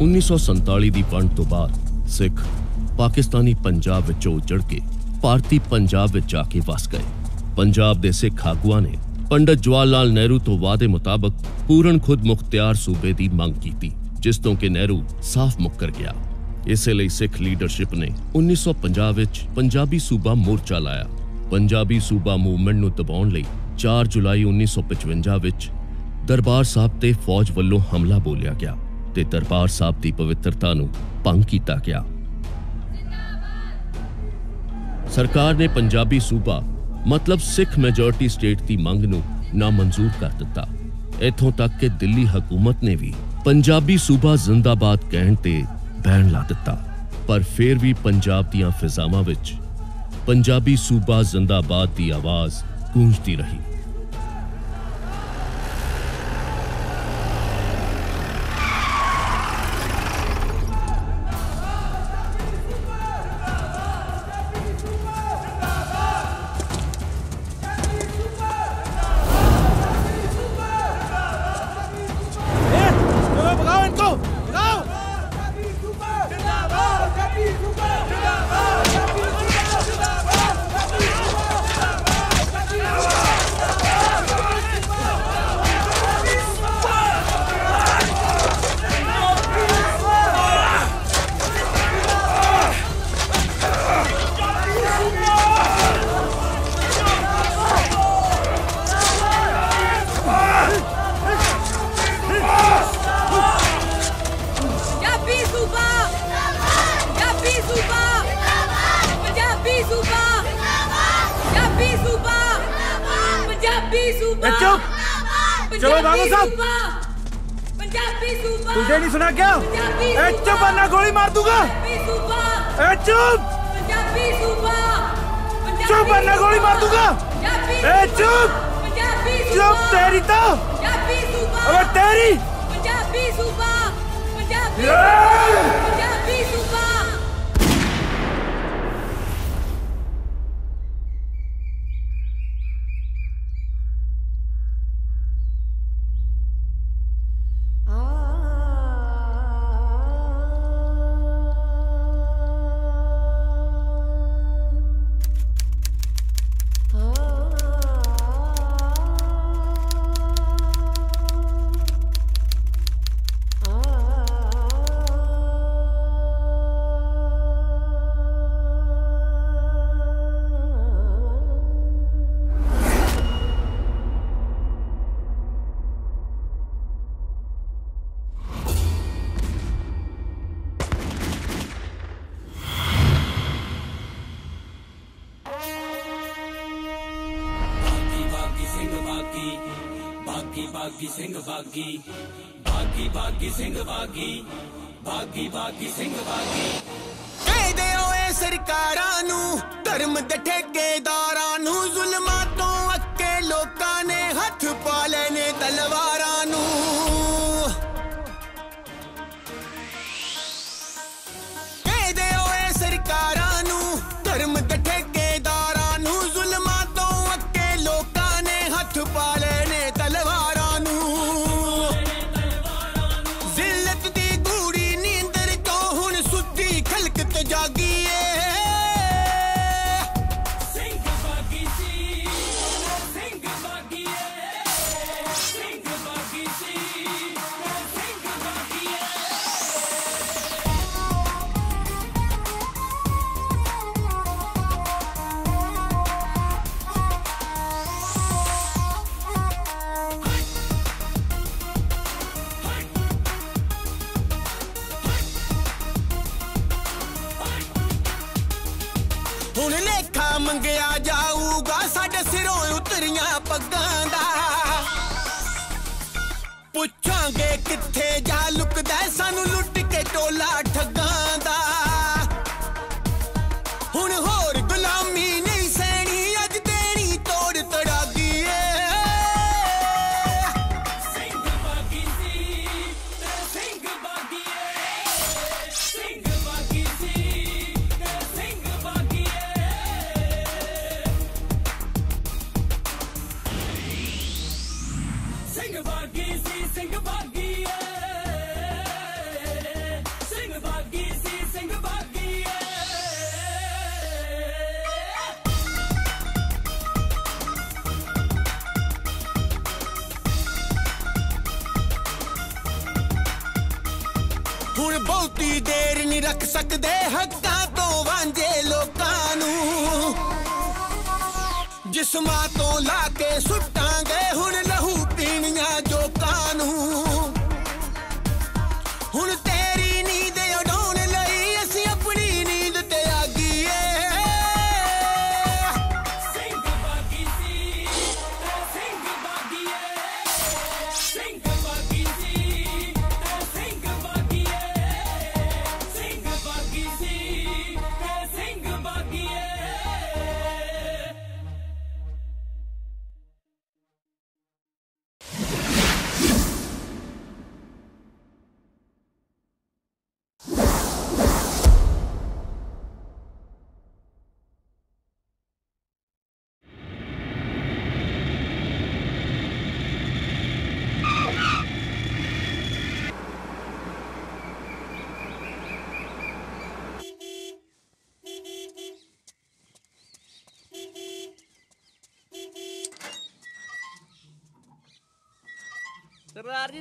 1947 ਦੀ ਵੰਡ ਤੋਂ ਬਾਅਦ ਸਿੱਖ ਪਾਕਿਸਤਾਨੀ ਪੰਜਾਬ ਵਿੱਚੋਂ ਉਜੜ ਕੇ ਭਾਰਤੀ ਪੰਜਾਬ ਵਿੱਚ ਜਾ ਕੇ ਵਸ ਗਏ। ਪੰਜਾਬ ਦੇ ਸਿੱਖ ਆਗੂਆਂ ਨੇ ਪੰਡਤ ਜਵਾਹਰ ਲਾਲ ਨਹਿਰੂ ਤੋਂ ਵਾਅਦੇ ਮੁਤਾਬਕ ਪੂਰਨ ਖੁਦ ਮੁਖਤਿਆਰ ਸੂਬੇ ਦੀ ਮੰਗ ਕੀਤੀ, ਜਿਸ ਤੋਂ ਕਿ ਨਹਿਰੂ ਸਾਫ਼ ਮੁੱਕਰ ਗਿਆ। ਇਸੇ ਲਈ ਸਿੱਖ ਲੀਡਰਸ਼ਿਪ ਨੇ 1950 ਵਿੱਚ ਪੰਜਾਬੀ ਸੂਬਾ ਮੋਰਚਾ ਲਾਇਆ। ਪੰਜਾਬੀ ਸੂਬਾ ਮੂਵਮੈਂਟ ਨੂੰ ਦਬਾਉਣ ਲਈ 4 ਜੁਲਾਈ 1955 ਵਿੱਚ ਦਰਬਾਰ ਸਾਹਿਬ ਤੇ ਫੌਜ ਵੱਲੋਂ ਹਮਲਾ ਬੋਲਿਆ ਗਿਆ। ਤੇ ਦਰਬਾਰ ਸਾਹਿਬ ਦੀ ਪਵਿੱਤਰਤਾ ਨੂੰ ਭੰਗ ਕੀਤਾ ਗਿਆ। ਸਰਕਾਰ ਨੇ ਪੰਜਾਬੀ ਸੂਬਾ, ਮਤਲਬ ਸਿੱਖ ਮੈਜੋਰਟੀ ਸਟੇਟ ਦੀ ਮੰਗ ਨੂੰ ਨਾਮਨਜ਼ੂਰ ਕਰ ਦਿੱਤਾ। ਇਥੋਂ ਤੱਕ ਕਿ ਦਿੱਲੀ ਹਕੂਮਤ ਨੇ ਵੀ ਪੰਜਾਬੀ ਸੂਬਾ ਜ਼ਿੰਦਾਬਾਦ ਕਹਿਣ ਤੇ ਬੈਨ ਲਾ ਦਿੱਤਾ। ਪਰ ਫਿਰ ਵੀ ਪੰਜਾਬ ਦੀਆਂ ਫਿਜ਼ਾਵਾਂ ਵਿੱਚ ਪੰਜਾਬੀ ਸੂਬਾ ਜ਼ਿੰਦਾਬਾਦ ਦੀ ਆਵਾਜ਼ ਗੂੰਜਦੀ ਰਹੀ।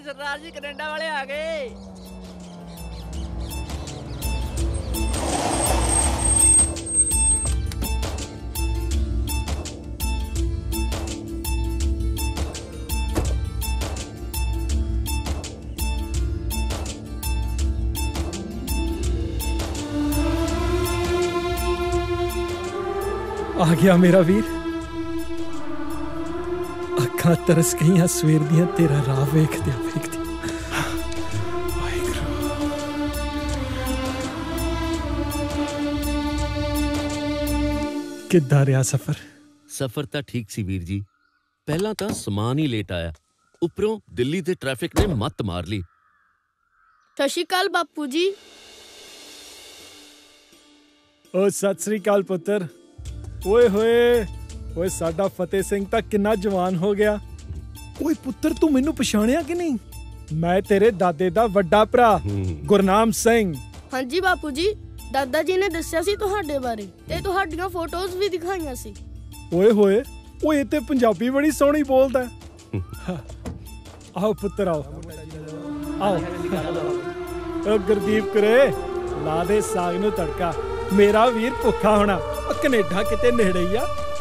ਸਰਦਾਰ ਜੀ ਸਰਦਾਰ ਜੀ ਕੈਨੇਡਾ ਵਾਲੇ ਆ ਗਏ ਆ ਗਿਆ ਮੇਰਾ ਵੀਰ ਅੱਖਾਂ ਤਰਸ ਗਈਆਂ ਸਵੇਰ ਦੀਆਂ ਤੇਰਾ ਰਾਹ ਵੇਖਦਿਆਂ ਵੇਖਦਿਆਂ ਕਿੱਦਾਂ ਰਿਹਾ ਸਫ਼ਰ? ਸਫ਼ਰ ਤਾਂ ਠੀਕ ਸੀ ਵੀਰ ਜੀ। ਪਹਿਲਾਂ ਤਾਂ ਸਮਾਨ ਹੀ ਲੇਟ ਆਇਆ। ਉੱਪਰੋਂ ਦਿੱਲੀ ਦੇ ਟ੍ਰੈਫਿਕ ਨੇ ਮੱਤ ਮਾਰ ਲਈ। ਸਤਿ ਸ਼੍ਰੀ ਅਕਾਲ ਬਾਪੂ ਜੀ। ਓ ਸਤਿ ਸ੍ਰੀ ਅਕਾਲ ਪੁੱਤਰ। ਓਏ ਹੋਏ ਓਏ ਸਾਡਾ ਫਤਿਹ ਸਿੰਘ ਤਾਂ ਕਿੰਨਾ ਜਵਾਨ ਹੋ ਗਿਆ। ਓਏ ਪੁੱਤਰ ਤੂੰ ਮੈਨੂੰ ਪਛਾਣਿਆ ਕਿ ਨਹੀਂ? ਮੈਂ ਤੇਰੇ ਦਾਦੇ ਦਾ ਵੱਡਾ ਭਰਾ ਗੁਰਨਾਮ ਸਿੰਘ। ਹਾਂਜੀ ਬਾਪੂ ਜੀ ਦਾਦਾ ਜੀ ਨੇ ਦੱਸਿਆ ਸੀ ਤੁਹਾਡੇ ਬਾਰੇ ਤੇ ਤੁਹਾਡੀਆਂ ਫੋਟੋਜ਼ ਵੀ ਦਿਖਾਈਆਂ ਸੀ। ਓਏ ਹੋਏ ਓਏ ਇਹ ਤੇ ਪੰਜਾਬੀ ਬੜੀ ਸੋਹਣੀ ਬੋਲਦਾ। ਆਓ ਪੁੱਤਰ ਆਓ। ਆਓ। ਓ ਗੁਰਦੀਪ ਕੁਰੇ ਲਾ ਦੇ ਸਾਗ ਨੂੰ ਤੜਕਾ। ਮੇਰਾ ਵੀਰ ਭੁੱਖਾ ਹੋਣਾ। ਕੈਨੇਡਾ ਕਿਤੇ ਨੇੜੇ ਹੀ ਆ।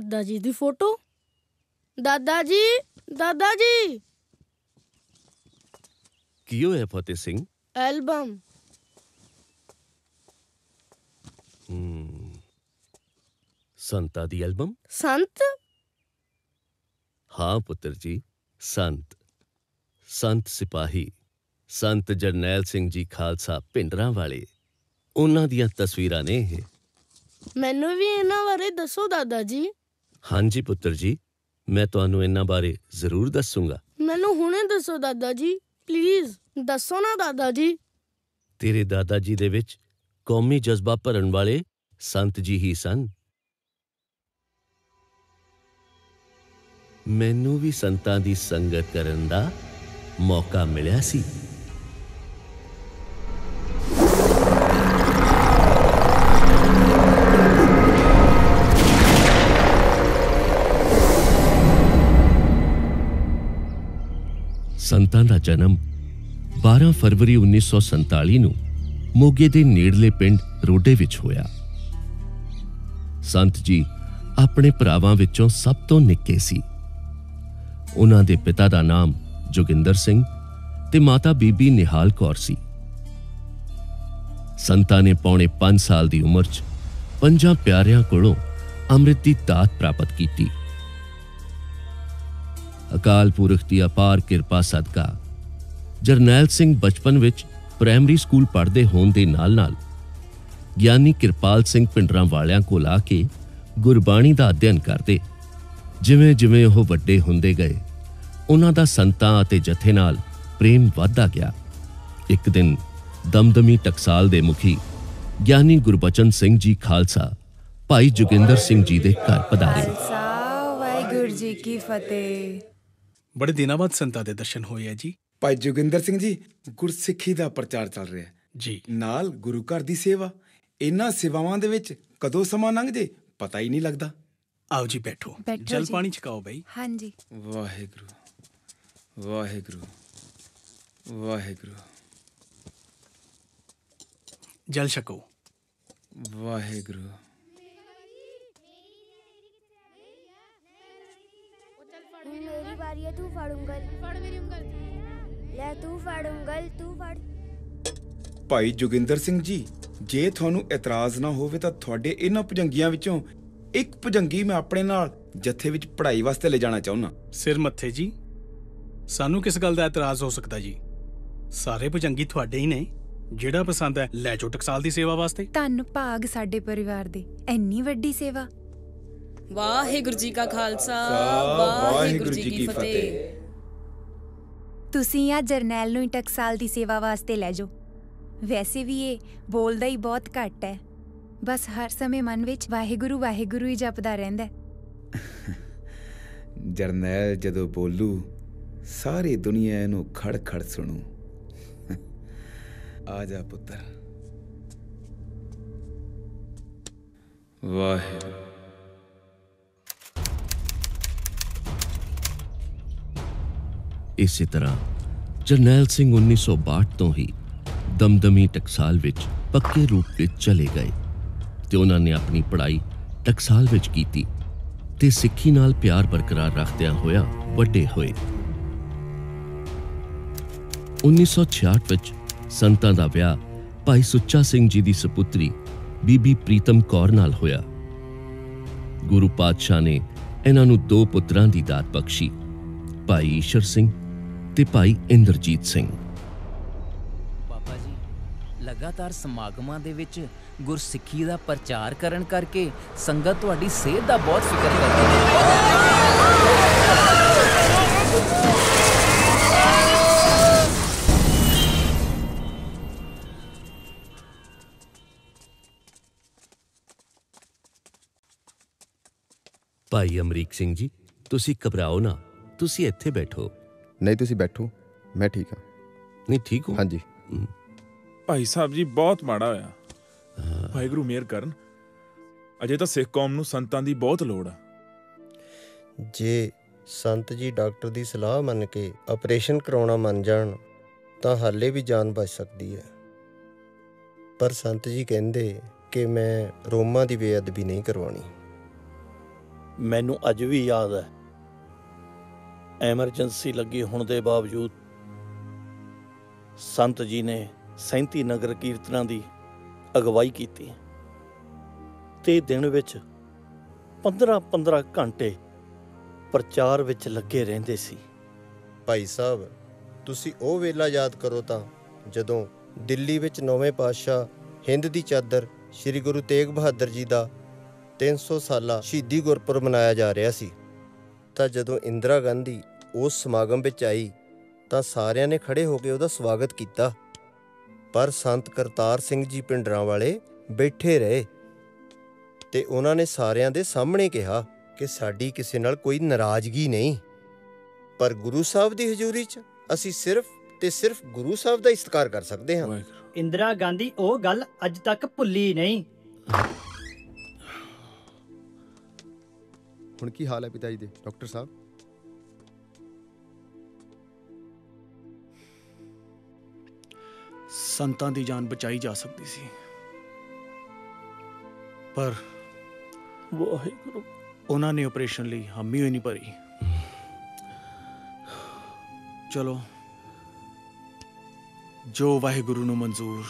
ਦਾਦਾ ਜੀ ਦੀ ਫੋਟੋ। ਦਾਦਾ ਜੀ ਦਾਦਾ ਜੀ। ਕੀ ਹੋਇਆ ਫਤਿਹ ਸਿੰਘ? ਐਲਬਮ। ਸੰਤਾਂ ਦੀ ਐਲਬਮ? ਸੰਤ। ਹਾਂ ਪੁੱਤਰ ਜੀ ਸੰਤ। ਸੰਤ ਸਿਪਾਹੀ ਸੰਤ ਜਰਨੈਲ ਸਿੰਘ ਜੀ ਖਾਲਸਾ ਪਿੰਡਰਾਂ ਵਾਲੇ। ਉਹਨਾਂ ਦੀਆਂ ਤਸਵੀਰਾਂ ਨੇ ਇਹ। ਮੈਨੂੰ ਵੀ ਇਹਨਾਂ ਬਾਰੇ ਦੱਸੋ ਦਾਦਾ ਜੀ। ਹਾਂਜੀ ਪੁੱਤਰ ਜੀ ਮੈਂ ਤੁਹਾਨੂੰ ਇਹਨਾਂ ਬਾਰੇ ਜ਼ਰੂਰ ਦੱਸੂਗਾ। ਮੈਨੂੰ ਹੁਣੇ ਦੱਸੋ ਦਾਦਾ ਜੀ ਪਲੀਜ਼ ਦੱਸੋ ਨਾ ਦਾਦਾ ਜੀ। ਤੇਰੇ ਦਾਦਾ ਜੀ ਦੇ ਵਿੱਚ ਕੌਮੀ ਜਜ਼ਬਾ ਭਰਨ ਵਾਲੇ ਸੰਤ ਜੀ ਹੀ ਸਨ। ਮੈਨੂੰ ਵੀ ਸੰਤਾਂ ਦੀ ਸੰਗਤ ਕਰਨ ਦਾ ਮੌਕਾ ਮਿਲਿਆ ਸੀ। ਸੰਤਾਂ ਦਾ ਜਨਮ 12 ਫਰਵਰੀ 1947 ਨੂੰ ਮੋਗੇ ਦੇ ਨੇੜਲੇ ਪਿੰਡ ਰੋਡੇ ਵਿੱਚ ਹੋਇਆ। ਸੰਤ ਜੀ ਆਪਣੇ ਭਰਾਵਾਂ ਵਿੱਚੋਂ ਸਭ ਤੋਂ ਨਿੱਕੇ ਸੀ। ਉਹਨਾਂ ਦੇ ਪਿਤਾ ਦਾ ਨਾਮ ਜੋਗਿੰਦਰ ਸਿੰਘ ਤੇ ਮਾਤਾ ਬੀਬੀ ਨਿਹਾਲ ਕੌਰ ਸੀ। ਸੰਤਾਂ ਨੇ ਪੌਣੇ 5 ਸਾਲ ਦੀ ਉਮਰ 'ਚ ਪੰਜਾਂ ਪਿਆਰਿਆਂ ਕੋਲੋਂ ਅੰਮ੍ਰਿਤ ਦੀ ਦਾਤ ਪ੍ਰਾਪਤ ਕੀਤੀ। ਅਕਾਲ ਪੁਰਖ ਦੀ ਅਪਾਰ ਕਿਰਪਾ ਸਦਕਾ। ਜਰਨੈਲ ਸਿੰਘ ਬਚਪਨ ਵਿੱਚ ਪ੍ਰਾਇਮਰੀ ਸਕੂਲ ਪੜ੍ਹਦੇ ਹੋਣ ਦੇ ਨਾਲ-ਨਾਲ ਗਿਆਨੀ ਕਿਰਪਾਲ ਸਿੰਘ ਪਿੰਡਰਾਂ ਵਾਲਿਆਂ ਕੋਲ ਆ ਕੇ ਗੁਰਬਾਣੀ ਦਾ ਅਧਿਐਨ ਕਰਦੇ। ਜਿਵੇਂ-ਜਿਵੇਂ ਉਹ ਵੱਡੇ ਹੁੰਦੇ ਗਏ, ਉਹਨਾਂ ਦਾ ਸੰਤਾਂ ਅਤੇ ਜਥੇ ਨਾਲ ਪ੍ਰੇਮ ਵਧਦਾ ਗਿਆ। ਇੱਕ ਦਿਨ ਦਮਦਮੀ ਟਕਸਾਲ ਦੇ ਮੁਖੀ ਗਿਆਨੀ ਗੁਰਬਚਨ ਸਿੰਘ ਜੀ ਖਾਲਸਾ ਭਾਈ ਜੋਗਿੰਦਰ ਸਿੰਘ ਜੀ ਦੇ ਘਰ ਪਧਾਰੇ। ਵਾਹਿਗੁਰੂ ਜੀ ਕੀ ਫਤਿਹ। ਬੜੇ ਦਿਨਾਂ ਬਾਅਦ ਸੰਤਾਂ ਦੇ ਦਰਸ਼ਨ ਹੋਏ ਆ ਜੀ। ਭਾਈ ਜੋਗਿੰਦਰ ਸਿੰਘ ਜੀ ਗੁਰਸਿੱਖੀ ਦਾ ਪ੍ਰਚਾਰ ਚੱਲ ਰਿਹਾ। ਹੈ ਜੀ। ਨਾਲ ਗੁਰੂ ਘਰ ਦੀ ਸੇਵਾ। ਇਹਨਾਂ ਸੇਵਾਵਾਂ ਦੇ ਵਿੱਚ ਕਦੋਂ ਸਮਾਂ ਲੰਘ ਜੇ ਪਤਾ ਹੀ ਨਹੀਂ ਲੱਗਦਾ। ਆਓ ਜੀ ਬੈਠੋ। ਜਲ। ਪਾਣੀ ਛਕਾਓ ਬਈ। ਹਾਂਜੀ। ਵਾਹਿਗੁਰੂ ਵਾਹਿਗੁਰੂ ਵਾਹਿਗੁਰੂ। ਜਲ ਛਕੋ। ਵਾਹਿਗੁਰੂ ਹੁਣ ਮੇਰੀ ਵਾਰੀ ਹੈ ਤੂੰ ਫੜ ਉਂਗਲ। ਫੜ ਮੇਰੀ ਉਂਗਲ। ਲੈ ਤੂੰ ਫੜ ਉਂਗਲ ਤੂੰ ਫੜ। ਭਾਈ ਜੋਗਿੰਦਰ ਸਿੰਘ ਜੀ ਜੇ ਤੁਹਾਨੂੰ ਇਤਰਾਜ਼ ਨਾ ਹੋਵੇ ਤਾਂ ਤੁਹਾਡੇ ਇਹਨਾਂ ਭੁਜੰਗੀਆਂ ਵਿੱਚੋਂ ਇੱਕ ਭੁਜੰਗੀ ਮੈਂ ਆਪਣੇ ਨਾਲ ਜੱਥੇ ਵਿੱਚ ਪੜ੍ਹਾਈ ਵਾਸਤੇ ਲੈ ਜਾਣਾ ਚਾਹੁੰਦਾ। ਸਿਰ ਮੱਥੇ ਜੀ। ਸਾਨੂੰ ਕਿਸ ਗੱਲ ਦਾ ਇਤਰਾਜ਼ ਹੋ ਸਕਦਾ ਜੀ? ਸਾਰੇ ਭੁਜੰਗੀ ਤੁਹਾਡੇ ਹੀ ਨੇ। ਜਿਹੜਾ ਪਸੰਦ ਹੈ ਲੈ ਜਾਓ ਟਕਸਾਲ ਦੀ ਸੇਵਾ ਵਾਸਤੇ। ਧੰਨ ਭਾਗ ਸਾਡੇ ਪਰਿਵਾਰ ਦੇ। ਇੰਨੀ ਵੱਡੀ ਸੇਵਾ। ਵਾਹਿਗੁਰੂ ਜੀ ਕਾ ਖਾਲਸਾ ਵਾਹਿਗੁਰੂ ਜੀ ਕੀ ਫਤਿਹ। ਤੁਸੀਂ ਆ ਜਰਨੈਲ ਨੂੰ ਹੀ ਟਕਸਾਲ ਦੀ ਸੇਵਾ ਵਾਸਤੇ ਲੈ ਜਾਓ। ਵੈਸੇ ਵੀ ਇਹ ਬੋਲਦਾ ਹੀ ਬਹੁਤ ਘੱਟ ਹੈ। ਬਸ ਹਰ ਸਮੇਂ ਮਨ ਵਿੱਚ ਵਾਹਿਗੁਰੂ ਵਾਹਿਗੁਰੂ ਹੀ ਜਪਦਾ ਰਹਿੰਦਾ ਹੈ। ਜਰਨੈਲ ਜਦੋਂ ਬੋਲੂ ਸਾਰੀ ਦੁਨੀਆ ਇਹਨੂੰ ਖੜ ਖੜ ਸੁਣੂ। ਆ ਜਾ ਪੁੱਤਰ। ਵਾਹਿਗੁਰੂ। ਇਸੇ ਤਰ੍ਹਾਂ ਜਰਨੈਲ ਸਿੰਘ 1962 ਤੋਂ ਹੀ ਦਮਦਮੀ ਟਕਸਾਲ ਵਿੱਚ ਪੱਕੇ ਰੂਪ ਵਿੱਚ ਚਲੇ ਗਏ ਤੇ ਉਹਨਾਂ ਨੇ ਆਪਣੀ ਪੜ੍ਹਾਈ ਟਕਸਾਲ ਵਿੱਚ ਕੀਤੀ ਤੇ ਸਿੱਖੀ ਨਾਲ ਪਿਆਰ ਬਰਕਰਾਰ ਰੱਖਦਿਆਂ ਹੋਇਆ ਵੱਡੇ ਹੋਏ। 1966 ਵਿੱਚ ਸੰਤਾਂ ਦਾ ਵਿਆਹ ਭਾਈ ਸੁੱਚਾ ਸਿੰਘ ਜੀ ਦੀ ਸੁਪੁੱਤਰੀ ਬੀਬੀ ਪ੍ਰੀਤਮ ਕੌਰ ਨਾਲ ਹੋਇਆ। ਗੁਰੂ ਪਾਤਸ਼ਾਹ ਨੇ ਇਹਨਾਂ ਨੂੰ ਦੋ ਪੁੱਤਰਾਂ ਦੀ ਦਾਤ ਬਖਸ਼ੀ, ਭਾਈ ਈਸ਼ਰ ਸਿੰਘ ਤੇ ਭਾਈ ਇੰਦਰਜੀਤ ਸਿੰਘ। ਬਾਬਾ ਜੀ ਲਗਾਤਾਰ ਸਮਾਗਮਾਂ ਦੇ ਵਿੱਚ ਗੁਰਸਿੱਖੀ ਦਾ ਪ੍ਰਚਾਰ ਕਰਨ ਕਰਕੇ ਸੰਗਤ ਤੁਹਾਡੀ ਸਿਹਤ ਦਾ ਬਹੁਤ ਫਿਕਰ ਕਰਦੀ ਹੈ। ਭਾਈ ਅਮਰੀਕ ਸਿੰਘ ਜੀ ਤੁਸੀਂ ਘਬਰਾਓ ਨਾ ਤੁਸੀਂ ਇੱਥੇ ਬੈਠੋ। ਨਹੀਂ ਤੁਸੀਂ ਬੈਠੋ। ਮੈਂ ਠੀਕ ਹਾਂ। ਨਹੀਂ ਠੀਕ ਹੋ? ਹਾਂਜੀ। ਭਾਈ ਸਾਹਿਬ ਜੀ ਬਹੁਤ ਮਾੜਾ ਹੋਇਆ। ਵਾਹਿਗੁਰੂ ਮਿਹਰ ਕਰਨ। ਅਜੇ ਤਾਂ ਸਿੱਖ ਕੌਮ ਨੂੰ ਸੰਤਾਂ ਦੀ ਬਹੁਤ ਲੋੜ ਆ। ਜੇ ਸੰਤ ਜੀ ਡਾਕਟਰ ਦੀ ਸਲਾਹ ਮੰਨ ਕੇ ਆਪਰੇਸ਼ਨ ਕਰਾਉਣਾ ਮੰਨ ਜਾਣ ਤਾਂ ਹਾਲੇ ਵੀ ਜਾਨ ਬਚ ਸਕਦੀ ਹੈ। ਪਰ ਸੰਤ ਜੀ ਕਹਿੰਦੇ ਕਿ ਮੈਂ ਰੋਮਾਂ ਦੀ ਬੇਅਦਬੀ ਨਹੀਂ ਕਰਵਾਉਣੀ। ਮੈਨੂੰ ਅੱਜ ਵੀ ਯਾਦ ਹੈ ਐਮਰਜੈਂਸੀ ਲੱਗੀ ਹੋਣ ਦੇ ਬਾਵਜੂਦ ਸੰਤ ਜੀ ਨੇ 37 ਨਗਰ ਕੀਰਤਨਾਂ ਦੀ ਅਗਵਾਈ ਕੀਤੀ। ਤੇ ਦਿਨ ਵਿੱਚ 15-15 ਘੰਟੇ ਪ੍ਰਚਾਰ ਵਿੱਚ ਲੱਗੇ ਰਹਿੰਦੇ ਸੀ। ਭਾਈ ਸਾਹਿਬ, ਤੁਸੀਂ ਉਹ ਵੇਲਾ ਯਾਦ ਕਰੋ ਤਾਂ ਜਦੋਂ ਦਿੱਲੀ ਵਿੱਚ ਨੌਵੇਂ ਪਾਤਸ਼ਾਹ ਹਿੰਦ ਦੀ ਚਾਦਰ ਸ੍ਰੀ ਗੁਰੂ ਤੇਗ ਬਹਾਦਰ ਜੀ ਦਾ 300 ਸਾਲਾ ਸ਼ਹੀਦੀ ਗੁਰਪੁਰਬ ਮਨਾਇਆ ਜਾ ਰਿਹਾ ਸੀ। ਤਾਂ ਜਦੋਂ ਇੰਦਰਾ ਗਾਂਧੀ ਉਸ ਸਮਾਗਮ ਵਿੱਚ ਆਈ, ਤਾਂ ਸਾਰਿਆਂ ਨੇ ਖੜੇ ਹੋ ਕੇ ਉਹਦਾ ਸਵਾਗਤ ਕੀਤਾ। ਪਰ ਸੰਤ ਕਰਤਾਰ ਸਿੰਘ ਜੀ ਪਿੰਡਰਾਂ ਵਾਲੇ ਬੈਠੇ ਰਹੇ ਤੇ ਉਹਨਾਂ ਨੇ ਸਾਰਿਆਂ ਦੇ ਸਾਹਮਣੇ ਕਿਹਾ ਕਿ ਸਾਡੀ ਕਿਸੇ ਨਾਲ ਕੋਈ ਨਾਰਾਜ਼ਗੀ ਨਹੀਂ। ਪਰ ਗੁਰੂ ਸਾਹਿਬ ਦੀ ਹਜ਼ੂਰੀ 'ਚ ਅਸੀਂ ਸਿਰਫ ਤੇ ਸਿਰਫ ਗੁਰੂ ਸਾਹਿਬ ਦਾ ਸਤਿਕਾਰ ਕਰ ਸਕਦੇ ਹਾਂ। ਇੰਦਰਾ ਗਾਂਧੀ, ਉਹ ਗੱਲ ਅੱਜ ਤੱਕ ਭੁੱਲੀ ਨਹੀਂ। ਹੁਣ ਕੀ ਹਾਲ ਹੈ ਪਿਤਾ ਜੀ ਦੇ, ਡਾਕਟਰ ਸਾਹਿਬ? ਸੰਤਾਂ ਦੀ ਜਾਨ ਬਚਾਈ ਜਾ ਸਕਦੀ ਸੀ। ਪਰ ਵਾਹਿਗੁਰੂ, ਉਹਨਾਂ ਨੇ ਆਪਰੇਸ਼ਨ ਲਈ ਹਾਮੀ ਹੋਈ ਨਹੀਂ ਭਰੀ। ਚਲੋ, ਜੋ ਵਾਹਿਗੁਰੂ ਨੂੰ ਮਨਜ਼ੂਰ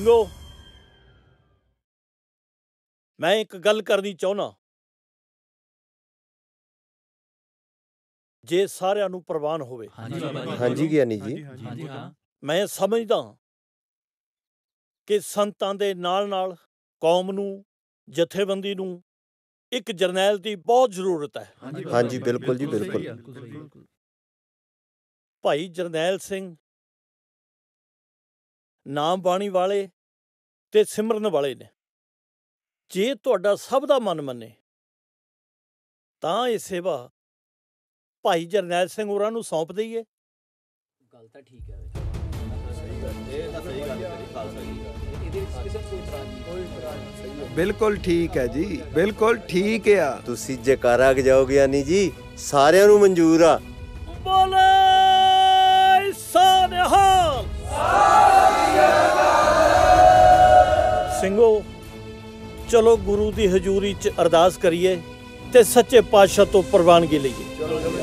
ਸਿੰਘੋ ਮੈਂ ਇੱਕ ਗੱਲ ਕਰਨੀ ਚਾਹੁੰਦਾ ਜੇ ਸਾਰਿਆਂ ਨੂੰ ਪ੍ਰਵਾਨ ਹੋਵੇ। ਹਾਂਜੀ ਬਾਬਾ ਜੀ। ਹਾਂਜੀ ਗਿਆਨੀ ਜੀ। ਮੈਂ ਸਮਝਦਾ ਕਿ ਸੰਤਾਂ ਦੇ ਨਾਲ ਨਾਲ ਕੌਮ ਨੂੰ ਜਥੇਬੰਦੀ ਨੂੰ ਇੱਕ ਜਰਨੈਲ ਦੀ ਬਹੁਤ ਜ਼ਰੂਰਤ ਹੈ। ਹਾਂਜੀ ਬਿਲਕੁਲ ਜੀ ਬਿਲਕੁਲ ਭਾਈ ਜਰਨੈਲ ਸਿੰਘ ਨਾਮ ਬਾਣੀ ਵਾਲੇ ਤੇ ਸਿਮਰਨ ਵਾਲੇ ਨੇ। ਜੇ ਤੁਹਾਡਾ ਸਭ ਦਾ ਮਨ ਮੰਨੇ ਤਾਂ ਇਹ ਸੇਵਾ ਭਾਈ ਜਰਨੈਲ ਸਿੰਘ ਹੋਰਾਂ ਨੂੰ ਸੌਂਪ ਦਈਏ। ਗੱਲ ਤਾਂ ਠੀਕ ਹੈ ਸਹੀ ਗੱਲ ਇਹ ਤਾਂ ਸਹੀ ਗੱਲ ਕਰੀ ਖਾਲਸਾ ਜੀ। ਇਹਦੇ ਵਿੱਚ ਕਿਸੇ ਕੋਈ ਇਤਰਾਜ਼ ਨਹੀਂ। ਕੋਈ ਇਤਰਾਜ਼ ਨਹੀਂ। ਬਿਲਕੁਲ ਠੀਕ ਹੈ ਜੀ। ਬਿਲਕੁਲ ਠੀਕ ਆ। ਤੁਸੀਂ ਜਕਾਰਾ ਗਜਾਓ ਗਿਆਨੀ ਜੀ ਸਾਰਿਆਂ ਨੂੰ ਮਨਜ਼ੂਰ ਆ। ਬੋਲੇ ਸਾਨੇਹਾਲ। ਸਿੰਘੋ ਚਲੋ ਗੁਰੂ ਦੀ ਹਜ਼ੂਰੀ 'ਚ ਅਰਦਾਸ ਕਰੀਏ ਤੇ ਸੱਚੇ ਪਾਤਸ਼ਾਹ ਤੋਂ ਪ੍ਰਵਾਨਗੀ ਲਈਏ।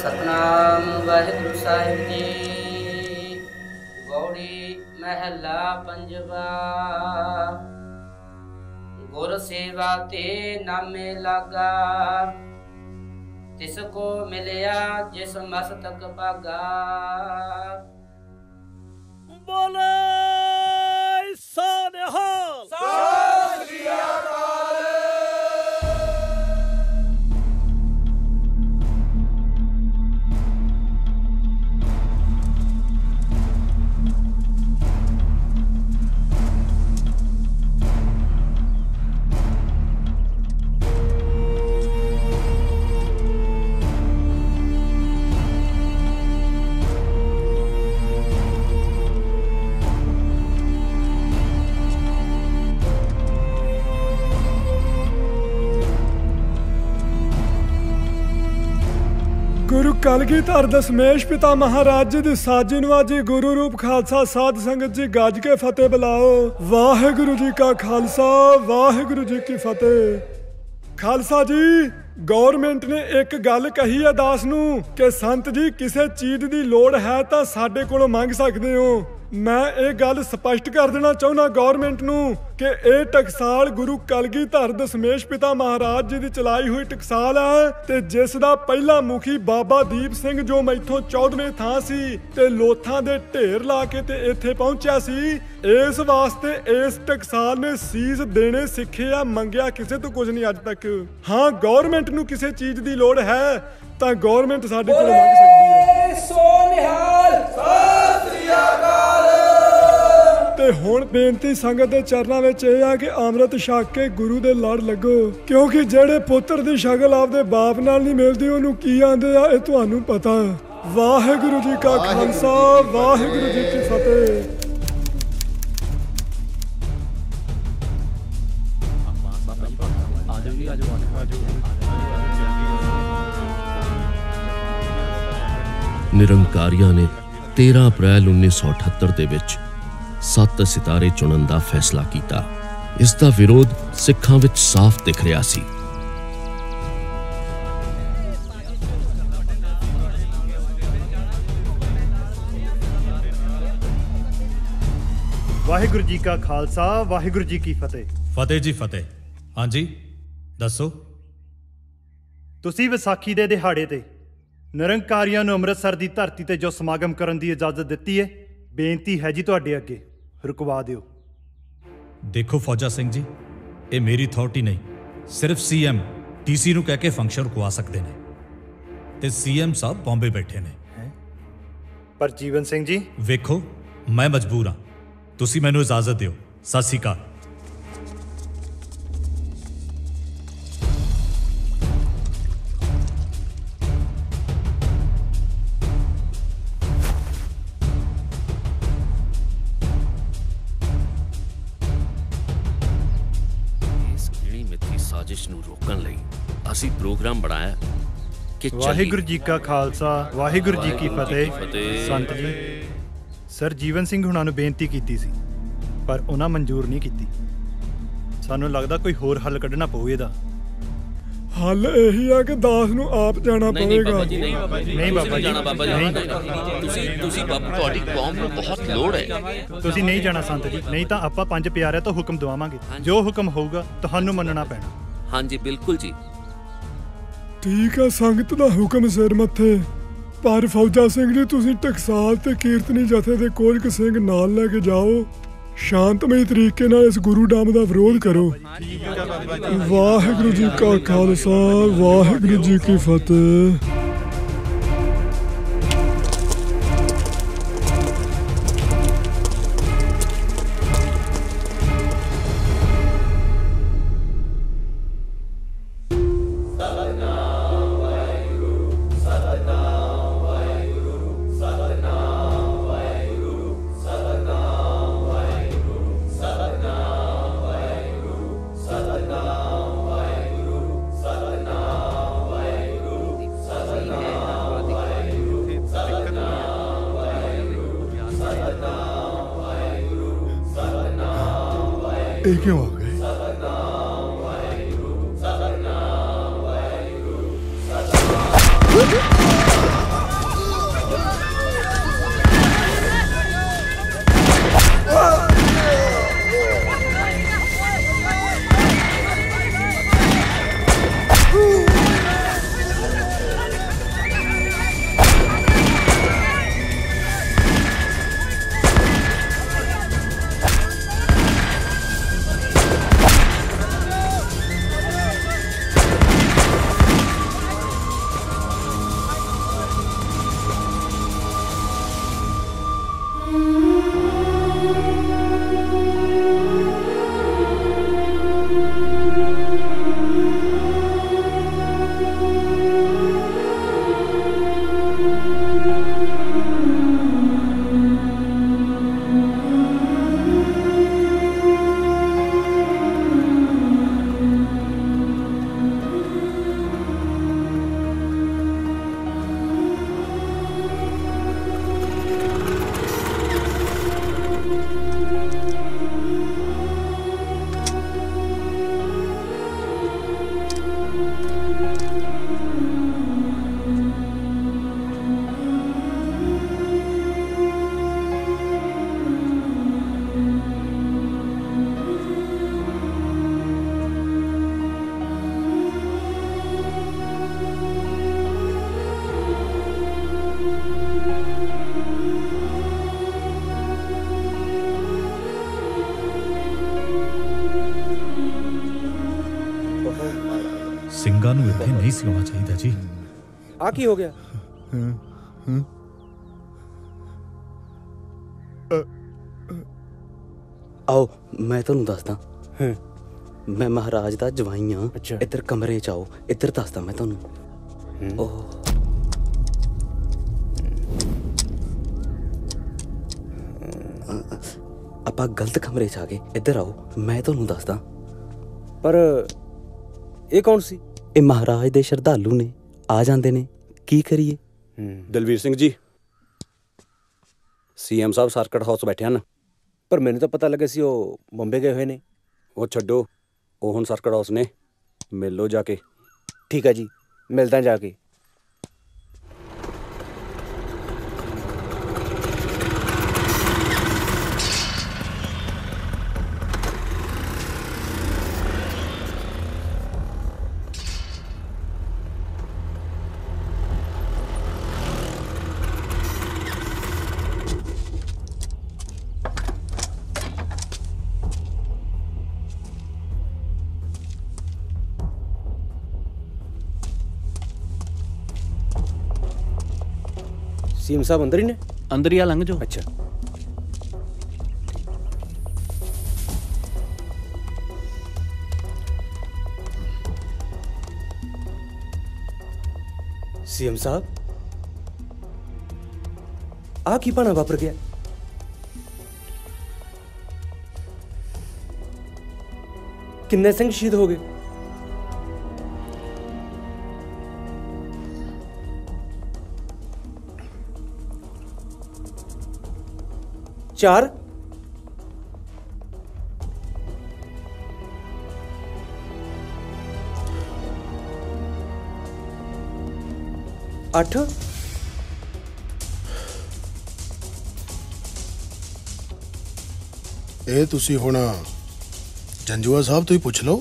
ਸਤਨਾਮ ਵਾਹਿਗੁਰੂ ਸਾਹਿਬ ਜੀ। ਗੌੜੀ ਮਹਿਲਾ ਪੰਜਵਾ। ਗੁਰ ਸੇਵਾ ਤੇ ਨਾਮੇ ਲਾਗਾ। ਤਿਸ ਕੋ ਮਿਲਿਆ ਜਿਸ ਮਸਤਕ ਭਾਗਾ। ਬੋਲੇ ਸਾਨੇਹਾਲ ਸਤਿ ਕਲਗੀਧਰ ਦਸਮੇਸ਼ ਪਿਤਾ ਮਹਾਰਾਜ ਜੀ ਦੀ ਸਾਜੀ ਨਵਾਜੀ ਗੁਰੂ ਰੂਪ ਖਾਲਸਾ ਸਾਧ ਸੰਗਤ ਜੀ ਗੱਜ ਕੇ ਫਤਿਹ ਬੁਲਾਓ। ਵਾਹਿਗੁਰੂ ਜੀ ਕਾ ਖਾਲਸਾ, ਵਾਹਿਗੁਰੂ ਜੀ ਕੀ ਫਤਿਹ। ਖਾਲਸਾ ਜੀ ਗਵਰਨਮੈਂਟ ਨੇ ਇੱਕ ਗੱਲ ਕਹੀ ਹੈ ਦਾਸ ਨੂੰ ਕਿ ਸੰਤ ਜੀ, ਕਿਸੇ ਚੀਜ਼ ਦੀ ਲੋੜ ਹੈ ਤਾਂ ਸਾਡੇ ਕੋਲੋਂ ਮੰਗ ਸਕਦੇ ਹੋ। ਮੈਂ ਇਹ ਗੱਲ ਸਪਸ਼ਟ ਕਰ ਦੇਣਾ ਚਾਹੁੰਦਾ ਗਵਰਨਮੈਂਟ ਨੂੰ ਕਿ ਇਹ ਟਕਸਾਲ ਗੁਰੂ ਕਲਗੀਧਰ ਦਸਮੇਸ਼ ਪਿਤਾ ਮਹਾਰਾਜ ਜੀ ਦੀ ਚਲਾਈ ਹੋਈ ਟਕਸਾਲ ਹੈ ਤੇ ਜਿਸ ਦਾ ਪਹਿਲਾ ਮੁਖੀ ਬਾਬਾ ਦੀਪ ਸਿੰਘ ਜੋ ਮੈਥੋਂ 14ਵੇਂ ਥਾਂ ਸੀ ਤੇ ਲੋਥਾਂ ਦੇ ਢੇਰ ਲਾ ਕੇ ਤੇ ਇੱਥੇ ਪਹੁੰਚਿਆ ਸੀ, ਇਸ ਵਾਸਤੇ ਇਸ ਟਕਸਾਲ ਨੇ ਸੀਜ਼ ਦੇਣੇ ਸਿੱਖੇ ਆ ਮੰਗਿਆ ਕਿਸੇ ਤੋਂ ਕੁਝ ਨਹੀਂ ਅੱਜ ਤੱਕ। ਹਾਂ ਗਵਰਨਮੈਂਟ ਨੂੰ ਕਿਸੇ ਚੀਜ਼ ਦੀ ਲੋੜ ਹੈ ਤਾਂ ਗਵਰਨਮੈਂਟ ਸਾਡੇ ਕੋਲੋਂ ਮੰਗ ਸਕਦੀ ਹੈ। ਸੋ ਨਿਹਾਲ ਸਤਿ ਸ੍ਰੀ ਅਕਾਲ। ਤੇ ਹੁਣ ਬੇਨਤੀ ਸੰਗਤ ਦੇ ਚਰਨਾਂ ਵਿੱਚ ਇਹ ਆ ਕਿ ਅੰਮ੍ਰਿਤ ਛਕ ਕੇ ਗੁਰੂ ਦੇ ਲੜ ਲੱਗੋ। ਕਿਉਂਕਿ ਜਿਹੜੇ ਪੁੱਤਰ ਦੀ ਸ਼ਕਲ ਆਪਦੇ ਬਾਪ ਨਾਲ ਨਹੀਂ ਮਿਲਦੀ ਉਹਨੂੰ ਕੀ ਆਂਦੇ ਆ ਇਹ ਤੁਹਾਨੂੰ ਪਤਾ। ਵਾਹਿਗੁਰੂ ਜੀ ਕਾ ਖਾਲਸਾ ਵਾਹਿਗੁਰੂ ਜੀ ਕੀ ਫਤਿਹ। ਨਿਰੰਕਾਰੀਆਂ ਨੇ 13 ਅਪ੍ਰੈਲ 1978 ਦੇ ਵਿੱਚ ਸੱਤ ਸਿਤਾਰੇ ਚੁਣਨ ਦਾ ਫੈਸਲਾ ਕੀਤਾ। ਇਸ ਦਾ ਵਿਰੋਧ ਸਿੱਖਾਂ ਵਿੱਚ ਸਾਫ਼ ਦਿਖ ਰਿਹਾ ਸੀ। ਵਾਹਿਗੁਰੂ ਜੀ ਕਾ ਖਾਲਸਾ ਵਾਹਿਗੁਰੂ ਜੀ ਕੀ ਫਤਿਹ। ਫਤਿਹ ਜੀ ਫਤਿਹ। ਹਾਂਜੀ ਦੱਸੋ। ਤੁਸੀਂ ਵਿਸਾਖੀ ਦੇ ਦਿਹਾੜੇ ਤੇ ਨਿਰੰਕਾਰੀਆਂ ਨੂੰ ਅੰਮ੍ਰਿਤਸਰ ਦੀ ਧਰਤੀ ਤੇ ਜੋ ਸਮਾਗਮ ਕਰਨ ਦੀ ਇਜਾਜ਼ਤ ਦਿੱਤੀ ਹੈ ਬੇਨਤੀ ਹੈ ਜੀ ਤੁਹਾਡੇ ਅੱਗੇ। ਰੁਕਵਾ ਦਿਓ। ਦੇਖੋ ਫੌਜਾ ਸਿੰਘ ਜੀ ਇਹ ਮੇਰੀ ਅਥਾਰਟੀ ਨਹੀਂ ਸਿਰਫ ਸੀਐਮ ਡੀਸੀ ਨੂੰ ਕਹਿ ਕੇ ਫੰਕਸ਼ਨ ਰੁਕਵਾ ਸਕਦੇ ਨੇ। ਤੇ ਸੀਐਮ ਸਾਹਿਬ ਬੰਬੇ ਬੈਠੇ ਨੇ। ਪਰ ਜੀਵਨ ਸਿੰਘ ਜੀ? ਵੇਖੋ ਮੈਂ ਮਜਬੂਰ ਹਾਂ। ਤੁਸੀਂ ਮੈਨੂੰ ਇਜਾਜ਼ਤ ਦਿਓ। ਸਤਿ ਸ਼੍ਰੀ ਅਕਾਲ। ਕਿ। ਵਾਹਿਗੁਰੂ ਜੀ ਕਾ ਖਾਲਸਾ ਵਾਹਿਗੁਰੂ ਜੀ ਕੀ ਫਤਿਹ। ਸੰਤ ਜੀ ਸਰ ਜੀਵਨ ਸਿੰਘ ਹੁਣਾਂ ਨੂੰ ਬੇਨਤੀ ਕੀਤੀ ਸੀ ਪਰ ਉਹਨਾਂ ਮਨਜ਼ੂਰ ਨਹੀਂ ਕੀਤੀ। ਸਾਨੂੰ ਲੱਗਦਾ ਕੋਈ ਹੋਰ ਹੱਲ ਕੱਢਣਾ ਪਊ ਇਹਦਾ। ਹੱਲ ਇਹੀ ਆ ਕਿ ਦਾਸ ਨੂੰ ਆਪ ਜਾਣਾ ਨਹੀਂ ਪਵੇਗਾ। ਬਾਬਾ ਜੀ ਨਹੀਂ ਬਾਬਾ ਜੀ। ਨਹੀਂ ਬਾਬਾ ਤੁਸੀਂ ਜੀ, ਜਾਣਾ ਬਾਬਾ ਜੀ। ਨਹੀਂ। ਤੁਸੀਂ ਤੁਸੀਂ ਬਾਬਾ ਤੁਹਾਡੀ ਕੌਮ ਨੂੰ ਬਹੁਤ ਲੋੜ ਹੈ। ਤੁਸੀਂ ਨਹੀਂ ਜਾਣਾ ਸੰਤ ਜੀ। ਨਹੀਂ ਤਾਂ ਆਪਾਂ ਪੰਜ ਪਿਆਰਿਆਂ ਤੋਂ ਹੁਕਮ ਦਵਾਵਾਂਗੇ। ਜੋ ਹੁਕਮ ਹੋਊਗਾ ਤੁਹਾਨੂੰ ਮੰਨਣਾ ਪੈਣਾ। ਹਾਂਜੀ ਬਿਲਕੁਲ ਜੀ। ਠੀਕ ਆ, ਸੰਗਤ ਦਾ ਹੁਕਮ ਸਿਰ ਮੱਥੇ। ਪਰ ਫੌਜਾ ਸਿੰਘ ਜੀ, ਤੁਸੀਂ ਟਕਸਾਲ ਤੇ ਕੀਰਤਨੀ ਜਥੇ ਦੇ ਕੋਲ ਸਿੰਘ ਨਾਲ ਲੈ ਕੇ ਜਾਓ। ਸ਼ਾਂਤਮਈ ਤਰੀਕੇ ਨਾਲ ਇਸ ਗੁਰੂ ਡਾਮ ਦਾ ਵਿਰੋਧ ਕਰੋ। ਵਾਹਿਗੁਰੂ ਜੀ ਕਾ ਖਾਲਸਾ, ਵਾਹਿਗੁਰੂ ਜੀ ਕੀ ਫਤਿਹ। ਆ ਕੀ ਹੋ ਗਿਆ ਆਓ ਮੈਂ ਤੁਹਾਨੂੰ ਦੱਸਦਾ ਮੈਂ ਮਹਾਰਾਜ ਦਾ ਜਵਾਈ ਆ ਇੱਧਰ ਕਮਰੇ ਚ ਆਓ ਇੱਧਰ ਦੱਸਦਾ ਮੈਂ ਤੁਹਾਨੂੰ ਉਹ ਆਪਾਂ ਗਲਤ ਕਮਰੇ ਚ ਆ ਗਏ ਇੱਧਰ ਆਓ ਮੈਂ ਤੁਹਾਨੂੰ ਦੱਸਦਾ ਪਰ ਇਹ ਕੌਣ ਸੀ ਇਹ ਮਹਾਰਾਜ ਦੇ ਸ਼ਰਧਾਲੂ ਨੇ ਆ ਜਾਂਦੇ ਨੇ ਕੀ ਕਰੀਏ? ਦਲਵੀਰ ਸਿੰਘ ਜੀ। ਸੀਐਮ ਸਾਹਿਬ ਸਰਕਟ ਹਾਊਸ ਬੈਠੇ ਹਨ। ਪਰ ਮੈਨੂੰ ਤਾਂ ਪਤਾ ਲੱਗਾ ਸੀ ਉਹ ਬੰਬੇ ਗਏ ਹੋਏ ਨੇ। ਉਹ ਛੱਡੋ ਉਹ ਹੁਣ ਸਰਕਟ ਹਾਊਸ ਨੇ। ਮਿਲ ਲਓ ਜਾ ਕੇ। ਠੀਕ ਹੈ ਜੀ ਮਿਲਦਾ ਜਾ ਕੇ। सीएम साहब अंदर ही ने? अंदर ही आ लंघ जो अच्छा। सीएम साहब आ की पाना वापर गया? किन्ने सिंह शहीद हो गए? 4 8 ਇਹ ਤੁਸੀਂ ਹੁਣ ਜੰਜੂਆ ਸਾਹਿਬ ਤੋਂ ਹੀ ਪੁੱਛ ਲਓ।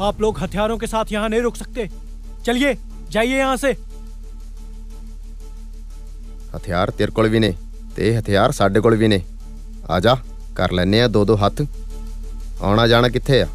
आप लोग हथियारों के साथ यहां नहीं रुक सकते चलिए जाइए यहां से ਹਥਿਆਰ ਤੇਰੇ ਕੋਲ ਵੀ ਨੇ ਤੇ ਇਹ ਹਥਿਆਰ ਸਾਡੇ ਕੋਲ ਵੀ ਨੇ ਆ ਜਾ ਕਰ ਲੈਨੇ ਆ ਦੋ ਦੋ ਹੱਥ ਆਉਣਾ ਜਾਣਾ ਕਿੱਥੇ ਆ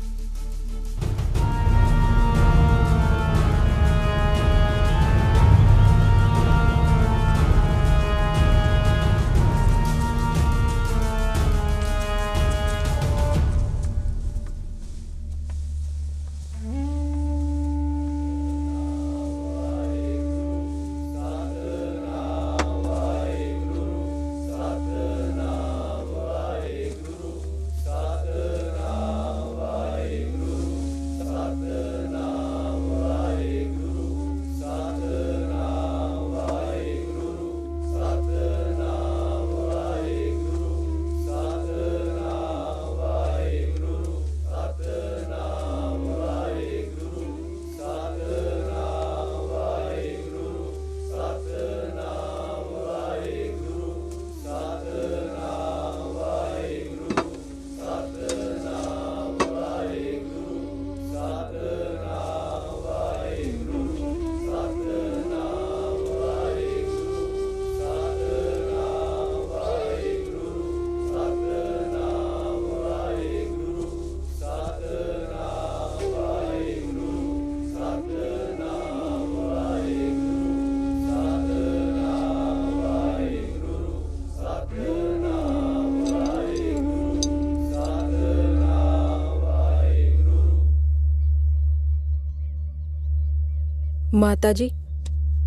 ਮਾਤਾ ਜੀ,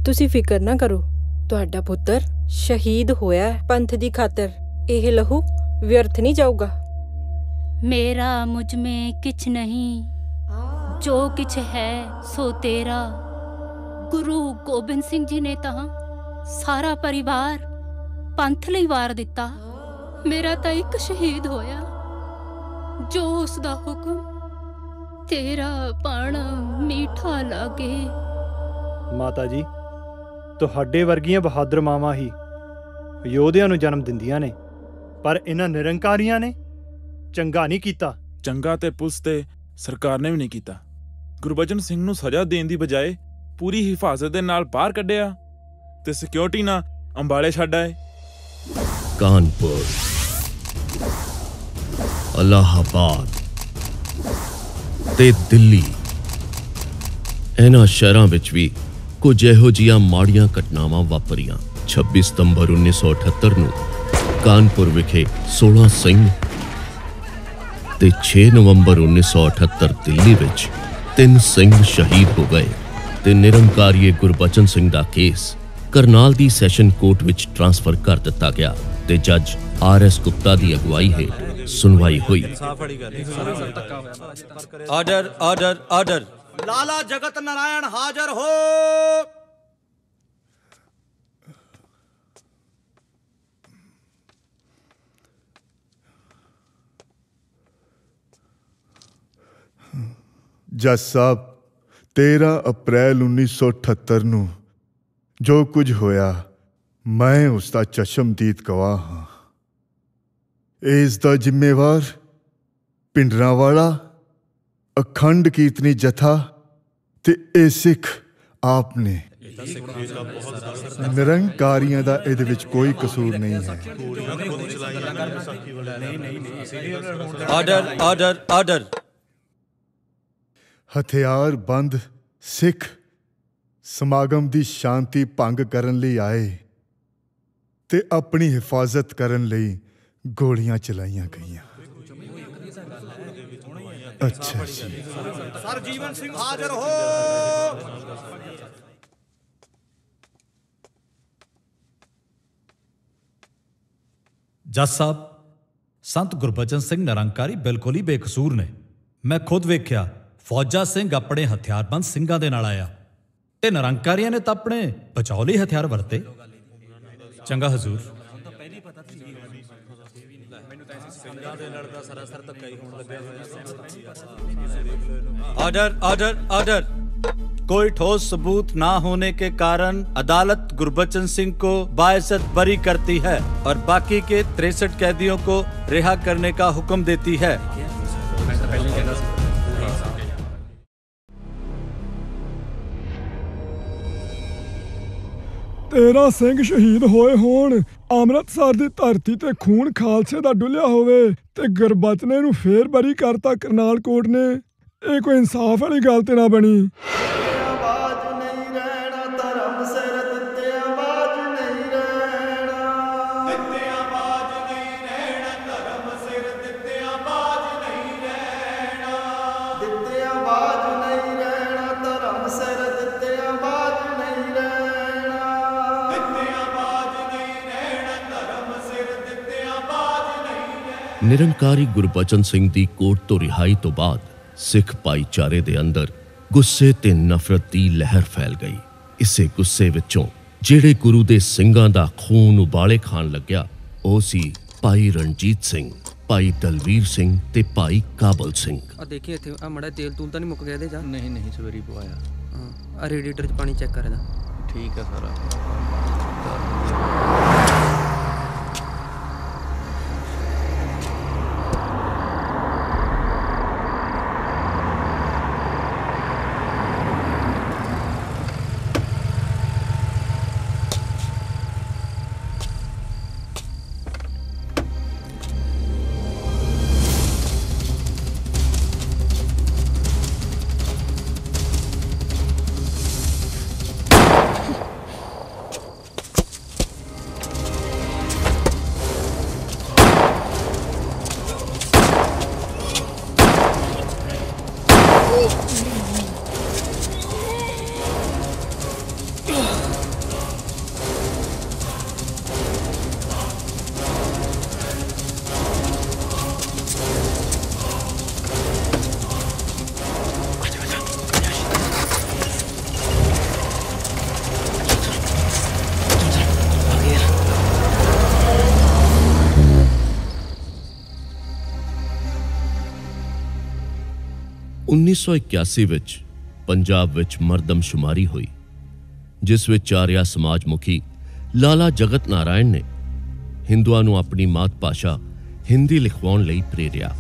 ਤੁਸੀਂ ਫਿਕਰ ਨਾ ਕਰੋ। ਤੁਹਾਡਾ ਪੁੱਤਰ ਸ਼ਹੀਦ ਹੋਇਆ ਪੰਥ ਦੀ ਖਾਤਰ। ਇਹ ਲਹੂ ਵਿਅਰਥ ਨਹੀਂ ਜਾਊਗਾ। ਮੇਰਾ ਮੁਝ ਮੇ ਕਿਛ ਨਹੀਂ, ਜੋ ਕਿਛ ਹੈ ਸੋ ਤੇਰਾ। ਗੁਰੂ ਗੋਬਿੰਦ ਸਿੰਘ ਜੀ ਨੇ ਤਾਂ ਸਾਰਾ ਪਰਿਵਾਰ ਪੰਥ ਲਈ ਵਾਰ ਦਿੱਤਾ। ਮੇਰਾ ਤਾਂ ਇੱਕ ਸ਼ਹੀਦ ਹੋਇਆ, ਜੋ ਉਸ ਦਾ ਹੁਕਮ ਤੇਰਾ ਪਾਣਾ ਮੀਠਾ ਲਾਗੇ। ਮਾਤਾ ਜੀ ਤੁਹਾਡੇ ਵਰਗੀਆਂ ਬਹਾਦਰ ਮਾਵਾਂ ਹੀ ਯੋਧਿਆਂ ਨੂੰ ਜਨਮ ਦਿੰਦੀਆਂ ਨੇ ਪਰ ਇਹਨਾਂ ਨਿਰੰਕਾਰੀਆਂ ਨੇ ਚੰਗਾ ਨਹੀਂ ਕੀਤਾ। ਚੰਗਾ ਤੇ ਪੁਲਿਸ ਤੇ ਸਰਕਾਰ ਨੇ ਵੀ ਨਹੀਂ ਕੀਤਾ। ਗੁਰਬਚਨ ਸਿੰਘ ਨੂੰ ਸਜ਼ਾ ਦੇਣ ਦੀ ਬਜਾਏ ਪੂਰੀ ਹਿਫਾਜ਼ਤ ਦੇ ਨਾਲ ਬਾਹਰ ਕੱਢਿਆ ਤੇ ਸਿਕਿਉਰਿਟੀ ਨਾਲ ਅੰਬਾਲੇ ਛੱਡ ਆਏ। ਕਾਨਪੁਰ ਅਲਾਹਾਬਾਦ ਤੇ ਦਿੱਲੀ। ਇਹਨਾਂ ਸ਼ਹਿਰਾਂ ਵਿੱਚ ਵੀ ਕੁਝ ਇਹੋ ਜੀਆਂ ਮਾੜੀਆਂ ਘਟਨਾਵਾਂ ਵਾਪਰੀਆਂ। 26 ਸਤੰਬਰ 1978 ਨੂੰ ਕਾਨਪੁਰ ਵਿਖੇ 16 ਸਿੰਘ ਤੇ 6 ਨਵੰਬਰ 1978 ਦਿੱਲੀ ਵਿੱਚ ਤਿੰਨ ਸਿੰਘ ਸ਼ਹੀਦ ਹੋ ਗਏ ਤੇ ਨਿਰੰਕਾਰੀ ਗੁਰਬਚਨ ਸਿੰਘ ਦਾ ਕੇਸ ਕਰਨਾਲ ਦੀ ਸੈਸ਼ਨ ਕੋਰਟ ਵਿੱਚ ਟ੍ਰਾਂਸਫਰ ਕਰ ਦਿੱਤਾ ਗਿਆ ਤੇ ਜੱਜ ਆਰ ਐਸ ਗੁਪਤਾ ਦੀ ਅਗਵਾਈ ਹੇਠ ਸੁਣਵਾਈ ਹੋਈ। Order order order. ਲਾਲਾ ਜਗਤ ਨਾਰਾਇਣ ਹਾਜ਼ਰ ਹੋ। ਜੱਜ ਸਾਹਿਬ 13 ਅਪ੍ਰੈਲ 1978 ਨੂੰ ਜੋ ਕੁਝ ਹੋਇਆ, ਮੈਂ ਉਸ ਦਾ ਚਸ਼ਮਦੀਦ ਗਵਾਹ ਹਾਂ। ਇਸ ਦਾ ਜ਼ਿੰਮੇਵਾਰ ਪਿੰਡਰਾਂ ਵਾਲਾ ਅਖੰਡ ਕੀਰਤਨੀ ਜਥਾ ਤੇ ਇਹ ਸਿੱਖ ਆਪ ਨੇ। ਨਿਰੰਕਾਰੀਆਂ ਦਾ ਇਹਦੇ ਵਿੱਚ ਕੋਈ ਕਸੂਰ ਨਹੀਂ ਹੈ। Order order order. ਹਥਿਆਰ ਬੰਦ ਸਿੱਖ ਸਮਾਗਮ ਦੀ ਸ਼ਾਂਤੀ ਭੰਗ ਕਰਨ ਲਈ ਆਏ ਤੇ ਆਪਣੀ ਹਿਫਾਜ਼ਤ ਕਰਨ ਲਈ ਗੋਲੀਆਂ ਚਲਾਈਆਂ ਗਈਆਂ। ਅੱਛਾ। ਜੀ ਸਰ ਜੀਵਨ ਸਿੰਘ ਹਾਜ਼ਰ ਹੋ। ਜੱਜ ਸਾਹਿਬ ਸੰਤ ਗੁਰਬਚਨ ਸਿੰਘ ਨਿਰੰਕਾਰੀ ਬਿਲਕੁਲ ਹੀ ਬੇਕਸੂਰ ਨੇ। ਮੈਂ ਖੁਦ ਵੇਖਿਆ ਫੌਜਾ ਸਿੰਘ ਆਪਣੇ ਹਥਿਆਰਬੰਦ ਸਿੰਘਾਂ ਦੇ ਨਾਲ ਆਇਆ। ਤੇ ਨਿਰੰਕਾਰੀਆਂ ਨੇ ਤਾਂ ਆਪਣੇ ਬਚਾਓ ਲਈ ਹਥਿਆਰ ਵਰਤੇ। ਚੰਗਾ ਹਜ਼ੂਰ। ऑर्डर ऑर्डर ऑर्डर कोई ठोस सबूत ना होने के कारण अदालत गुरबचन सिंह को बाइज्जत बरी करती है और बाकी के तिरसठ कैदियों को रिहा करने का हुक्म देती है ਤੇਰਾਂ ਸਿੰਘ ਸ਼ਹੀਦ ਹੋਏ ਹੋਣ। ਅੰਮ੍ਰਿਤਸਰ ਦੀ ਧਰਤੀ ਤੇ ਖੂਨ ਖਾਲਸੇ ਦਾ ਡੁੱਲਿਆ ਹੋਵੇ ਤੇ ਗੁਰਬਚਨੇ ਨੂੰ ਫੇਰ ਬਰੀ ਕਰਤਾ ਕਰਨਾਲ ਕੋਰਟ ਨੇ। ਇਹ ਕੋਈ ਇਨਸਾਫ ਵਾਲੀ ਗੱਲ ਤੇ ਨਾ ਬਣੀ। ਨਿਰੰਕਾਰੀ ਗੁਰਬਚਨ ਸਿੰਘ ਦੀ ਕੋਰਟ ਤੋਂ ਰਿਹਾਈ ਤੋਂ ਬਾਅਦ ਸਿੱਖ ਭਾਈਚਾਰੇ ਦੇ ਅੰਦਰ ਗੁੱਸੇ ਤੇ ਨਫ਼ਰਤ ਦੀ ਲਹਿਰ ਫੈਲ ਗਈ। ਇਸੇ ਗੁੱਸੇ ਵਿੱਚੋਂ ਜਿਹੜੇ ਗੁਰੂ ਦੇ ਸਿੰਘਾਂ ਦਾ ਖੂਨ ਉਬਾਲੇ ਖਾਣ ਲੱਗਿਆ ਉਹ ਸੀ ਭਾਈ ਰਣਜੀਤ ਸਿੰਘ ਭਾਈ ਦਲਵੀਰ ਸਿੰਘ ਤੇ ਭਾਈ ਕਾਬਲ ਸਿੰਘ। ਆ ਦੇਖੀ ਇੱਥੇ ਆ ਮੜਾ ਤੇਲ ਤੂਲ ਤਾਂ ਨਹੀਂ ਮੁੱਕ ਗਿਆ ਇਹਦੇ ਜਾ? ਨਹੀਂ ਨਹੀਂ ਸਵੇਰੀ ਪਵਾਇਆ। ਹਾਂ ਆ ਰੇਡੀਏਟਰ 'ਚ ਪਾਣੀ ਚੈੱਕ ਕਰ ਇਹਦਾ। ਠੀਕ ਆ ਸਾਰਾ। 1981 ਵਿੱਚ ਪੰਜਾਬ ਵਿੱਚ ਮਰਦਮਸ਼ੁਮਾਰੀ ਹੋਈ, ਜਿਸ ਵਿੱਚ ਆਰਿਆ ਸਮਾਜ ਮੁਖੀ ਲਾਲਾ ਜਗਤ ਨਾਰਾਇਣ ਨੇ ਹਿੰਦੂਆਂ ਨੂੰ ਆਪਣੀ ਮਾਤ ਭਾਸ਼ਾ ਹਿੰਦੀ ਲਿਖਵਾਉਣ ਲਈ ਪ੍ਰੇਰਿਆ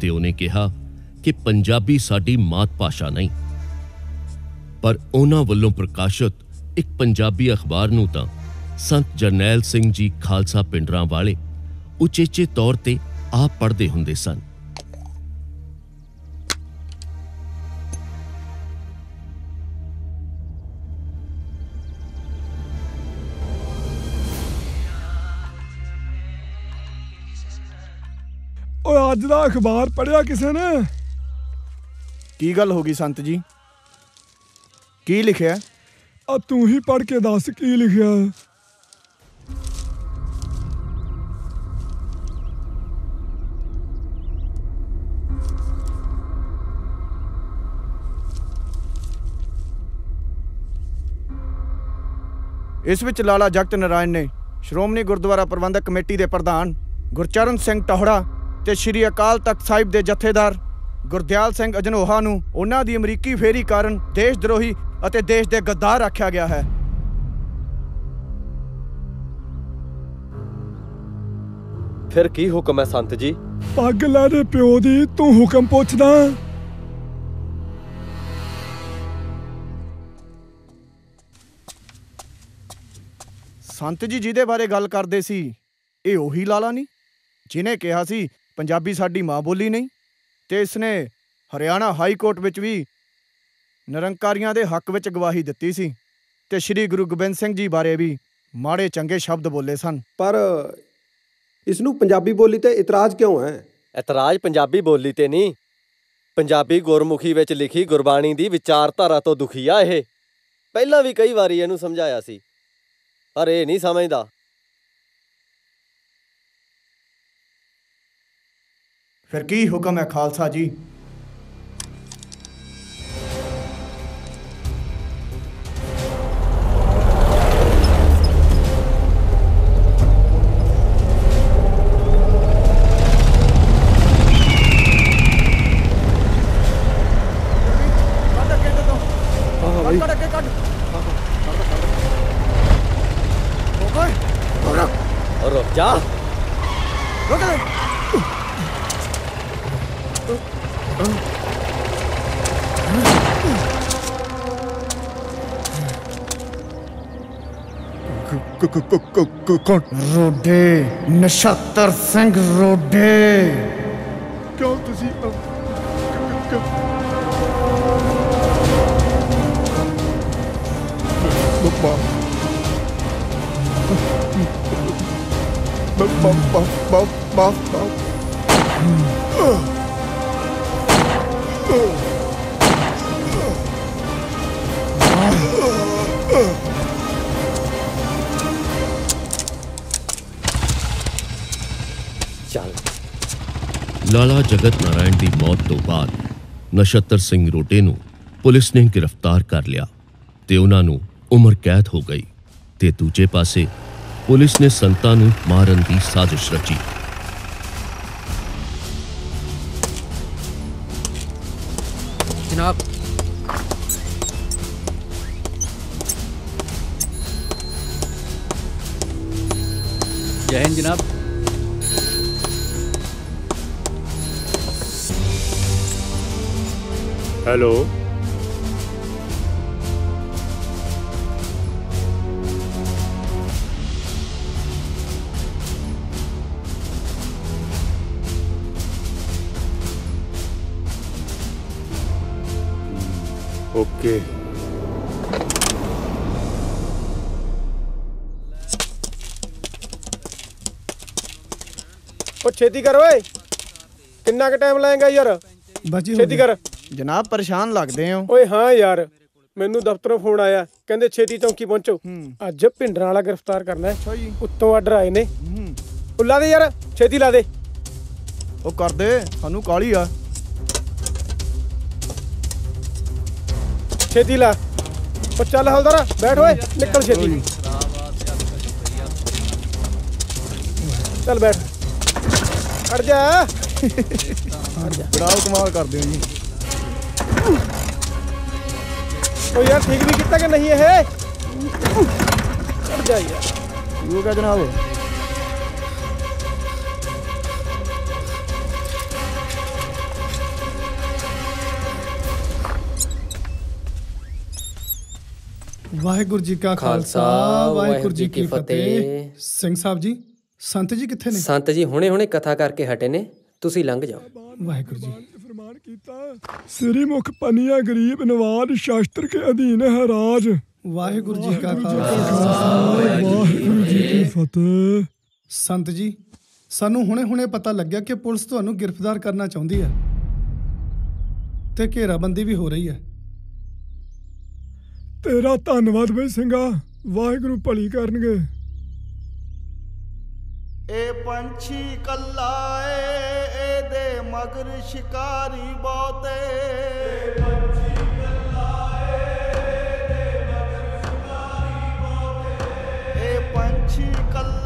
ਤੇ ਉਹਨੇ ਕਿਹਾ ਕਿ ਪੰਜਾਬੀ ਸਾਡੀ ਮਾਤ ਭਾਸ਼ਾ ਨਹੀਂ, ਪਰ ਉਹਨਾਂ ਵੱਲੋਂ ਪ੍ਰਕਾਸ਼ਿਤ ਇੱਕ ਪੰਜਾਬੀ ਅਖਬਾਰ ਨੂੰ ਤਾਂ ਸੰਤ ਜਰਨੈਲ ਸਿੰਘ ਜੀ ਖਾਲਸਾ ਪਿੰਡਰਾਂ ਵਾਲੇ ਉਚੇਚੇ ਤੌਰ ਤੇ ਆਪ ਪੜ੍ਹਦੇ ਹੁੰਦੇ ਸਨ। ਅੱਜ ਦਾ ਅਖਬਾਰ ਪੜਿਆ ਕਿਸੇ ਨੇ? ਕੀ ਗੱਲ ਹੋ ਗਈ ਸੰਤ ਜੀ? ਕੀ ਲਿਖਿਆ? ਆ ਤੂੰ ਹੀ ਪੜ ਕੇ ਦੱਸ ਕੀ ਲਿਖਿਆ? ਇਸ ਵਿੱਚ ਲਾਲਾ ਜਗਤ ਨਾਰਾਇਣ ਨੇ ਸ਼੍ਰੋਮਣੀ ਗੁਰਦੁਆਰਾ ਪ੍ਰਬੰਧਕ ਕਮੇਟੀ ਦੇ ਪ੍ਰਧਾਨ ਗੁਰਚਰਨ ਸਿੰਘ ਟੋਹੜਾ ਤੇ ਸ੍ਰੀ ਅਕਾਲ ਤਖਤ ਸਾਹਿਬ ਦੇ ਜਥੇਦਾਰ ਗੁਰਦਿਆਲ ਸਿੰਘ ਅਜਨੋਹਾ ਨੂੰ ਉਹਨਾਂ ਦੀ ਅਮਰੀਕੀ ਫੇਰੀ ਕਾਰਨ ਦੇਸ਼ ਦਰੋਹੀ ਅਤੇ ਦੇਸ਼ ਦੇ ਗੱਦਾਰ ਆਖਿਆ ਗਿਆ ਹੈ। ਫਿਰ ਕੀ ਹੁਕਮ ਹੈ ਸੰਤ ਜੀ? ਪੱਗ ਲੈ ਦੇ ਪਿਓ ਦੀ ਤੂੰ ਹੁਕਮ ਪੁੱਛਦਾ। ਸੰਤ ਜੀ ਜਿਹਦੇ ਬਾਰੇ ਗੱਲ ਕਰਦੇ ਸੀ ਇਹ ਉਹੀ ਲਾਲਾ ਨਹੀਂ ਜਿਨੇ ਕਿਹਾ ਸੀ ਪੰਜਾਬੀ ਸਾਡੀ ਮਾਂ ਬੋਲੀ ਨਹੀਂ ਤੇ ਇਸਨੇ ਹਰਿਆਣਾ ਹਾਈ ਕੋਰਟ ਵਿੱਚ ਵੀ ਨਿਰੰਕਾਰੀਆਂ ਦੇ ਹੱਕ ਵਿੱਚ ਗਵਾਹੀ ਦਿੱਤੀ ਸੀ ਤੇ ਸ੍ਰੀ ਗੁਰੂ ਗੋਬਿੰਦ ਸਿੰਘ ਜੀ ਬਾਰੇ ਵੀ ਮਾੜੇ ਚੰਗੇ ਸ਼ਬਦ ਬੋਲੇ ਸਨ। ਪਰ ਇਸ ਨੂੰ ਪੰਜਾਬੀ ਬੋਲੀ ਤੇ ਇਤਰਾਜ਼ ਕਿਉਂ ਹੈ? ਇਤਰਾਜ਼ ਪੰਜਾਬੀ ਬੋਲੀ ਤੇ ਨਹੀਂ। ਪੰਜਾਬੀ ਗੁਰਮੁਖੀ ਵਿੱਚ ਲਿਖੀ ਗੁਰਬਾਣੀ ਦੀ ਵਿਚਾਰਧਾਰਾ ਤੋਂ ਦੁਖੀ ਆ ਇਹ। ਪਹਿਲਾਂ ਵੀ ਕਈ ਵਾਰੀ ਇਹਨੂੰ ਸਮਝਾਇਆ ਸੀ ਪਰ ਇਹ ਨਹੀਂ ਸਮਝਦਾ। ਫਿਰ ਕੀ ਹੁਕਮ ਹੈ ਖਾਲਸਾ ਜੀ? ਜਾ। ਕੌਣ ਰੋਡੇ ਨਛੱਤਰ ਸਿੰਘ ਰੋਡੇ ਕਿਉਂ ਤੁਸੀਂ ਬੱਬਾ ਬੱਬਾ ਬੱਬਾ ਬੱਬਾ ਲਾਲਾ ਜਗਤ ਨਾਰਾਇਣ ਦੀ ਮੌਤ ਤੋਂ ਬਾਅਦ ਨਛੱਤਰ ਸਿੰਘ ਰੋਡੇ ਨੂੰ ਪੁਲਿਸ ਨੇ ਗ੍ਰਿਫਤਾਰ ਕਰ ਲਿਆ ਤੇ ਉਹਨਾਂ ਨੂੰ ਉਮਰ ਕੈਦ ਹੋ ਗਈ ਤੇ ਦੂਜੇ ਪਾਸੇ ਪੁਲਿਸ ਨੇ ਸੰਤਾਂ ਨੂੰ ਮਾਰਨ ਦੀ ਸਾਜ਼ਿਸ਼ ਰਚੀ। ਹੈਲੋ। ਓਕੇ। ਉਹ ਛੇਤੀ ਕਰ ਓਏ। ਕਿੰਨਾ ਕੁ ਟਾਈਮ ਲਾਏਗਾ ਯਾਰ? ਛੇਤੀ ਕਰ। ਜਨਾਬ ਪਰੇਸ਼ਾਨ ਲੱਗਦੇ ਹੋ? ਓਏ ਹਾਂ ਯਾਰ ਮੈਨੂੰ ਦਫ਼ਤਰੋਂ ਫੋਨ ਆਇਆ ਕਹਿੰਦੇ ਛੇਤੀ ਚੌਂਕੀ ਪਹੁੰਚੋ। ਅੱਜ ਭਿੰਡਰਾਂ ਵਾਲਾ ਗ੍ਰਿਫਤਾਰ ਕਰਨਾ ਹੈ। ਉੱਤੋਂ ਆਰਡਰ ਆਏ ਨੇ। ਉਹ ਲਾ ਦੇ ਯਾਰ ਛੇਤੀ ਲਾ ਦੇ। ਉਹ ਕਰਦੇ ਸਾਨੂੰ ਕਾਲੀ ਆ। ਛੇਤੀ ਲਾ। ਉਹ ਚੱਲ ਹਲਦਾਰਾ ਬੈਠ ਓਏ ਨਿਕਲ ਛੇਤੀ। ਚੱਲ ਬੈਠ। ਖੜ ਜਾ। ਬੜਾ ਕਮਾਲ ਕਰਦੇ ਹੋ ਜੀ। ਓ ਯਾਰ ਠੀਕ ਨਹੀਂ ਕੀਤਾ ਕਿ ਨਹੀਂ ਇਹ? ਖੜ ਜਾ ਯਾਰ। ਉਹ ਕਹ ਜਨਾਬ? ਵਾਹਿਗੁਰੂ ਜੀ ਕਾ ਖਾਲਸਾ ਵਾਹਿਗੁਰੂ ਜੀ ਕੀ ਫਤਿਹ। ਸਿੰਘ ਸਾਹਿਬ ਜੀ ਸੰਤ ਜੀ ਕਿੱਥੇ ਨੇ? ਸੰਤ ਜੀ ਹੁਣੇ ਹੁਣੇ ਕਥਾ ਕਰਕੇ ਹਟੇ ਨੇ ਤੁਸੀਂ ਲੰਘ ਜਾਓ। ਵਾਹਿਗੁਰੂ ਜੀ। ਸ੍ਰੀ ਮੁਖ ਪਨੀਆ ਗਰੀਬ ਨਵਾਜ ਸ਼ਾਸਤਰ ਕੇ ਅਧੀਨ ਹੈ ਰਾਜ। ਵਾਹਿਗੁਰੂ ਜੀ ਕਾ ਖਾਲਸਾ। ਵਾਹਿਗੁਰੂ ਜੀ ਕੀ ਫਤਿਹ। ਸੰਤ ਜੀ ਸਾਨੂੰ ਹੁਣੇ-ਹੁਣੇ ਪਤਾ ਲੱਗਿਆ ਕਿ ਪੁਲਿਸ ਤੁਹਾਨੂੰ ਗ੍ਰਿਫਤਾਰ ਕਰਨਾ ਚਾਹੁੰਦੀ ਹੈ ਤੇ ਘੇਰਾਬੰਦੀ ਵੀ ਹੋ ਰਹੀ ਹੈ। ਤੇਰਾ ਧੰਨਵਾਦ ਬਈ ਸਿੰਘਾ। ਵਾਹਿਗੁਰੂ ਭਲੀ ਕਰਨਗੇ। ਇਹ ਪੰਛੀ ਕੱਲਾ ਏ, ਇਹਦੇ ਮਗਰ ਸ਼ਿਕਾਰੀ ਬਹੁਤੇ ਇਹ ਪੰਛੀ ਕੱਲਾ ਏ। ਇਹਦੇ ਮਗਰ ਸ਼ਿਕਾਰੀ ਬਹੁਤੇ ਇਹ ਪੰਛੀ ਕੱਲਾ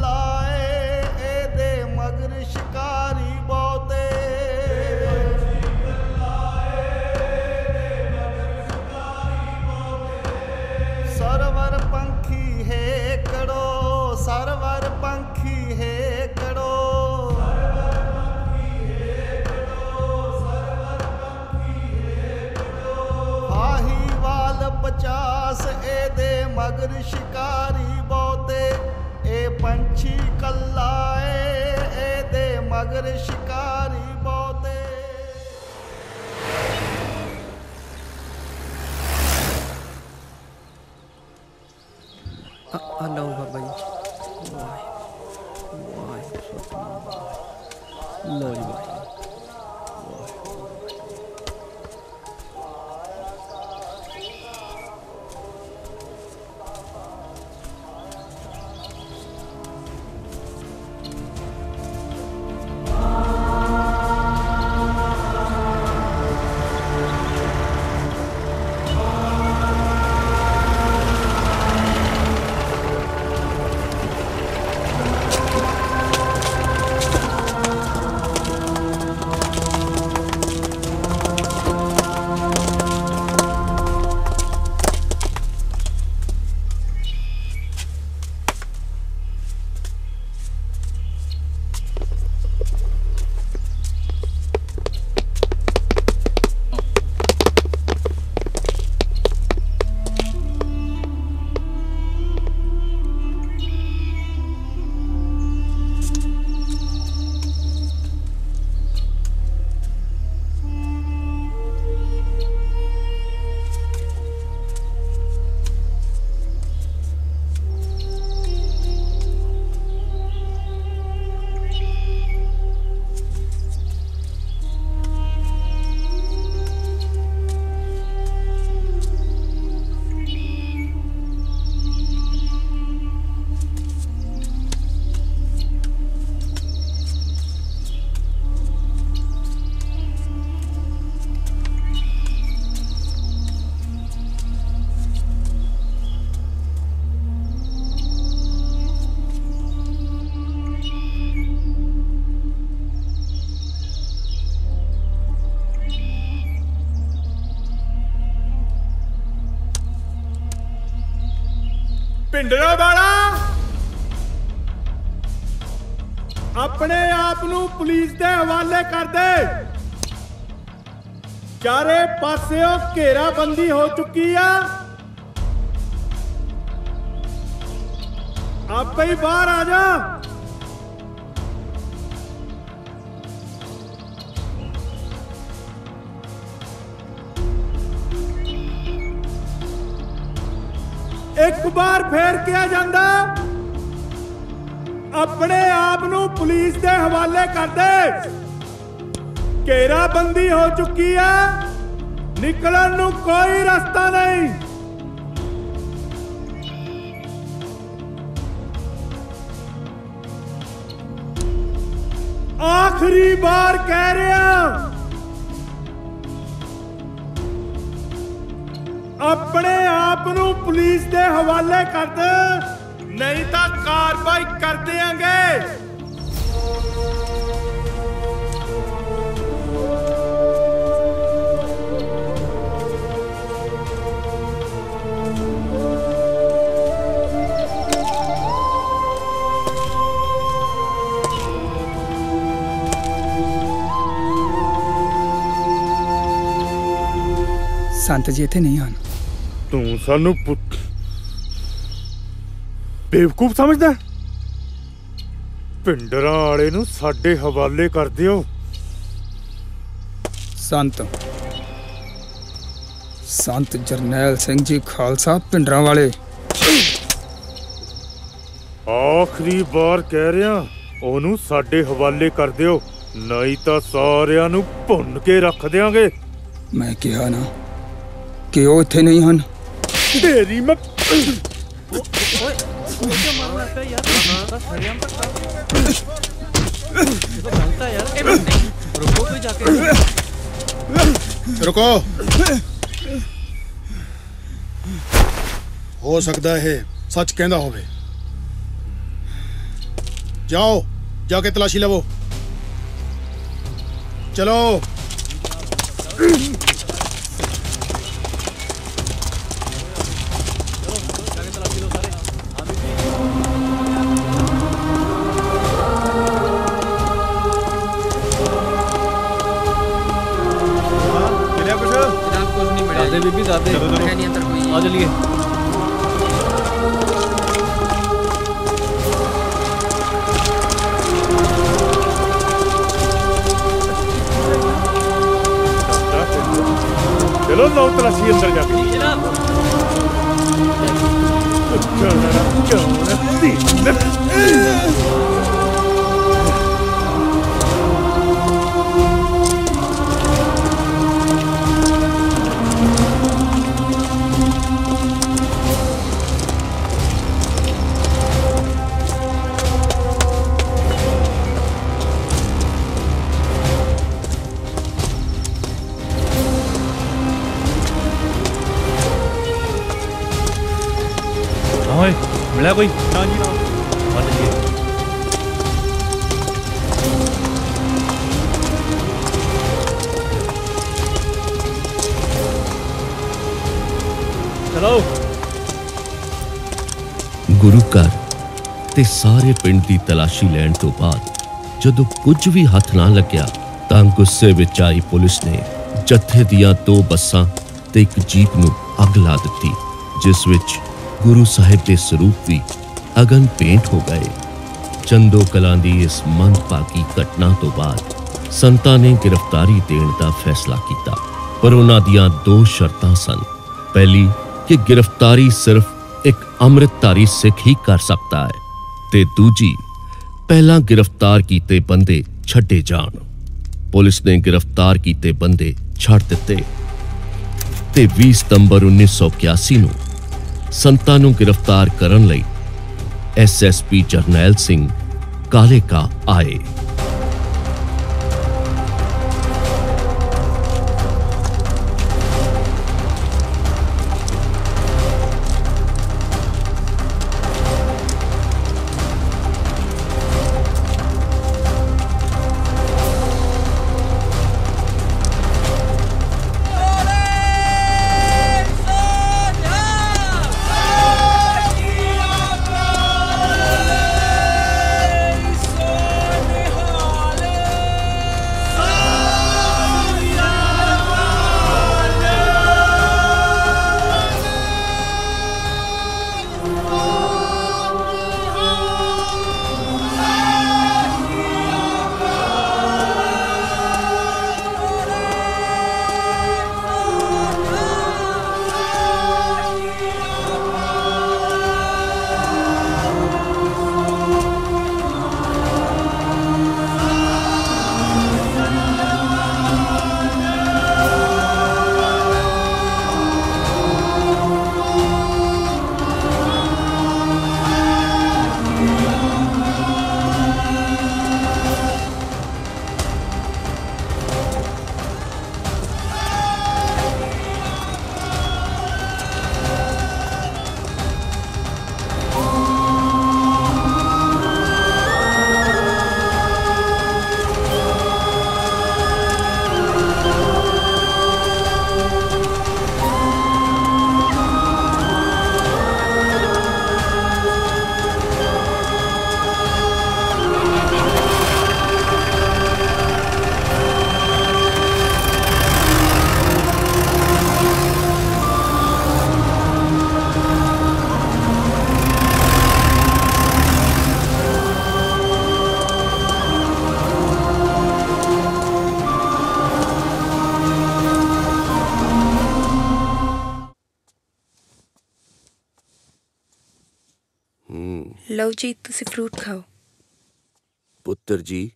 ਪਿੰਡਰਾ ਵਾਲਾ। ਆਪਣੇ ਆਪ ਨੂੰ ਪੁਲਿਸ ਦੇ ਹਵਾਲੇ ਕਰ ਦੇ। ਚਾਰੇ ਪਾਸਿਓਂ ਘੇਰਾਬੰਦੀ ਹੋ ਚੁੱਕੀ ਆ। ਆਪੇ ਹੀ ਬਾਹਰ ਆ ਜਾ। ਫੇਰ ਕਿਹਾ ਜਾਂਦਾ, ਆਪਣੇ ਆਪ ਨੂੰ ਪੁਲਿਸ ਦੇ ਹਵਾਲੇ ਕਰਦੇ। ਘੇਰਾਬੰਦੀ ਹੋ ਚੁੱਕੀ ਹੈ, ਨਿਕਲਣ ਨੂੰ ਕੋਈ ਰਸਤਾ ਨਹੀਂ। ਆਖਰੀ ਵਾਰ ਕਹਿ ਰਿਹਾ ਪੁਲਿਸ ਦੇ ਹਵਾਲੇ ਕਰ ਦੇ। ਨਹੀਂ ਤਾਂ ਕਾਰਵਾਈ ਕਰ ਦੇਾਂਗੇ ਸੰਤ ਜੀ ਇੱਥੇ ਨਹੀਂ ਹਨ। ਤੂੰ ਸਾਨੂੰ ਪੁੱਤ ਬੇਵਕੂਫ ਸਮਝਦਾ? ਪਿੰਡਰਾਂ ਵਾਲੇ ਨੂੰ ਸਾਡੇ ਹਵਾਲੇ ਕਰ ਦਿਓ। ਸੰਤ। ਸੰਤ ਜਰਨੈਲ ਸਿੰਘ ਜੀ ਖਾਲਸਾ ਪਿੰਡਰਾਂ ਵਾਲੇ। ਆਖਰੀ ਵਾਰ ਕਹਿ ਰਿਹਾ ਉਹਨੂੰ ਸਾਡੇ ਹਵਾਲੇ ਕਰ ਦਿਓ ਨਹੀਂ ਤਾਂ ਸਾਰਿਆਂ ਨੂੰ ਭੁੰਨ ਕੇ ਰੱਖ ਦਿਆਂਗੇ। ਮੈਂ ਕਿਹਾ ਨਾ ਕਿ ਉਹ ਇੱਥੇ ਨਹੀਂ ਹਨ। ਤੇਰੀ ਮੈਂ ਰੁਕੋ ਹੋ ਸਕਦਾ ਹੈ ਸੱਚ ਕਹਿੰਦਾ ਹੋਵੇ ਜਾਓ ਜਾ ਕੇ ਤਲਾਸ਼ੀ ਲਵੋ ਪਿੰਡ ਦੀ ਤਲਾਸ਼ੀ ਲੈਣ ਤੋਂ ਬਾਅਦ ਜਦੋਂ ਕੁਝ ਵੀ ਹੱਥ ਨਾ ਲੱਗਿਆ ਤਾਂ ਗੁੱਸੇ ਵਿੱਚ ਆਈ ਪੁਲਿਸ ਨੇ ਜੱਥੇ ਦੀਆਂ ਦੋ ਬੱਸਾਂ ਤੇ ਇੱਕ ਜੀਪ ਨੂੰ ਅੱਗ ਲਾ ਦਿੱਤੀ, ਜਿਸ ਵਿੱਚ ਗੁਰੂ ਸਾਹਿਬ ਦੇ ਸਰੂਪ ਵੀ ਅਗਨ ਪੇਂਟ ਹੋ ਗਏ। ਚੰਦੋ ਕਲਾਂ ਦੀ ਇਸ ਮੰਦਭਾਗੀ ਘਟਨਾ ਤੋਂ ਬਾਅਦ ਸੰਤਾਂ ਨੇ ਗ੍ਰਿਫਤਾਰੀ ਦੇਣ ਦਾ ਫੈਸਲਾ ਕੀਤਾ, ਪਰ ਉਹਨਾਂ ਦੀਆਂ ਦੋ ਸ਼ਰਤਾਂ ਸਨ। ਪਹਿਲੀ, ਕਿ ਗ੍ਰਿਫਤਾਰੀ ਸਿਰਫ ਇੱਕ ਅੰਮ੍ਰਿਤਧਾਰੀ ਸਿੱਖ ਹੀ ਕਰ ਸਕਦਾ ਹੈ। ਤੇ ਦੂਜੀ, ਪਹਿਲਾਂ ਗ੍ਰਿਫਤਾਰ ਕੀਤੇ ਬੰਦੇ ਛੱਡੇ ਜਾਣ। ਪੁਲਿਸ ਨੇ ਗ੍ਰਿਫਤਾਰ ਕੀਤੇ ਬੰਦੇ ਛੱਡ ਦਿੱਤੇ। ਤੇ 20 ਸਤੰਬਰ 1981 ਨੂੰ ਸੰਤਾਂ ਨੂੰ ਗ੍ਰਿਫਤਾਰ ਕਰਨ ਲਈ ਐਸਐਸਪੀ ਜਰਨੈਲ ਸਿੰਘ ਕਾਲੇਕਾ ਆਏ। ਲਓ ਜੀ ਜੀ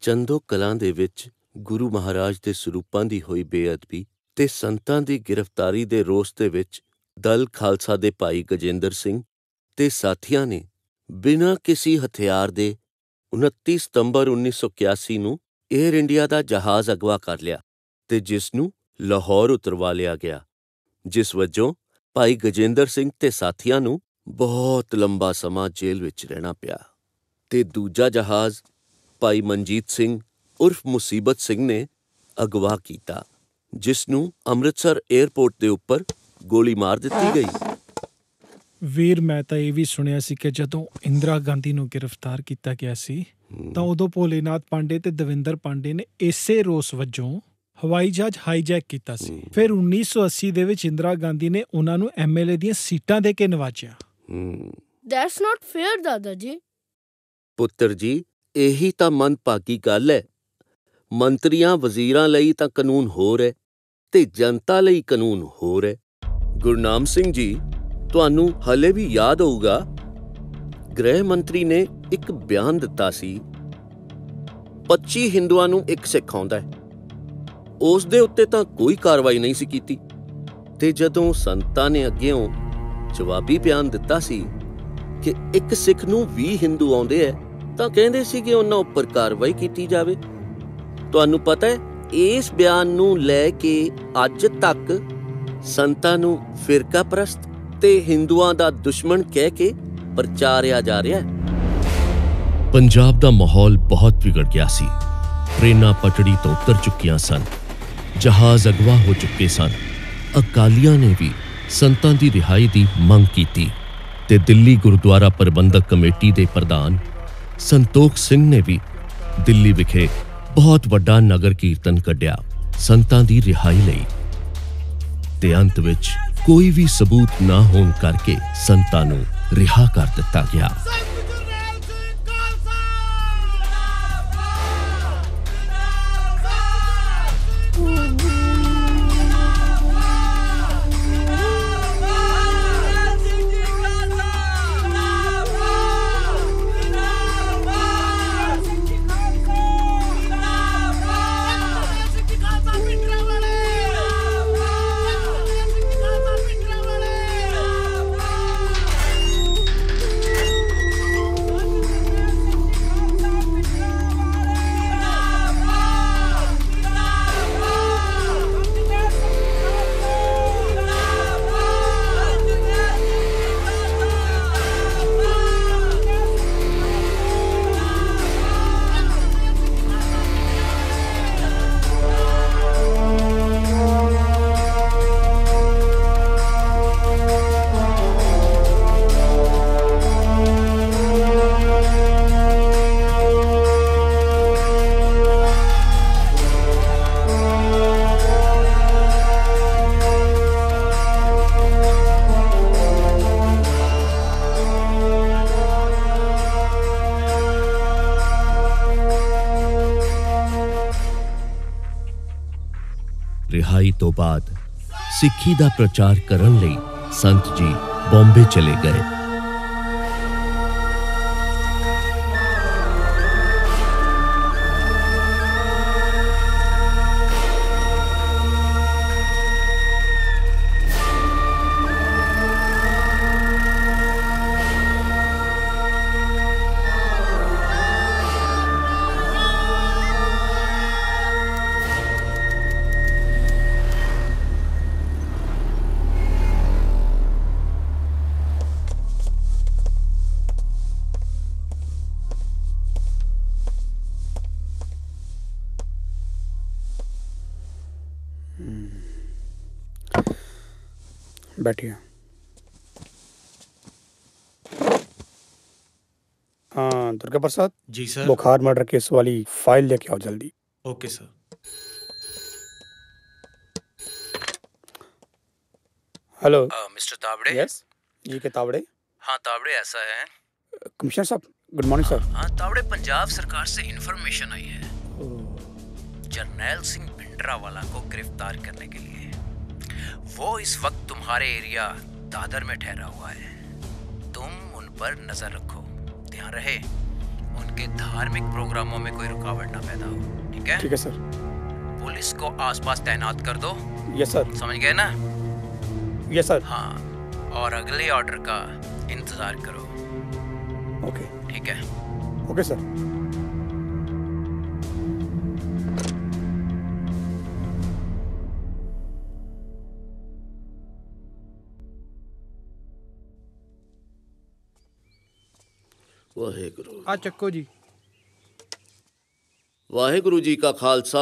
ਚੰਦੋ ਕਲਾਂ ਦੇ ਵਿੱਚ ਗੁਰੂ ਮਹਾਰਾਜ ਦੇ ਸਰੂਪਾਂ ਦੀ ਹੋਈ ਬੇਅਦਬੀ ਤੇ ਸੰਤਾਂ ਦੀ ਗ੍ਰਿਫਤਾਰੀ ਦੇ ਰੋਸ ਦੇ ਵਿੱਚ ਦਲ ਖਾਲਸਾ ਦੇ ਭਾਈ ਗਜੇਂਦਰ ਸਿੰਘ ਤੇ ਸਾਥੀਆਂ ਨੇ ਬਿਨਾਂ ਕਿਸੇ ਹਥਿਆਰ ਦੇ 29 ਸਤੰਬਰ 1981 ਨੂੰ 에ਅਰ ਇੰਡੀਆ ਦਾ ਜਹਾਜ਼ ਅਗਵਾ ਕਰ ਲਿਆ ਤੇ ਜਿਸ ਨੂੰ ਲਾਹੌਰ ਉਤਰਵਾ ਲਿਆ ਗਿਆ, ਜਿਸ ਵਜੋਂ ਭਾਈ ਗਜੇਂਦਰ ਸਿੰਘ ਤੇ ਸਾਥੀਆਂ ਨੂੰ ਬਹੁਤ ਲੰਬਾ ਸਮਾਂ ਜੇਲ੍ਹ ਵਿੱਚ ਰਹਿਣਾ ਪਿਆ ਤੇ ਦੂਜਾ ਜਹਾਜ਼ ਭਾਈ ਮਨਜੀਤ ਸਿੰਘ ਉਰਫ ਮੁਸੀਬਤ ਸਿੰਘ ਨੇ ਅਗਵਾ ਕੀਤਾ ਜਿਸ ਨੂੰ ਅੰਮ੍ਰਿਤਸਰ 에ਅਰਪੋਰਟ ਦੇ ਉੱਪਰ ਗੋਲੀ ਮਾਰ ਦਿੱਤੀ ਗਈ। ਵੀਰ ਮੈਂ ਤਾਂ ਇਹ ਵੀ ਸੁਣਿਆ ਸੀ ਕਿ ਜਦੋਂ ਇੰਦਰਾ ਗਾਂਧੀ ਨੂੰ ਗ੍ਰਿਫਤਾਰ ਕੀਤਾ ਗਿਆ ਸੀ ਤਾਂ ਉਦੋਂ ਭੋਲੇਨਾਥ ਪਾਂਡੇ ਤੇ ਦਵਿੰਦਰ ਪਾਂਡੇ ਨੇ ਇਸੇ ਰੋਸ ਵਜੋਂ ਹਵਾਈ ਜਹਾਜ਼ ਹਾਈਜੈਕ ਕੀਤਾ ਸੀ। ਫਿਰ 1980 ਦੇ ਵਿੱਚ ਇੰਦਰਾ ਗਾਂਧੀ ਨੇ ਉਹਨਾਂ ਨੂੰ ਐਮਐਲਏ ਦੀਆਂ ਸੀਟਾਂ ਦੇ ਕੇ ਨਵਾਜਿਆ। ਦੈਟਸ ਨਾਟ ਫੇਅਰ ਦਾਦਾ ਜੀ। ਪੁੱਤਰ ਜੀ ਇਹੀ ਤਾਂ ਮਨਭਾਗੀ ਗੱਲ ਹੈ ਮੰਤਰੀਆਂ ਵਜ਼ੀਰਾਂ ਲਈ ਤਾਂ ਕਾਨੂੰਨ ਹੋਰ ਹੈ ਤੇ ਜਨਤਾ ਲਈ ਕਾਨੂੰਨ ਹੋਰ ਹੈ ਗੁਰਨਾਮ ਸਿੰਘ ਜੀ, ਤੁਹਾਨੂੰ ਹਲੇ ਵੀ ਯਾਦ ਹੋਊਗਾ, ਗ੍ਰਹਿ ਮੰਤਰੀ ਨੇ ਇੱਕ ਬਿਆਨ ਦਿੱਤਾ ਸੀ। 25 ਹਿੰਦੂਆਂ ਨੂੰ ਇੱਕ ਸਿੱਖ ਆਉਂਦਾ ਹੈ ਉਸ ਦੇ ਉੱਤੇ ਤਾਂ ਕੋਈ ਕਾਰਵਾਈ ਨਹੀਂ ਸੀ ਕੀਤੀ। ਤੇ ਜਦੋਂ ਸੰਤਾਂ ਨੇ ਅੱਗੇੋਂ ਜਵਾਬੀ ਬਿਆਨ ਦਿੱਤਾ ਸੀ ਕਿ ਇੱਕ ਸਿੱਖ ਨੂੰ 20 ਹਿੰਦੂ ਆਉਂਦੇ ਐ ਤਾਂ ਕਹਿੰਦੇ ਸੀ ਕਿ ਉਹਨਾਂ ਉੱਪਰ ਕਾਰਵਾਈ ਕੀਤੀ ਜਾਵੇ। ਤੁਹਾਨੂੰ ਪਤਾ ਹੈ, ਇਸ ਬਿਆਨ ਨੂੰ ਲੈ ਕੇ ਅੱਜ ਤੱਕ ਸੰਤਾਂ ਨੂੰ ਫਿਰਕਾ ਪ੍ਰਸਤ ਤੇ ਹਿੰਦੂਆਂ ਦਾ ਦੁਸ਼ਮਣ ਕਹਿ ਕੇ ਪ੍ਰਚਾਰਿਆ ਜਾ ਰਿਹਾ ਹੈ। ਪੰਜਾਬ ਦਾ ਮਾਹੌਲ ਬਹੁਤ ਵਿਗੜ ਗਿਆ ਸੀ। ਟ੍ਰੇਨਾਂ ਪਟੜੀ ਤੋਂ ਉਤਰ ਚੁੱਕੀਆਂ ਸਨ। ਜਹਾਜ਼ ਅਗਵਾ ਹੋ ਚੁੱਕੇ ਸਨ। ਅਕਾਲੀਆਂ ਨੇ ਵੀ ਸੰਤਾਂ ਦੀ ਰਿਹਾਈ ਦੀ ਮੰਗ ਕੀਤੀ ਤੇ ਦਿੱਲੀ ਗੁਰਦੁਆਰਾ ਪ੍ਰਬੰਧਕ ਕਮੇਟੀ ਦੇ ਪ੍ਰਧਾਨ ਸੰਤੋਖ ਸਿੰਘ ਨੇ ਵੀ ਦਿੱਲੀ ਵਿਖੇ ਬਹੁਤ ਵੱਡਾ ਨਗਰ ਕੀਰਤਨ ਕੱਢਿਆ ਸੰਤਾਂ ਦੀ ਰਿਹਾਈ ਲਈ। ਤੇ ਅੰਤ ਵਿੱਚ ਕੋਈ ਵੀ ਸਬੂਤ ਨਾ ਹੋਣ ਕਰਕੇ ਸੰਤਾਂ ਨੂੰ ਰਿਹਾ ਕਰ ਦਿੱਤਾ ਗਿਆ। ਸਿੱਖੀ ਦਾ ਪ੍ਰਚਾਰ ਕਰਨ ਲਈ ਸੰਤ ਜੀ ਬੰਬੇ ਚਲੇ ਗਏ। जी सर। बुखार मर्डर केस वाली फ़ाइल लेके आओ जल्दी। Okay sir hello. Mister Tawde? Yes जी के तावड़े। हाँ तावड़े ऐसा है। कमिश्नर साहब गुड मॉर्निंग सर हाँ तावड़े पंजाब सरकार से इन्फॉर्मेशन आई है। जर्नैल सिंह भिंडरावाला को गिरफ़्तार करने के लिए। वो इस वक्त तुम्हारे एरिया दादर में ठहरा हुआ है। तुम उन पर नज़र रखो। ध्यान रहे। के धार्मिक प्रोग्रामों में कोई रुकावट ना पैदा हो ठीक है? ठीक है सर। पुलिस को आसपास तैनात कर दो। यस सर समझ गए ना? यस सर हाँ और अगले ऑर्डर का इंतज़ार करो। ओके ठीक है? ओके सर ਵਾਹਿਗੁਰੂ ਆ ਚੱਕੋ ਜੀ। ਵਾਹਿਗੁਰੂ ਜੀ ਕਾ ਖਾਲਸਾ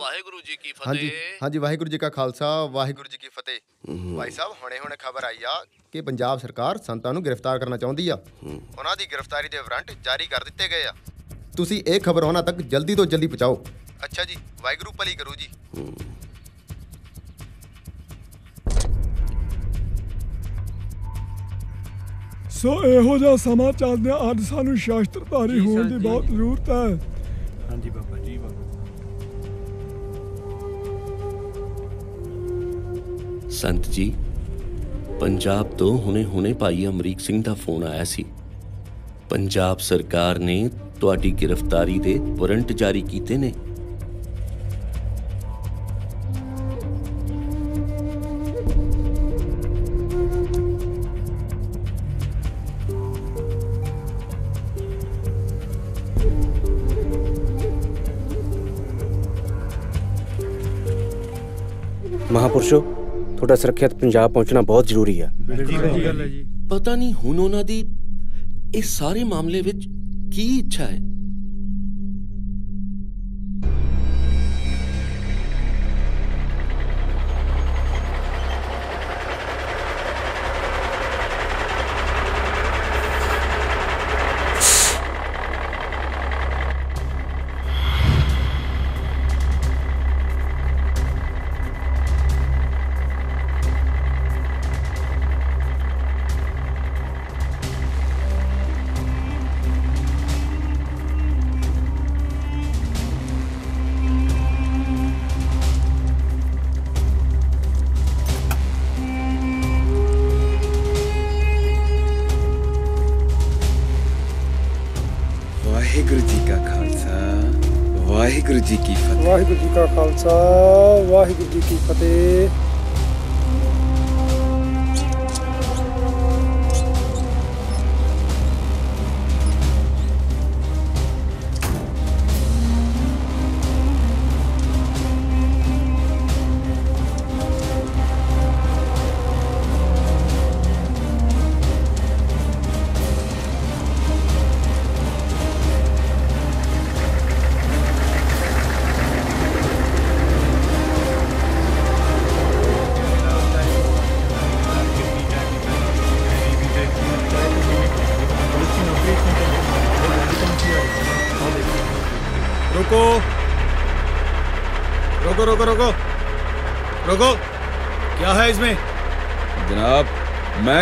ਵਾਹਿਗੁਰੂ ਜੀ ਕੀ ਹਾਂਜੀ ਫਤਿਹ। ਹਾਂਜੀ ਵਾਹਿਗੁਰੂ ਜੀ ਕਾ ਖਾਲਸਾ ਵਾਹਿਗੁਰੂ ਜੀ ਕੀ ਫਤਿਹ। ਭਾਈ ਸਾਹਿਬ ਹੁਣੇ ਹੁਣੇ ਖਬਰ ਆਈ ਆ ਕਿ ਪੰਜਾਬ ਸਰਕਾਰ ਸੰਤਾਂ ਨੂੰ ਗ੍ਰਿਫਤਾਰ ਕਰਨਾ ਚਾਹੁੰਦੀ ਆ। ਉਹਨਾਂ ਦੀ ਗ੍ਰਿਫਤਾਰੀ ਦੇ ਵਾਰੰਟ ਜਾਰੀ ਕਰ ਦਿੱਤੇ ਗਏ ਆ। ਤੁਸੀਂ ਇਹ ਖਬਰ ਉਹਨਾਂ ਤੱਕ ਜਲਦੀ ਤੋਂ ਜਲਦੀ ਪਹੁੰਚਾਓ। ਅੱਛਾ ਜੀ। ਵਾਹਿਗੁਰੂ ਭਲੀ ਕਰੂ ਜੀ। ਸੋ ਇਹੋ ਜਿਹਾ ਸਮਾਂ ਚੱਲਦਿਆਂ ਅੱਜ ਸਾਨੂੰ ਸ਼ਾਸਤਰਧਾਰੀ ਹੋਣ ਦੀ ਬਹੁਤ ਜ਼ਰੂਰਤ ਹੈ। ਹਾਂਜੀ ਬਾਬਾ ਜੀ ਬਾਬਾ ਸੰਤ ਜੀ ਪੰਜਾਬ ਤੋਂ ਹੁਣੇ-ਹੁਣੇ ਭਾਈ ਅਮਰੀਕ ਸਿੰਘ ਦਾ ਫੋਨ ਆਇਆ ਸੀ। ਪੰਜਾਬ ਸਰਕਾਰ ਨੇ ਤੁਹਾਡੀ ਗ੍ਰਿਫਤਾਰੀ ਦੇ ਵਾਰੰਟ ਜਾਰੀ ਕੀਤੇ ਨੇ। ਮਹਾਪੁਰਸ਼ੋ ਤੁਹਾਡਾ ਸੁਰੱਖਿਅਤ ਪੰਜਾਬ ਪਹੁੰਚਣਾ ਬਹੁਤ ਜ਼ਰੂਰੀ ਹੈ ਗੱਲ ਹੈ ਜੀ। ਪਤਾ ਨਹੀਂ ਹੁਣ ਉਹਨਾਂ ਦੀ ਇਸ ਸਾਰੇ ਮਾਮਲੇ ਵਿੱਚ ਕੀ ਇੱਛਾ ਹੈ?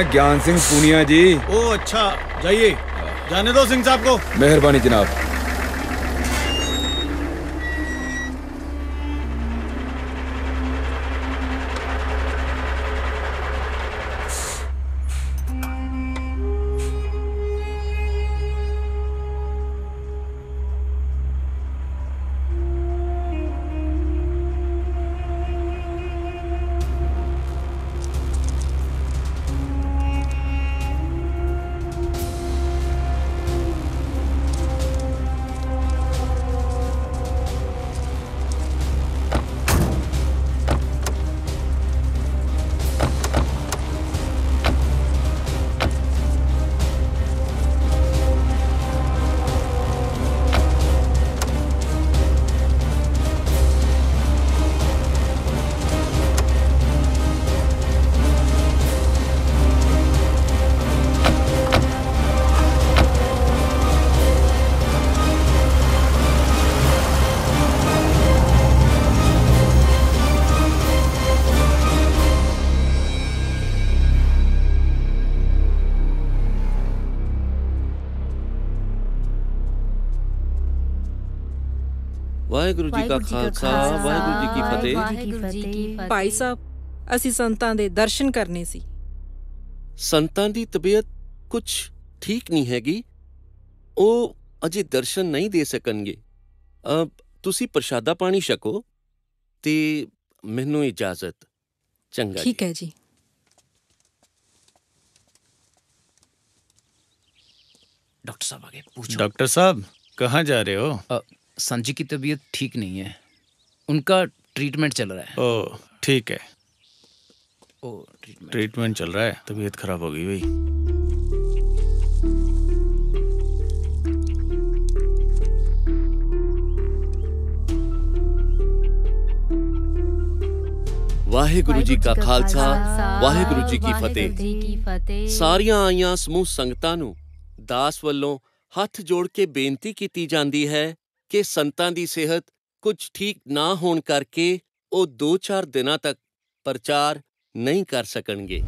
ज्ञान सिंह पूनिया जी ओ अच्छा जाइए जाने दो सिंह साहब को मेहरबानी जनाब ਵਾਹਿਗੁਰੂ ਜੀ ਕਾ ਖਾਲਸਾ ਵਾਹਿਗੁਰੂ ਜੀ ਕੀ ਫਤਿਹ ਵਾਹਿਗੁਰੂ ਜੀ ਕੀ ਫਤਿਹ ਭਾਈ ਸਾਹਿਬ ਅਸੀਂ ਸੰਤਾਂ ਦੇ ਦਰਸ਼ਨ ਕਰਨੇ ਸੀ ਸੰਤਾਂ ਦੀ ਤਬੀਅਤ ਕੁਝ ਠੀਕ ਨਹੀਂ ਹੈਗੀ ਉਹ ਅਜੇ ਦਰਸ਼ਨ ਨਹੀਂ ਦੇ ਸਕਣਗੇ ਅ, ਤੁਸੀਂ ਪ੍ਰਸ਼ਾਦਾ ਪਾਣੀ ਛਕੋ ਤੇ ਮੈਨੂੰ ਇਜਾਜ਼ਤ ਚੰਗਾ ਜੀ ठीक है जी डॉक्टर साहब आगे पूछो डॉक्टर साहब कहाँ जा रहे हो संजय की तबीयत ठीक नहीं है उनका ट्रीटमेंट चल रहा है ओ ठीक है ओ ट्रीटमेंट चल रहा है तबीयत खराब हो गई भाई ਵਾਹਿਗੁਰੂ ਜੀ ਕਾ ਖਾਲਸਾ ਵਾਹਿਗੁਰੂ ਵਾਹਿਗੁਰੂ ਜੀ ਕੀ ਵਾਹਿਗੁਰੂ ਜੀ ਕੀ ਫਤਿਹ ਫਤਿਹ। ਸਾਰੀਆਂ ਆਈਆਂ ਸਮੂਹ ਸੰਗਤਾਂ ਨੂੰ ਦਾਸ ਵੱਲੋਂ ਹੱਥ ਜੋੜ ਕੇ ਬੇਨਤੀ ਕੀਤੀ ਜਾਂਦੀ ਹੈ ਕਿ ਸੰਤਾਂ ਦੀ ਸਿਹਤ ਕੁਝ ਠੀਕ ਨਾ ਹੋਣ ਕਰਕੇ ਉਹ 2-4 ਦਿਨਾਂ ਤੱਕ ਪ੍ਰਚਾਰ ਨਹੀਂ ਕਰ ਸਕਣਗੇ।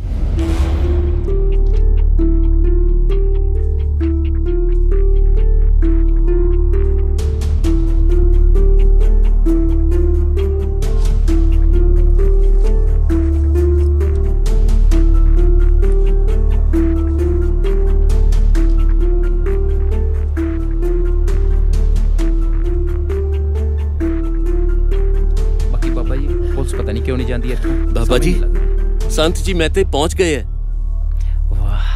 पता नहीं क्यों नहीं जाती इतना बाबा जी संत जी मैं तो पहुँच गए हैं। वाह।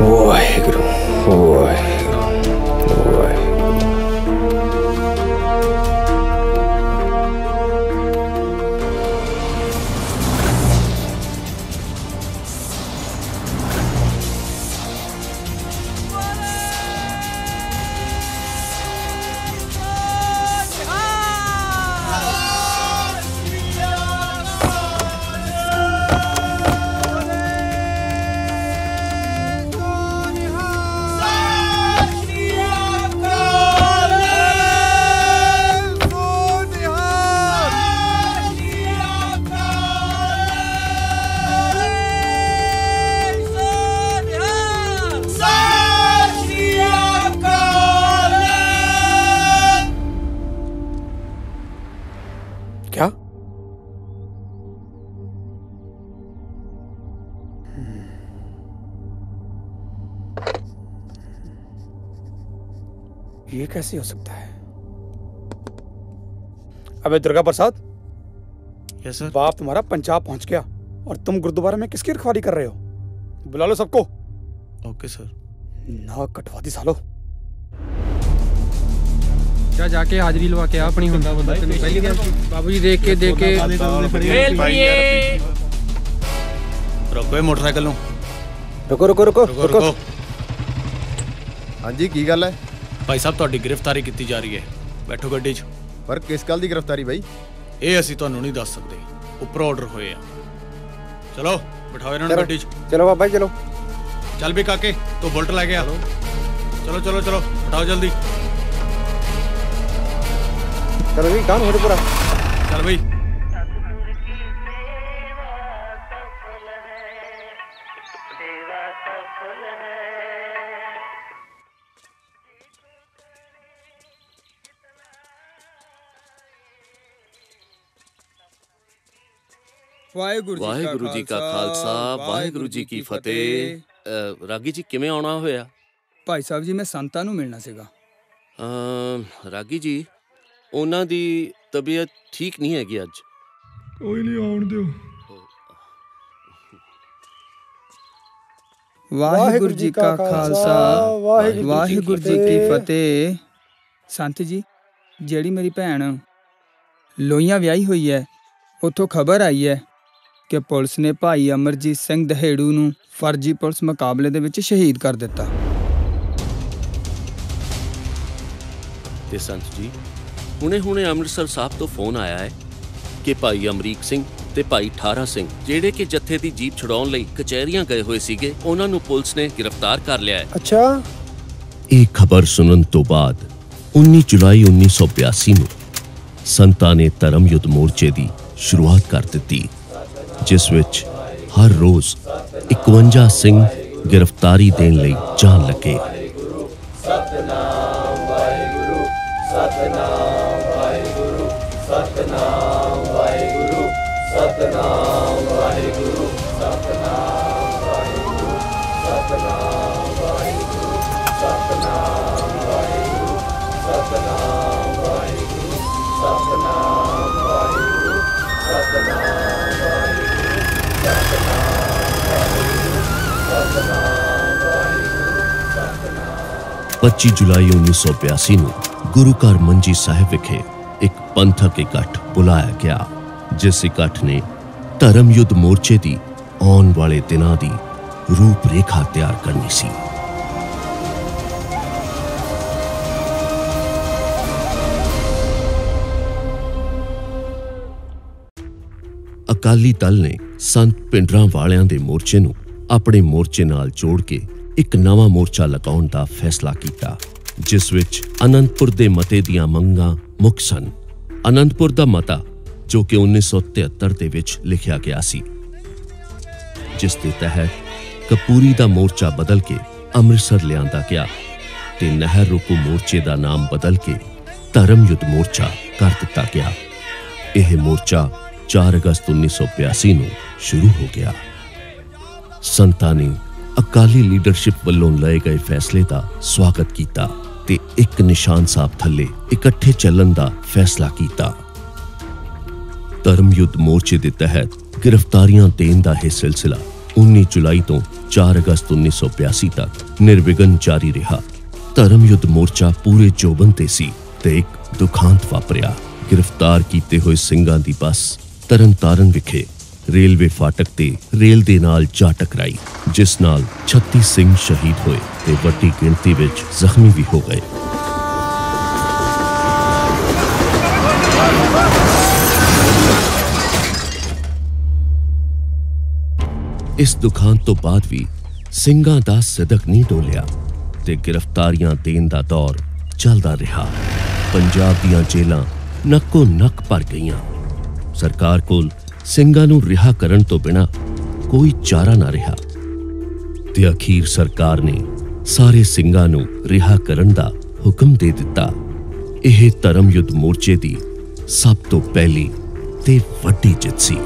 वाह वाह ये कैसे हो सकता है अबे दुर्गा प्रसाद यस सर बाप तुम्हारा पंजाब पहुंच गया और तुम गुरुद्वारा में किसकी रखवाली कर रहे हो बुला लो सबको ओके सर ना कटवा दी सालो ਜਾ ਜਾ ਕੇ ਹਾਜ਼ਰੀ ਲਵਾ ਕੇ ਆ ਆਪਣੀ ਹੁੰਦਾ ਬੰਦਾ ਤੈਨੂੰ ਪਹਿਲੀ ਗੱਲ ਬਾਬੂ ਜੀ ਦੇਖ ਕੇ ਦੇਖ ਕੇ ਰੋਕੋ ਇਹ ਮੋਟਰਸਾਈਕਲ ਨੂੰ ਰੁਕੋ ਰੁਕੋ ਰੁਕੋ ਰੁਕੋ ਰੁਕੋ ਹਾਂਜੀ ਕੀ ਗੱਲ ਹੈ ਭਾਈ ਸਾਹਿਬ ਤੁਹਾਡੀ ਗ੍ਰਿਫਤਾਰੀ ਕੀਤੀ ਜਾ ਰਹੀ ਹੈ। ਬੈਠੋ ਗੱਡੀ 'ਚ। ਪਰ ਕਿਸ ਗੱਲ ਦੀ ਗ੍ਰਿਫਤਾਰੀ ਬਾਈ? ਇਹ ਅਸੀਂ ਤੁਹਾਨੂੰ ਨਹੀਂ ਦੱਸ ਸਕਦੇ। ਉੱਪਰ ਆਰਡਰ ਹੋਏ ਆ। ਚਲੋ ਬਿਠਾਓ ਇਹਨਾਂ ਨੂੰ। ਗੱਡੀ 'ਚ। ਚਲੋ ਬਾਬਾ ਜੀ ਚਲੋ। ਚੱਲ ਵੀ ਕਾਕੇ ਤੂੰ ਬੁਲਟ ਲੈ ਕੇ ਆ। ਚਲੋ। ਚਲੋ ਚਲੋ ਬਿਠਾਓ ਜਲਦੀ। ਚਲੋ ਵੀ ਕੰਮ ਹੋੜੇ ਪੂਰਾ ਚੱਲ ਬਈ। ਵਾਹਿਗੁਰੂ ਵਾਹਿਗੁਰੂ ਜੀ ਕਾ ਖਾਲਸਾ ਵਾਹਿਗੁਰੂ ਜੀ ਕੀ ਫਤਿਹ। ਰਾਗੀ ਜੀ ਕਿਵੇਂ ਆਉਣਾ ਹੋਇਆ? ਭਾਈ ਸਾਹਿਬ ਜੀ ਮੈਂ ਸੰਤਾਂ ਨੂੰ ਮਿਲਣਾ ਸੀਗਾ। ਰਾਗੀ ਜੀ ਉਹਨਾਂ ਦੀ ਤਬੀਅਤ ਠੀਕ ਨਹੀਂ ਹੈਗੀ ਅੱਜ। ਕੋਈ ਨਹੀਂ ਆਉਣ ਦਿਓ। ਵਾਹਿਗੁਰੂ ਜੀ ਕਾ ਖਾਲਸਾ ਵਾਹਿਗੁਰੂ ਜੀ ਕੀ ਫਤਿਹ। ਸੰਤ ਜੀ ਜਿਹੜੀ ਮੇਰੀ ਭੈਣ ਲੋਈਆਂ ਵਿਆਹੀ ਹੋਈ ਹੈ ਉੱਥੋਂ ਖਬਰ ਆਈ ਹੈ ਕਿ ਪੁਲਿਸ ਨੇ ਭਾਈ ਅਮਰਜੀਤ ਸਿੰਘ ਦਹੇੜੂ ਨੂੰ ਫਰਜ਼ੀ ਪੁਲਿਸ ਮੁਕਾਬਲੇ ਦੇ ਵਿੱਚ ਸ਼ਹੀਦ ਕਰ ਦਿੱਤਾ। ਤੇ ਸੰਤ ਜੀ ਹੁਣੇ ਹੁਣੇ ਅੰਮ੍ਰਿਤਸਰ ਸਾਹਿਬ ਤੋਂ ਫੋਨ ਆਇਆ ਹੈ ਕਿ ਭਾਈ ਅਮਰੀਕ ਸਿੰਘ ਤੇ ਭਾਈ ਠਾਰਾ ਸਿੰਘ ਜਿਹੜੇ ਕਿ ਜੱਥੇ ਦੀ ਜੀਪ ਛਡਾਉਣ ਲਈ ਕਚਹਿਰੀਆਂ ਗਏ ਹੋਏ ਸੀਗੇ ਉਹਨਾਂ ਨੂੰ ਪੁਲਿਸ ਨੇ ਗ੍ਰਿਫਤਾਰ ਕਰ ਲਿਆ ਹੈ। ਅੱਛਾ। ਇਹ ਖਬਰ ਸੁਣਨ ਤੋਂ ਬਾਅਦ 19 ਜੁਲਾਈ 1982 ਨੂੰ ਸੰਤਾਂ ਨੇ ਧਰਮ ਯੁੱਧ ਮੋਰਚੇ ਦੀ ਸ਼ੁਰੂਆਤ ਕਰ ਦਿੱਤੀ। ਜਿਸ ਵਿੱਚ ਹਰ ਰੋਜ਼ 51 ਸਿੰਘ ਗ੍ਰਿਫਤਾਰੀ ਦੇਣ ਲਈ ਜਾਣ ਲੱਗੇ। 25 ਜੁਲਾਈ 1982 ਨੂੰ ਗੁਰੂ ਘਰ ਮੰਜੀ ਸਾਹਿਬ ਵਿਖੇ ਇੱਕ ਪੰਥਕ ਇਕੱਠ ਬੁਲਾਇਆ ਗਿਆ, ਜਿਸ ਇਕੱਠ ਨੇ ਧਰਮ ਯੁੱਧ ਮੋਰਚੇ ਦੀ ਆਉਣ ਵਾਲੇ ਦਿਨਾਂ ਦੀ ਰੂਪ ਰੇਖਾ ਤਿਆਰ ਕਰਨੀ ਸੀ। ਅਕਾਲੀ ਦਲ ਨੇ ਸੰਤ ਪਿੰਡਰਾਂ ਵਾਲਿਆਂ ਦੇ ਮੋਰਚੇ ਨੂੰ ਆਪਣੇ ਮੋਰਚੇ ਨਾਲ ਜੋੜ ਕੇ ਇੱਕ ਨਵਾਂ ਮੋਰਚਾ ਲਗਾਉਣ ਦਾ ਫੈਸਲਾ ਕੀਤਾ, ਜਿਸ ਵਿੱਚ ਅਨੰਦਪੁਰ ਦੇ ਮਤੇ ਦੀਆਂ ਮੰਗਾਂ ਮੁੱਖ ਸਨ। ਅਨੰਦਪੁਰ ਦਾ ਮਤਾ, ਜੋ ਕਿ 1973 ਦੇ ਵਿੱਚ ਲਿਖਿਆ ਗਿਆ ਸੀ, ਜਿਸ ਦੇ ਤਹਿਤ ਕਪੂਰੀ ਦਾ ਮੋਰਚਾ ਬਦਲ ਕੇ ਅੰਮ੍ਰਿਤਸਰ ਲਿਆਂਦਾ ਗਿਆ ਤੇ ਨਹਿਰ ਰੋਕੋ ਮੋਰਚੇ ਦਾ ਨਾਮ ਬਦਲ ਕੇ ਧਰਮ ਯੁੱਧ ਮੋਰਚਾ ਕਰ ਦਿੱਤਾ ਗਿਆ। ਇਹ ਮੋਰਚਾ 4 ਅਗਸਤ 1982 ਨੂੰ ਸ਼ੁਰੂ ਹੋ ਗਿਆ। ਸੰਤਾਂ ਨੇ ਅਕਾਲੀ ਲੀਡਰਸ਼ਿਪ ਵੱਲੋਂ ਲਏ ਗਏ ਫੈਸਲੇ ਦਾ ਸਵਾਗਤ ਕੀਤਾ ਤੇ ਇੱਕ ਨਿਸ਼ਾਨ ਸਾਹਿਬ ਥੱਲੇ ਇਕੱਠੇ ਚੱਲਣ ਦਾ ਫੈਸਲਾ ਕੀਤਾ। ਧਰਮ ਯੁੱਧ ਮੋਰਚੇ ਦੇ ਤਹਿਤ ਗ੍ਰਿਫਤਾਰੀਆਂ ਦੇਣ ਦਾ ਇਹ ਸਿਲਸਿਲਾ 19 ਜੁਲਾਈ ਤੋਂ 4 ਅਗਸਤ 1982 ਤੱਕ ਨਿਰਵਿਘਨ ਜਾਰੀ ਰਿਹਾ। ਧਰਮ ਯੁੱਧ ਮੋਰਚਾ ਪੂਰੇ ਜੋਬਨ ਤੇ ਸੀ ਤੇ ਇੱਕ ਦੁਖਾਂਤ ਵਾਪਰਿਆ। ਗ੍ਰਿਫਤਾਰ ਕੀਤੇ ਹੋਏ ਸਿੰਘਾਂ ਦੀ ਬੱਸ ਤਰਨਤਾਰਨ ਵਿਖੇ ਰੇਲਵੇ ਫਾਟਕ ਤੇ ਰੇਲ ਦੇ ਨਾਲ ਜਾ ਟਕਰਾਈ, ਜਿਸ ਨਾਲ 36 ਸਿੰਘ ਸ਼ਹੀਦ ਹੋਏ ਤੇ ਵੱਡੀ ਗਿਣਤੀ ਵਿੱਚ ਜ਼ਖਮੀ ਵੀ ਹੋ ਗਏ। ਇਸ ਦੁਖਾਂਤ ਤੋਂ ਬਾਅਦ ਵੀ ਸਿੰਘਾਂ ਦਾ ਸਦਕ ਨਹੀਂ ਡੋਲਿਆ ਤੇ ਗ੍ਰਿਫਤਾਰੀਆਂ ਦੇਣ ਦਾ ਦੌਰ ਚੱਲਦਾ ਰਿਹਾ। ਪੰਜਾਬ ਦੀਆਂ ਜੇਲਾਂ ਨੱਕੋ ਨੱਕ ਭਰ ਗਈਆਂ। ਸਰਕਾਰ ਕੋਲ ਸਿੰਘਾਂ ਨੂੰ ਰਿਹਾ ਕਰਨ ਤੋਂ ਬਿਨਾ ਕੋਈ ਚਾਰਾ ਨਾ ਰਿਹਾ। ਤੇ ਅਖੀਰ ਸਰਕਾਰ ਨੇ ਸਾਰੇ ਸਿੰਘਾਂ ਨੂੰ ਰਿਹਾ ਕਰਨ ਦਾ ਹੁਕਮ ਦੇ ਦਿੱਤਾ। ਇਹ ਧਰਮ ਯੁੱਧ ਮੋਰਚੇ ਦੀ ਸਭ ਤੋਂ ਪਹਿਲੀ ਤੇ ਵੱਡੀ ਜਿੱਤ ਸੀ।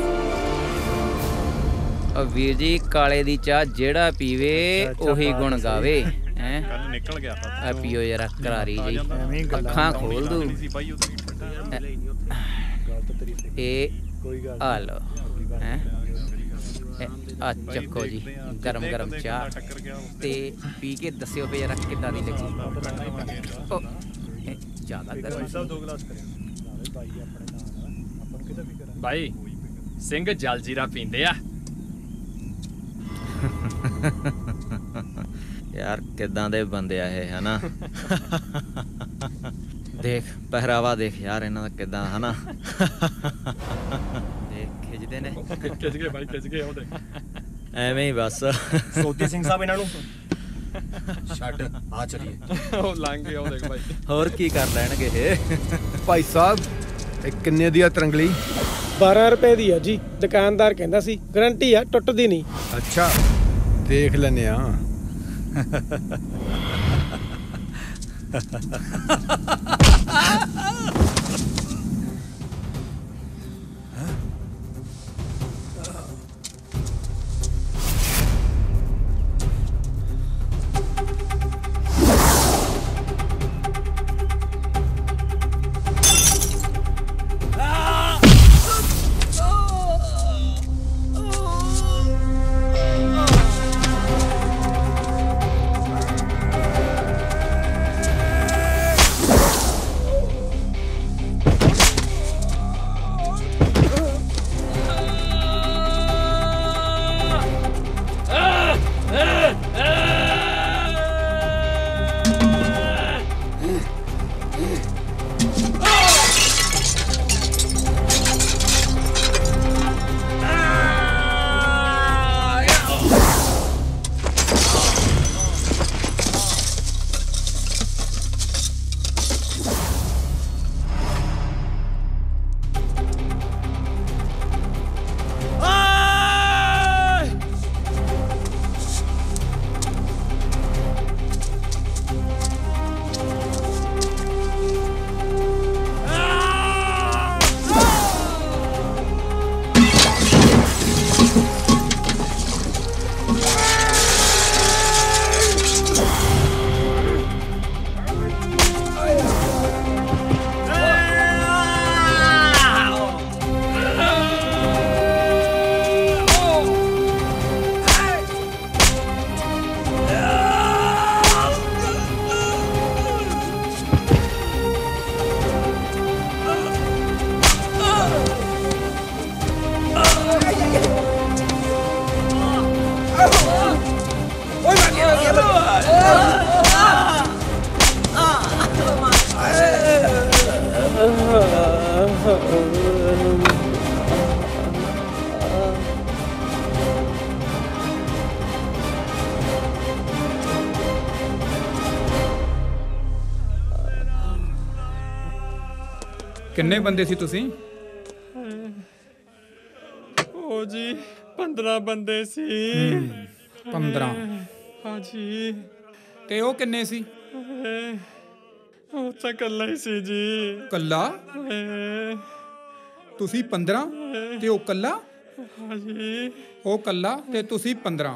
ਵੀਰ ਜੀ ਕਾਲੇ ਦੀ ਚਾਹ ਜਿਹੜਾ ਪੀਵੇ ਉਹੀ ਗੁਣ ਗਾਵੇ ਹੈ। ਕੱਲ ਨਿਕਲ ਗਿਆ ਆ ਪੀਓ ਜਰਾ ਕਰਾਰੀ ਜੀ। ਅੱਖਾਂ ਖੋਲ ਦੂ। ਇਹ ਆ ਲੋ ਹੈ? ਆ ਚੱਕੋ ਜੀ ਗਰਮ ਗਰਮ ਚਾਹ। ਤੇ ਪੀ ਕੇ ਦੱਸਿਓ ਵੀ ਜਰਾ ਕਿੱਦਾਂ ਦੀ ਲੱਗੀ। ਜ਼ਿਆਦਾ ਗਰਮ। ਦੋ ਗਲਾਸ ਕਰਿਆ ਭਾਈ ਸਿੰਘ ਜਲ ਜੀਰਾ ਪੀਂਦੇ ਆ। ਯਾਰ ਕਿੱਦਾਂ ਦੇ ਬੰਦੇ ਆ ਇਹ ਹਨਾ? ਦੇਖ ਪਹਿਰਾਵਾ ਦੇਖ ਯਾਰ ਇਹਨਾਂ ਦਾ ਕਿਦਾਂ ਹਨਾ? ਦੇਖ ਖਿੱਚਦੇ ਨੇ। ਖਿੱਚ ਗਏ ਬਾਈ ਖਿੱਚ ਗਏ ਉਹਦੇ ਐਵੇਂ ਹੀ ਬਸ। ਸੋਤੀ ਸਿੰਘ ਸਾਹਿਬ ਇਹਨਾਂ ਨੂੰ? ਛੱਡ ਆ ਚਲੀਏ। ਉਹ ਲੰਘ ਗਿਆ ਉਹ ਦੇਖ ਹੋਰ ਕੀ ਕਰ ਲੈਣਗੇ ਇਹ? ਭਾਈ ਸਾਹਿਬ ਇਹ ਕਿੰਨੇ ਦੀ ਆ ਤਰੰਗਲੀ? 12 ਰੁਪਏ ਦੀ ਆ ਜੀ। ਦੁਕਾਨਦਾਰ ਕਹਿੰਦਾ ਸੀ ਗਰੰਟੀ ਆ ਟੁੱਟਦੀ ਨਹੀਂ। ਅੱਛਾ ਦੇਖ ਲੈਨੇ ਆ Ha ha ha ha ha ha ha ha oh. ਕਿੰਨੇ ਬੰਦੇ ਸੀ ਤੁਸੀਂ? ਉਹ ਜੀ 15 ਬੰਦੇ ਸੀ। ਹਮ, 15 ਹਾਂਜੀ। ਤੇ ਉਹ ਕਿੰਨੇ ਸੀ? ਉਹ ਤਾਂ ਇਕੱਲਾ ਹੀ ਸੀ ਜੀ। ਕੱਲਾ ਤੁਸੀਂ 15 ਤੇ ਉਹ ਕੱਲਾ ਹਾਂਜੀ। ਉਹ ਕੱਲਾ ਤੇ ਤੁਸੀਂ 15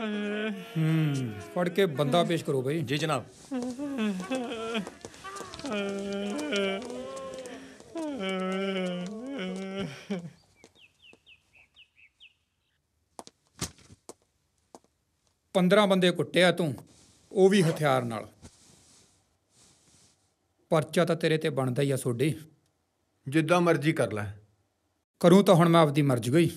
ਹੂੰ ਫੜ ਕੇ ਬੰਦਾ ਪੇਸ਼ ਕਰੋ ਬਈ। ਜੀ ਜਨਾਬ। ਪੰਦਰਾਂ ਬੰਦੇ ਕੁੱਟਿਆ ਤੂੰ ਉਹ ਵੀ ਹਥਿਆਰ ਨਾਲ। ਪਰਚਾ ਤਾਂ ਤੇਰੇ ਤੇ ਬਣਦਾ ਹੀ ਆ ਸੋਡੇ ਜਿੱਦਾਂ ਮਰਜ਼ੀ ਕਰ ਲੈ। ਕਰੂੰ ਤਾਂ ਹੁਣ ਮੈਂ ਆਪਦੀ ਮਰਜ਼ ਗਈ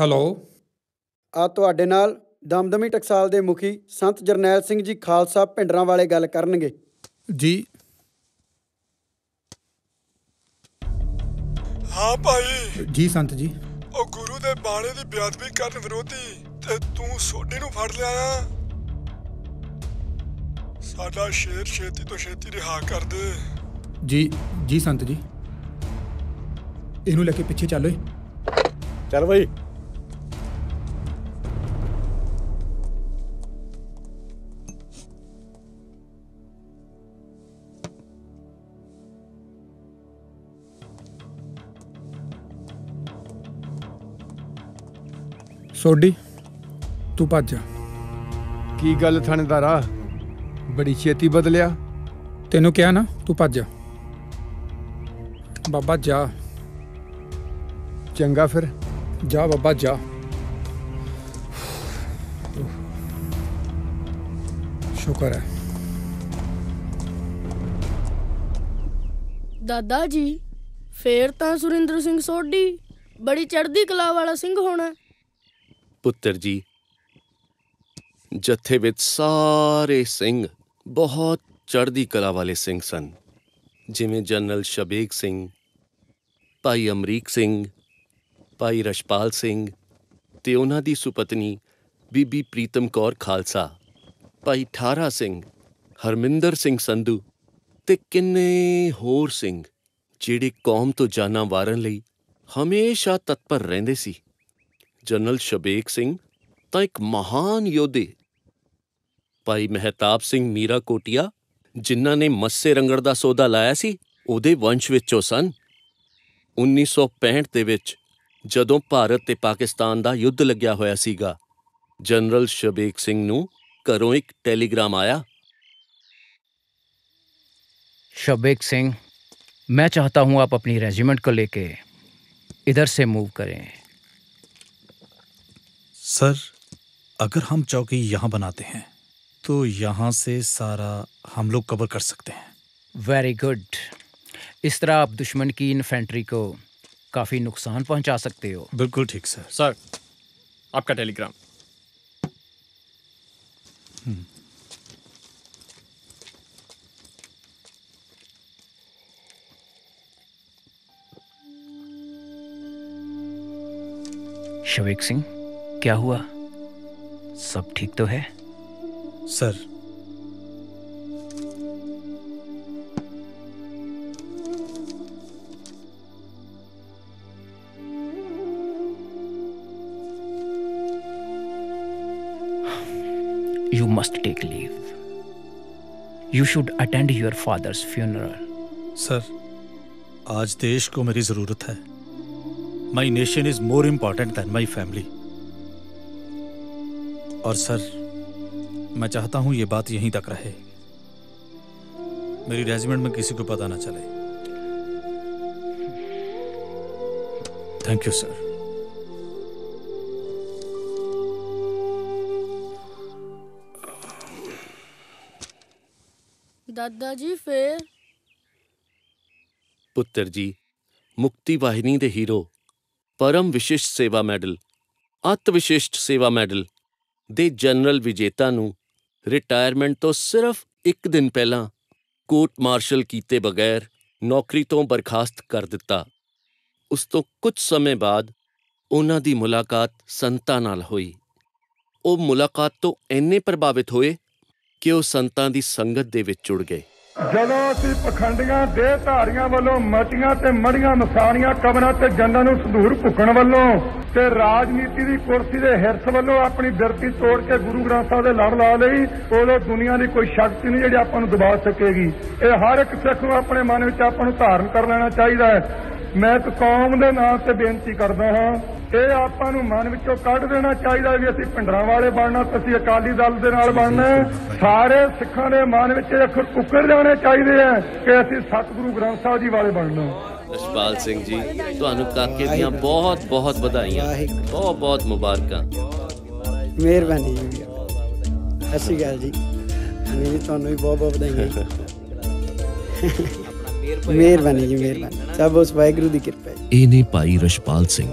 ਹੈਲੋ। ਆ ਤੁਹਾਡੇ ਨਾਲ ਦਮਦਮੀ ਟਕਸਾਲ ਦੇ ਮੁਖੀ ਸੰਤ ਜਰਨੈਲ ਸਿੰਘ ਜੀ ਖਾਲਸਾ ਭਿੰਡਰਾਂ ਵਾਲੇ ਗੱਲ ਕਰਨਗੇ। ਜੀ। ਹਾਂ ਭਾਈ। ਜੀ ਸੰਤ ਜੀ। ਉਹ ਗੁਰੂ ਦੇ ਬਾਣੇ ਦੀ ਬੇਅਦਬੀ ਕਰਨ ਵਿਰੋਧੀ ਤੇ ਤੂੰ ਸੋਢੀ ਨੂੰ ਫੜ ਲਿਆ ਆ। ਸਾਡਾ ਸ਼ੇਰ ਛੇਤੀ ਤੋਂ ਛੇਤੀ ਰਿਹਾ ਕਰ ਦੇ। ਜੀ ਜੀ ਸੰਤ ਜੀ। ਇਹਨੂੰ ਲੈ ਕੇ ਪਿੱਛੇ ਚੱਲ ਓਏ। ਚੱਲ ਬਈ। ਸੋਡੀ ਤੂੰ ਭੱਜ ਜਾ। ਕੀ ਗੱਲ ਥਾਣੇਦਾਰਾ ਬੜੀ ਛੇਤੀ ਬਦਲਿਆ। ਤੈਨੂੰ ਕਿਹਾ ਨਾ ਤੂੰ ਭੱਜ ਜਾ। ਬਾਬਾ ਜਾ। ਚੰਗਾ ਫਿਰ। ਜਾ ਬਾਬਾ ਜਾ। ਸ਼ੁਕਰ ਹੈ। ਦਾਦਾ ਜੀ ਫੇਰ ਤਾਂ ਸੁਰਿੰਦਰ ਸਿੰਘ ਸੋਢੀ ਬੜੀ ਚੜ੍ਹਦੀ ਕਲਾ ਵਾਲਾ ਸਿੰਘ ਹੋਣਾ। ਪੁੱਤਰ ਜੀ। ਜੱਥੇ ਵਿੱਚ ਸਾਰੇ ਸਿੰਘ ਬਹੁਤ ਚੜ੍ਹਦੀ ਕਲਾ ਵਾਲੇ ਸਿੰਘ ਸਨ। ਜਿਵੇਂ ਜਨਰਲ ਸ਼ਬੇਗ ਸਿੰਘ, ਭਾਈ ਅਮਰੀਕ ਸਿੰਘ, ਭਾਈ ਰਸ਼ਪਾਲ ਸਿੰਘ ਤੇ ਉਹਨਾਂ ਦੀ ਸੁਪਤਨੀ ਬੀਬੀ ਪ੍ਰੀਤਮ ਕੌਰ ਖਾਲਸਾ, ਭਾਈ ਠਾਰਾ ਸਿੰਘ, ਹਰਮਿੰਦਰ ਸਿੰਘ ਸੰਧੂ ਤੇ ਕਿੰਨੇ ਹੋਰ ਸਿੰਘ ਜਿਹੜੇ ਕੌਮ ਤੋਂ ਜਾਨਾਂ ਵਾਰਨ ਲਈ ਹਮੇਸ਼ਾ ਤਤਪਰ ਰਹਿੰਦੇ ਸੀ। ਜਨਰਲ ਸ਼ਬੇਗ ਸਿੰਘ ਤਾਂ ਇੱਕ ਮਹਾਨ ਯੋਧੇ ਭਾਈ ਮਹਿਤਾਬ ਸਿੰਘ ਮੀਰਾ ਕੋਟੀਆ ਜਿਨ੍ਹਾਂ ਨੇ ਮੱਸੇ ਰੰਗੜ ਦਾ ਸੌਦਾ ਲਾਇਆ ਸੀ ਉਹਦੇ ਵੰਸ਼ ਵਿੱਚੋਂ ਸਨ 1965 ਦੇ ਵਿੱਚ ਜਦੋਂ ਭਾਰਤ ਤੇ ਪਾਕਿਸਤਾਨ ਦਾ ਯੁੱਧ ਲੱਗਿਆ ਹੋਇਆ ਸੀਗਾ ਜਨਰਲ ਸ਼ਬੇਗ ਸਿੰਘ ਨੂੰ ਘਰੋਂ ਇੱਕ ਟੈਲੀਗ੍ਰਾਮ ਆਇਆ शबेक सिंह मैं चाहता हूं आप अपनी रेजिमेंट को लेके इधर से मूव करें सर अगर हम चौकी यहाँ बनाते हैं तो यहाँ से सारा हम लोग कवर कर सकते हैं। वेरी गुड इस तरह आप दुश्मन की इन्फेंट्री को काफ़ी नुकसान पहुँचा सकते हो। बिल्कुल ठीक सर। सर आपका टेलीग्राम। शवेक सिंह क्या हुआ? सब ठीक तो है? Sir. You must take leave you should attend your father's funeral sir आज देश को मेरी ज़रूरत है। My nation is more important than my family और सर मैं चाहता हूं ये बात यहीं तक रहे मेरी रेजिमेंट में किसी को पता ना चले थैंक यू सर ਦਾਦਾ ਜੀ ਫੇਰ ਪੁੱਤਰ ਜੀ ਮੁਕਤੀ ਵਾਹਿਨੀ ਦੇ ਹੀਰੋ ਪਰਮ ਵਿਸ਼ਿਸ਼ਟ ਸੇਵਾ ਮੈਡਲ ਅਤ ਵਿਸ਼ਿਸ਼ਟ ਸੇਵਾ ਮੈਡਲ ਦੇ ਜਨਰਲ ਵਿਜੇਤਾ ਨੂੰ ਰਿਟਾਇਰਮੈਂਟ ਤੋਂ ਸਿਰਫ ਇੱਕ ਦਿਨ ਪਹਿਲਾਂ ਕੋਰਟ ਮਾਰਸ਼ਲ ਕੀਤੇ ਬਗੈਰ ਨੌਕਰੀ ਤੋਂ ਬਰਖਾਸਤ ਕਰ ਦਿੱਤਾ। ਉਸ ਤੋਂ ਕੁਝ ਸਮੇਂ ਬਾਅਦ ਉਹਨਾਂ ਦੀ ਮੁਲਾਕਾਤ ਸੰਤਾਂ ਨਾਲ ਹੋਈ। ਉਹ ਮੁਲਾਕਾਤ ਤੋਂ ਇੰਨੇ ਪ੍ਰਭਾਵਿਤ ਹੋਏ ਕਿ ਉਹ ਸੰਤਾਂ ਦੀ ਸੰਗਤ ਦੇ ਵਿੱਚ ਜੁੜ ਗਏ। ਜਦੋਂ ਅਸੀਂ ਪਖੰਡੀਆਂ ਦੇ ਧਾਰੀਆਂ ਵੱਲੋਂ ਮਚੀਆਂ ਤੇ ਮੜੀਆਂ ਮਸਾਣੀਆਂ ਕਬਰਾਂ ਤੇ ਜੰਨਾਂ ਨੂੰ ਸੰਧੂਰ ਭੁੱਕਣ ਵੱਲੋਂ ਤੇ ਰਾਜਨੀਤੀ ਦੀ ਕੁਰਸੀ ਦੇ ਹਿਰਸ ਵੱਲੋਂ ਆਪਣੀ ਬਿਰਤੀ ਤੋੜ ਕੇ ਗੁਰੂ ਗ੍ਰੰਥ ਸਾਹਿਬ ਦੇ ਲੜ ਲਾ ਲਈ, ਉਦੋਂ ਦੁਨੀਆ ਦੀ ਕੋਈ ਸ਼ਕਤੀ ਨਹੀਂ ਜਿਹੜੀ ਆਪਾਂ ਨੂੰ ਦਬਾ ਸਕੇਗੀ। ਇਹ ਹਰ ਇੱਕ ਸਿੱਖ ਨੂੰ ਆਪਣੇ ਮਨ ਵਿੱਚ ਆਪਾਂ ਨੂੰ ਧਾਰਨ ਕਰ ਲੈਣਾ ਚਾਹੀਦਾ ਹੈ। ਮੈਂ ਇੱਕ ਕੌਮ ਦੇ ਨਾਂ ਤੇ ਬੇਨਤੀ ਕਰਦਾ ਹਾਂ ਇਹ ਆਪਾਂ ਨੂੰ ਮਨ ਵਿੱਚੋਂ ਕੱਢ ਦੇਣਾ ਚਾਹੀਦਾ ਵੀ ਅਸੀਂ ਪਿੰਡਰਾਂ ਵਾਲੇ ਬਣਨਾ ਤੇ ਅਸੀਂ ਅਕਾਲੀ ਦਲ ਦੇ ਨਾਲ ਬਣਨਾ। ਸਾਰੇ ਸਿੱਖਾਂ ਦੇ ਮਨ ਵਿੱਚ ਇਹ ਅੱਖਰ ਉੱਕਰ ਜਾਣੇ ਚਾਹੀਦੇ ਆ ਕਿ ਅਸੀਂ ਸਤਿਗੁਰੂ ਗ੍ਰੰਥ ਸਾਹਿਬ ਜੀ ਵਾਲੇ ਬਣਨਾ। ਰਸ਼ਪਾਲ ਸਿੰਘ ਜੀ ਤੁਹਾਨੂੰ ਕਾਕੇ ਦੀਆਂ ਬਹੁਤ ਬਹੁਤ ਵਧਾਈਆਂ। ਬਹੁਤ ਬਹੁਤ ਮੁਬਾਰਕਾਂ। ਮਿਹਰਬਾਨੀ ਜੀ। ਸ਼੍ਰੀ ਅਕਾਲ ਜੀ। ਮੇਰੀ ਤੁਹਾਨੂੰ ਵੀ ਬਹੁਤ ਬਹੁਤ ਵਧਾਈਆਂ। ਮਿਹਰਬਾਨੀ ਜੀ ਮਿਹਰਬਾਨੀ। ਸਭ ਉਸ ਵਾਹਿਗੁਰੂ ਦੀ ਕਿਰਪਾ ਹੈ ਇਹ ਨੇ ਭਾਈ ਰਸ਼ਪਾਲ ਸਿੰਘ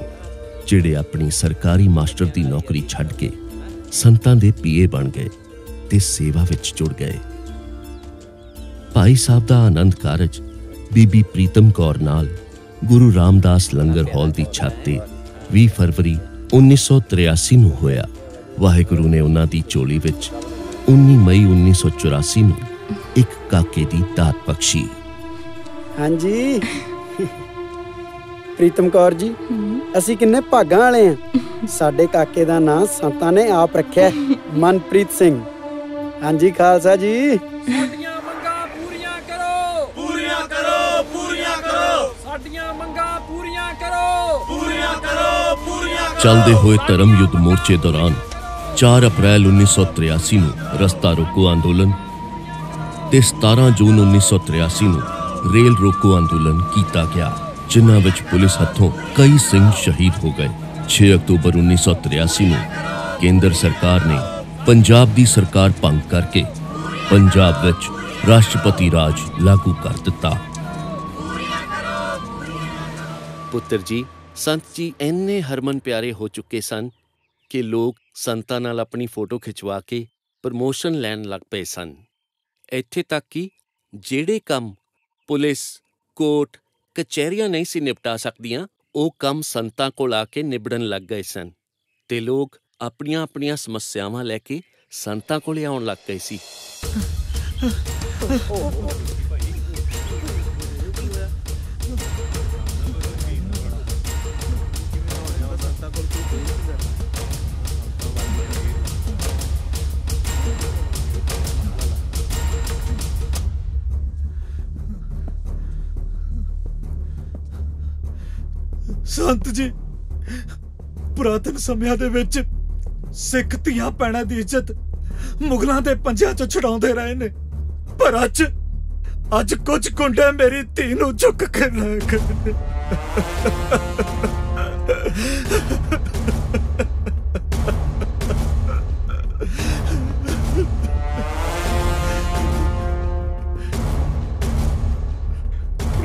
ਜਿਹੜੇ ਆਪਣੀ ਸਰਕਾਰੀ ਮਾਸਟਰ ਦੀ ਨੌਕਰੀ ਛੱਡ ਕੇ ਸੰਤਾਂ ਦੇ ਪੀਏ ਬਣ ਗਏ ਤੇ ਸੇਵਾ ਵਿੱਚ ਜੁੜ ਗਏ। ਭਾਈ ਸਾਹਿਬ ਦਾ ਆਨੰਦ ਕਾਰਜ ਬੀਬੀ ਪ੍ਰੀਤਮ ਕੌਰ ਨਾਲ ਗੁਰੂ ਰਾਮਦਾਸ ਲੰਗਰ ਹਾਲ ਦੀ ਛੱਤ ਤੇ 20 ਫਰਵਰੀ 1983 ਨੂੰ ਹੋਇਆ। ਵਾਹਿਗੁਰੂ ਨੇ ਉਹਨਾਂ ਦੀ ਝੋਲੀ ਵਿੱਚ 19 ਮਈ 1984 ਨੂੰ ਇੱਕ ਕਾਕੇ ਦੀ ਦਾਤ ਬਖਸ਼ੀ। ਹਾਂਜੀ। ਪ੍ਰੀਤਮ ਕੌਰ ਜੀ ਅਸੀਂ ਕਿੰਨੇ ਭਾਗਾਂ ਵਾਲੇ ਆ। ਸਾਡੇ ਕਾਕੇ ਦਾ ਨਾਂ ਸੰਤਾਂ ਨੇ ਆਪ ਰੱਖਿਆ ਮਨਪ੍ਰੀਤ ਸਿੰਘ। ਹਾਂਜੀ ਖਾਲਸਾ ਜੀ। ਪੂਰੀਆਂ ਕਰੋ। ਪੂਰੀਆਂ ਕਰੋ ਸਾਡੀਆਂ ਮੰਗਾਂ ਪੂਰੀਆਂ ਕਰੋ। ਪੂਰੀਆਂ ਕਰੋ ਪੂਰੀਆਂ ਚੱਲਦੇ ਹੋਏ ਧਰਮ ਯੁੱਧ ਮੋਰਚੇ ਦੌਰਾਨ 4 ਅਪ੍ਰੈਲ 1983 ਨੂੰ ਰਸਤਾ ਰੋਕੋ ਅੰਦੋਲਨ ਤੇ 17 ਜੂਨ 1983 ਨੂੰ ਰੇਲ ਰੋਕੋ ਅੰਦੋਲਨ ਕੀਤਾ ਗਿਆ, ਜਿਨ੍ਹਾਂ ਵਿੱਚ ਪੁਲਿਸ ਹੱਥੋਂ ਕਈ ਸਿੰਘ ਸ਼ਹੀਦ ਹੋ ਗਏ। 6 ਅਕਤੂਬਰ 1983 ਨੂੰ ਕੇਂਦਰ ਸਰਕਾਰ ਨੇ ਪੰਜਾਬ ਦੀ ਸਰਕਾਰ ਭੰਗ ਕਰਕੇ ਪੰਜਾਬ ਵਿੱਚ ਰਾਸ਼ਟਰਪਤੀ ਰਾਜ ਲਾਗੂ ਕਰ ਦਿੱਤਾ। ਪੁੱਤਰ ਜੀ, ਸੰਤ ਜੀ ਇੰਨੇ ਹਰਮਨ ਪਿਆਰੇ ਹੋ ਚੁੱਕੇ ਸਨ ਕਿ ਲੋਕ ਸੰਤਾਂ ਨਾਲ ਆਪਣੀ ਫੋਟੋ ਖਿਚਵਾ ਕੇ ਪ੍ਰਮੋਸ਼ਨ ਲੈਣ ਲੱਗ ਪਏ ਸਨ। ਇੱਥੇ ਤੱਕ ਕਿ ਜਿਹੜੇ ਕੰਮ ਪੁਲਿਸ, ਕੋਰਟ, ਕਚਹਿਰੀਆਂ ਨਹੀਂ ਸੀ ਨਿਪਟਾ ਸਕਦੀਆਂ, ਉਹ ਕੰਮ ਸੰਤਾਂ ਕੋਲ ਆ ਕੇ ਨਿਬੜਨ ਲੱਗ ਗਏ ਸਨ ਤੇ ਲੋਕ ਆਪਣੀਆਂ ਆਪਣੀਆਂ ਸਮੱਸਿਆਵਾਂ ਲੈ ਕੇ ਸੰਤਾਂ ਕੋਲ ਆਉਣ ਲੱਗ ਗਏ ਸੀ। ਸੰਤ ਜੀ, ਪੁਰਾਤਨ ਸਮਿਆਂ ਦੇ ਵਿੱਚ ਸਿੱਖ ਧੀਆਂ ਪੈਣਾ ਦੀ ਇੱਜ਼ਤ ਮੁਗਲਾਂ ਦੇ ਪੰਜਿਆਂ ਚੋਂ ਛਡਾਉਂਦੇ ਰਹੇ ਨੇ। ਪਰ ਅੱਜ ਅੱਜ ਕੁਝ ਗੁੰਡੇ ਮੇਰੀ ਧੀ ਨੂੰ ਚੁੱਕ ਕੇ ਲੈ ਗਏ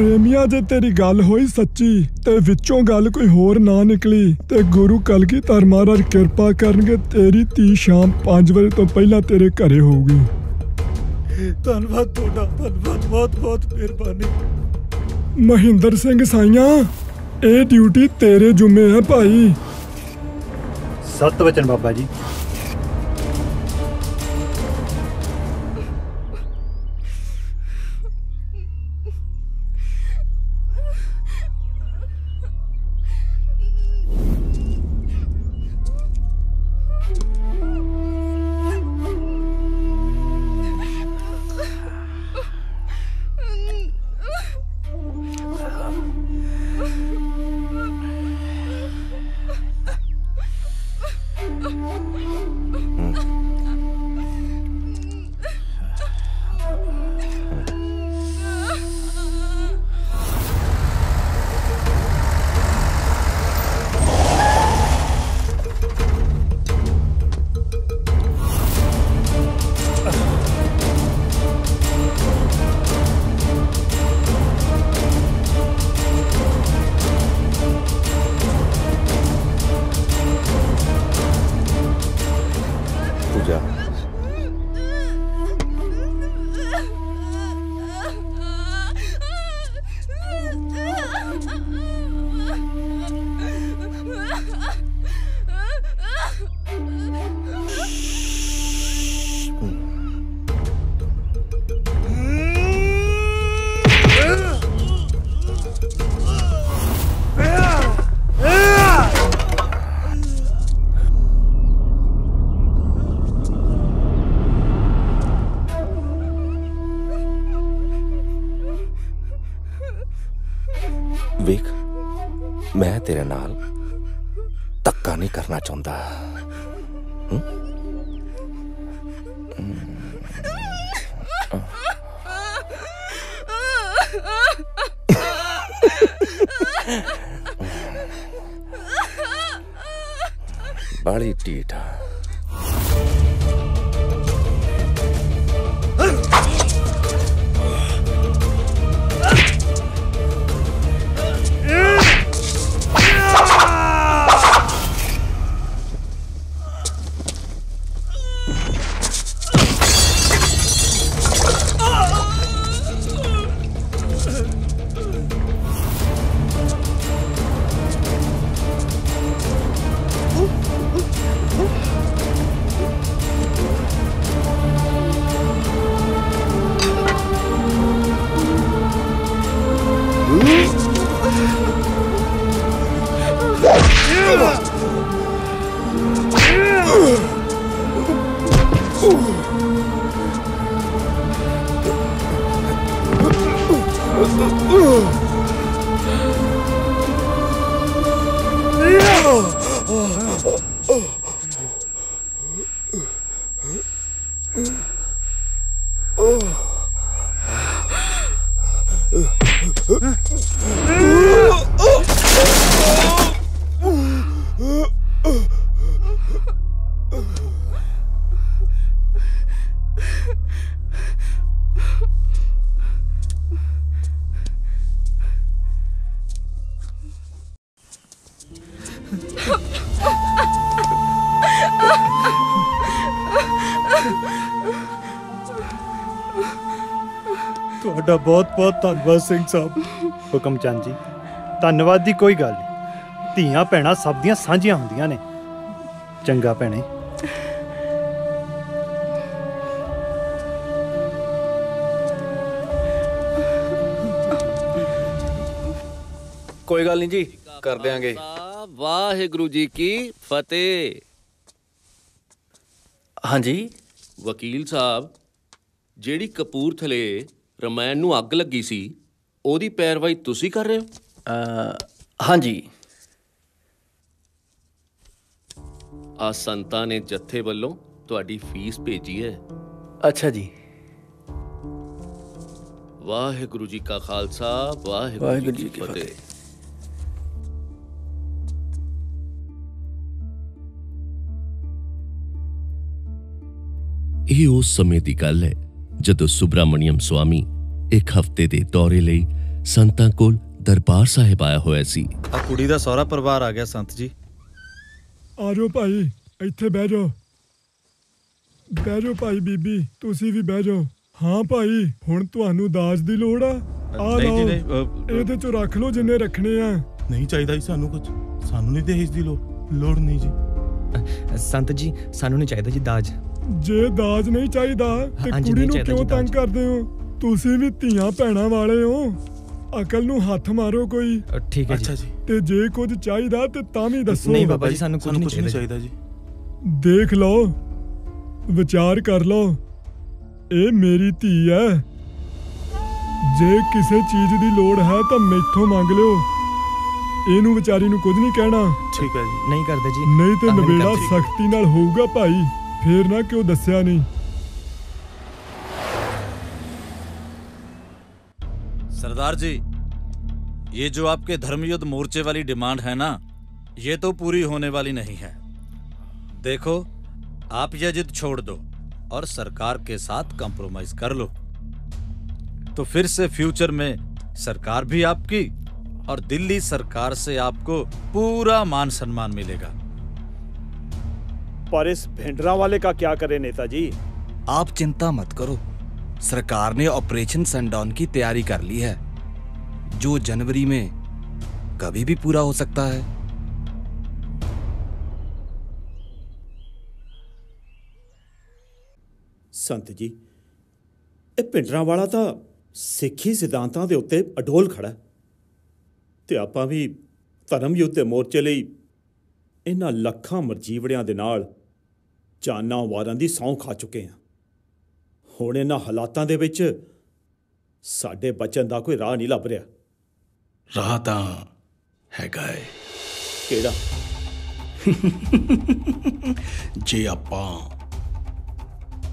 ਪ੍ਰੇਮੀਆਂ ਜੇ ਤੇਰੀ ਗੱਲ ਹੋਈ ਸੱਚੀ ਤੇ ਵਿੱਚੋਂ ਗੱਲ ਕੋਈ ਹੋਰ ਨਾ ਨਿਕਲੀ। ਤੇ ਗੁਰੂ ਕਲਗੀਧਰ ਮਹਾਰਾਜ ਕਿਰਪਾ ਕਰਨਗੇ ਤੇਰੀ ਧੀ ਸ਼ਾਮ 5 ਵਜੇ ਤੋਂ ਪਹਿਲਾਂ ਤੇਰੇ ਘਰੇ ਹੋਊਗੀ। ਧੰਨਵਾਦ ਤੁਹਾਡਾ ਧੰਨਵਾਦ ਬਹੁਤ ਬਹੁਤ ਮਿਹਰਬਾਨੀ। ਮਹਿੰਦਰ ਸਿੰਘ ਸਾਈਆਂ ਇਹ ਡਿਊਟੀ ਤੇਰੇ ਜੁਮੇ ਹੈ ਭਾਈ। ਸਤ ਵਚਨ ਬਾਬਾ ਜੀ। ਤੁਹਾਡਾ ਧੰਨਵਾਦ ਸਿੰਘ ਸਾਹਿਬ। ਹੁਕਮ ਚੰਦ ਜੀ ਧੰਨਵਾਦ ਦੀ ਕੋਈ ਗੱਲ ਨਹੀਂ। ਧੀਆਂ ਭੈਣਾਂ ਸਭ ਦੀਆਂ ਸਾਂਝੀਆਂ ਹੁੰਦੀਆਂ ਨੇ। ਚੰਗਾ ਭੈਣੇ। ਕੋਈ ਗੱਲ ਨਹੀਂ ਜੀ ਕਰ ਦਿਆਂਗੇ। ਵਾਹਿਗੁਰੂ ਜੀ ਕੀ ਫਤਿਹ। ਹਾਂਜੀ। ਵਕੀਲ ਸਾਹਿਬ ਜਿਹੜੀ ਕਪੂਰਥਲੇ ਰਮਾਇਣ ਨੂੰ ਅੱਗ ਲੱਗੀ ਸੀ ਉਹਦੀ ਪੈਰਵਾਈ ਤੁਸੀਂ ਕਰ ਰਹੇ ਹੋ? ਹਾਂਜੀ। ਆ ਸੰਤਾਂ ਨੇ ਜੱਥੇ ਵੱਲੋਂ ਤੁਹਾਡੀ ਫੀਸ ਭੇਜੀ ਹੈ। ਅੱਛਾ ਜੀ। ਵਾਹਿਗੁਰੂ ਜੀ ਕਾ ਖਾਲਸਾ ਵਾਹਿਗੁਰੂ ਵਾਹਿਗੁਰੂ ਜੀ ਕੀ ਫਤਿਹ। ਇਹ ਉਸ ਸਮੇਂ ਦੀ ਗੱਲ ਹੈ ਜਦੋਂ ਸੁਬਰਾਮਣੀਅਮ ਸਵਾਮੀ ਇੱਕ ਹਫ਼ਤੇ ਦੇ ਦੌਰੇ ਲਈ ਸੰਤਾਂ ਕੋਲ ਦਰਬਾਰ ਸਾਹਿਬ ਆਇਆ ਹੋਇਆ ਸੀ। ਆ ਕੁੜੀ ਦਾ ਸਹੁਰਾ ਪਰਿਵਾਰ ਆ ਗਿਆ ਸੰਤ ਜੀ। ਆ ਜਾਓ ਭਾਈ ਇੱਥੇ ਬਹਿ ਜਾਓ। ਬਹਿ ਜਾਓ ਭਾਈ ਬੀਬੀ ਤੁਸੀਂ ਵੀ ਬਹਿ ਜਾਓ। ਹਾਂ ਭਾਈ ਹੁਣ ਤੁਹਾਨੂੰ ਦਾਜ ਦੀ ਲੋੜ ਆ। ਆ ਨਹੀਂ ਜੀ, ਲਓ ਨਹੀਂ, ਅ, ਇਹਦੇ ਚੋਂ ਰੱਖ ਲਓ ਜਿੰਨੇ ਰੱਖਣੇ ਆ। ਨਹੀਂ ਚਾਹੀਦਾ ਜੀ ਸਾਨੂੰ ਕੁਝ ਸਾਨੂੰ ਨਹੀਂ ਦਹੇਜ ਦੀ ਲੋੜ। ਲੋੜ ਨਹੀਂ ਜੀ। ਸੰਤ ਜੀ ਸਾਨੂੰ ਨਹੀਂ ਚਾਹੀਦਾ ਜੀ ਦਾਜ। ਜੇ ਦਾਜ ਨਹੀਂ ਚਾਹੀਦਾ ਤੇ ਹਾਂਜੀ, ਕੁੜੀ ਨਹੀਂ ਨੂੰ ਚਾਹੀਦਾ ਕਿਉਂ ਜੀ ਤੰਗ ਦਾਜ। ਕਰਦੇ ਹੋ? ਤੁਸੀਂ ਵੀ ਧੀਆਂ ਭੈਣਾਂ ਵਾਲੇ ਹੋ। ਅਕਲ ਨੂੰ ਹੱਥ ਮਾਰੋ ਕੋਈ। ਠੀਕ ਹੈ ਜੀ। ਅੱਛਾ ਜੀ। ਤੇ ਜੇ ਕੁਝ ਚਾਹੀਦਾ ਤੇ ਤਾਂ ਵੀ ਦੱਸੋ। ਨਹੀਂ ਬਾਬਾ ਜੀ ਸਾਨੂੰ ਕੁਝ ਨਹੀਂ ਚਾਹੀਦਾ ਚਾਹੀਦਾ ਜੀ। ਦੇਖ ਲਓ। ਵਿਚਾਰ ਕਰ ਲਓ। ਇਹ ਮੇਰੀ ਧੀ ਹੈ। ਜੇ ਕਿਸੇ ਚੀਜ਼ ਦੀ ਲੋੜ ਹੈ ਤਾਂ ਮੈਥੋਂ ਮੰਗ ਲਿਓ। ਇਹਨੂੰ ਵਿਚਾਰੀ ਨੂੰ ਕੁਝ ਨਹੀਂ ਕਹਿਣਾ। ਠੀਕ ਹੈ ਜੀ। ਨਹੀਂ ਕਰਦੇ ਜੀ। ਨਹੀਂ ਤੇ ਤੰਗ ਨਹੀਂ ਨਵੇੜਾ ਕਰਦੇ। ਸਖਤੀ ਨਾਲ ਹੋਊਗਾ ਭਾਈ। ਫੇਰ ਨਾ ਕਿਉਂ ਦੱਸਿਆ ਨਹੀਂ सरदार जी ये जो आपके धर्मयुद्ध मोर्चे वाली डिमांड है ना ये तो पूरी होने वाली नहीं है देखो आप यह जिद छोड़ दो और सरकार के साथ कॉम्प्रोमाइज कर लो तो फिर से फ्यूचर में सरकार भी आपकी और दिल्ली सरकार से आपको पूरा मान सम्मान मिलेगा पर इस भिंडरा वाले का क्या करें नेताजी आप चिंता मत करो सरकार ने ऑपरेशन सनडाउन की तैयारी कर ली है जो जनवरी में कभी भी पूरा हो सकता है ਸੰਤ ਜੀ ਇਹ ਪਿੰਡਰਾਂ ਵਾਲਾ ਤਾਂ ਸਿੱਖੀ ਸਿਧਾਂਤਾਂ ਦੇ ਉੱਤੇ ਅਡੋਲ ਖੜਾ ਹੈ। ਤੇ ਆਪਾਂ ਵੀ ਧਰਮ ਯੁੱਧ ਦੇ ਮੋਰਚੇ ਲਈ ਇਹਨਾਂ ਲੱਖਾਂ ਮਰਜੀਵੜਿਆਂ ਦੇ ਨਾਲ ਜਾਨਾਂ ਵਾਰਾਂ ਦੀ ਸੌਂ ਖਾ ਚੁੱਕੇ ਹਾਂ। ਹੁਣ ਇਹਨਾਂ ਹਾਲਾਤਾਂ ਦੇ ਵਿੱਚ ਸਾਡੇ ਬਚਨ ਦਾ ਕੋਈ ਰਾਹ ਨਹੀਂ ਲੱਭ ਰਿਹਾ। ਰਾਹ ਤਾਂ ਹੈਗਾ ਏ। ਕਿਹੜਾ? ਜੇ ਆਪਾਂ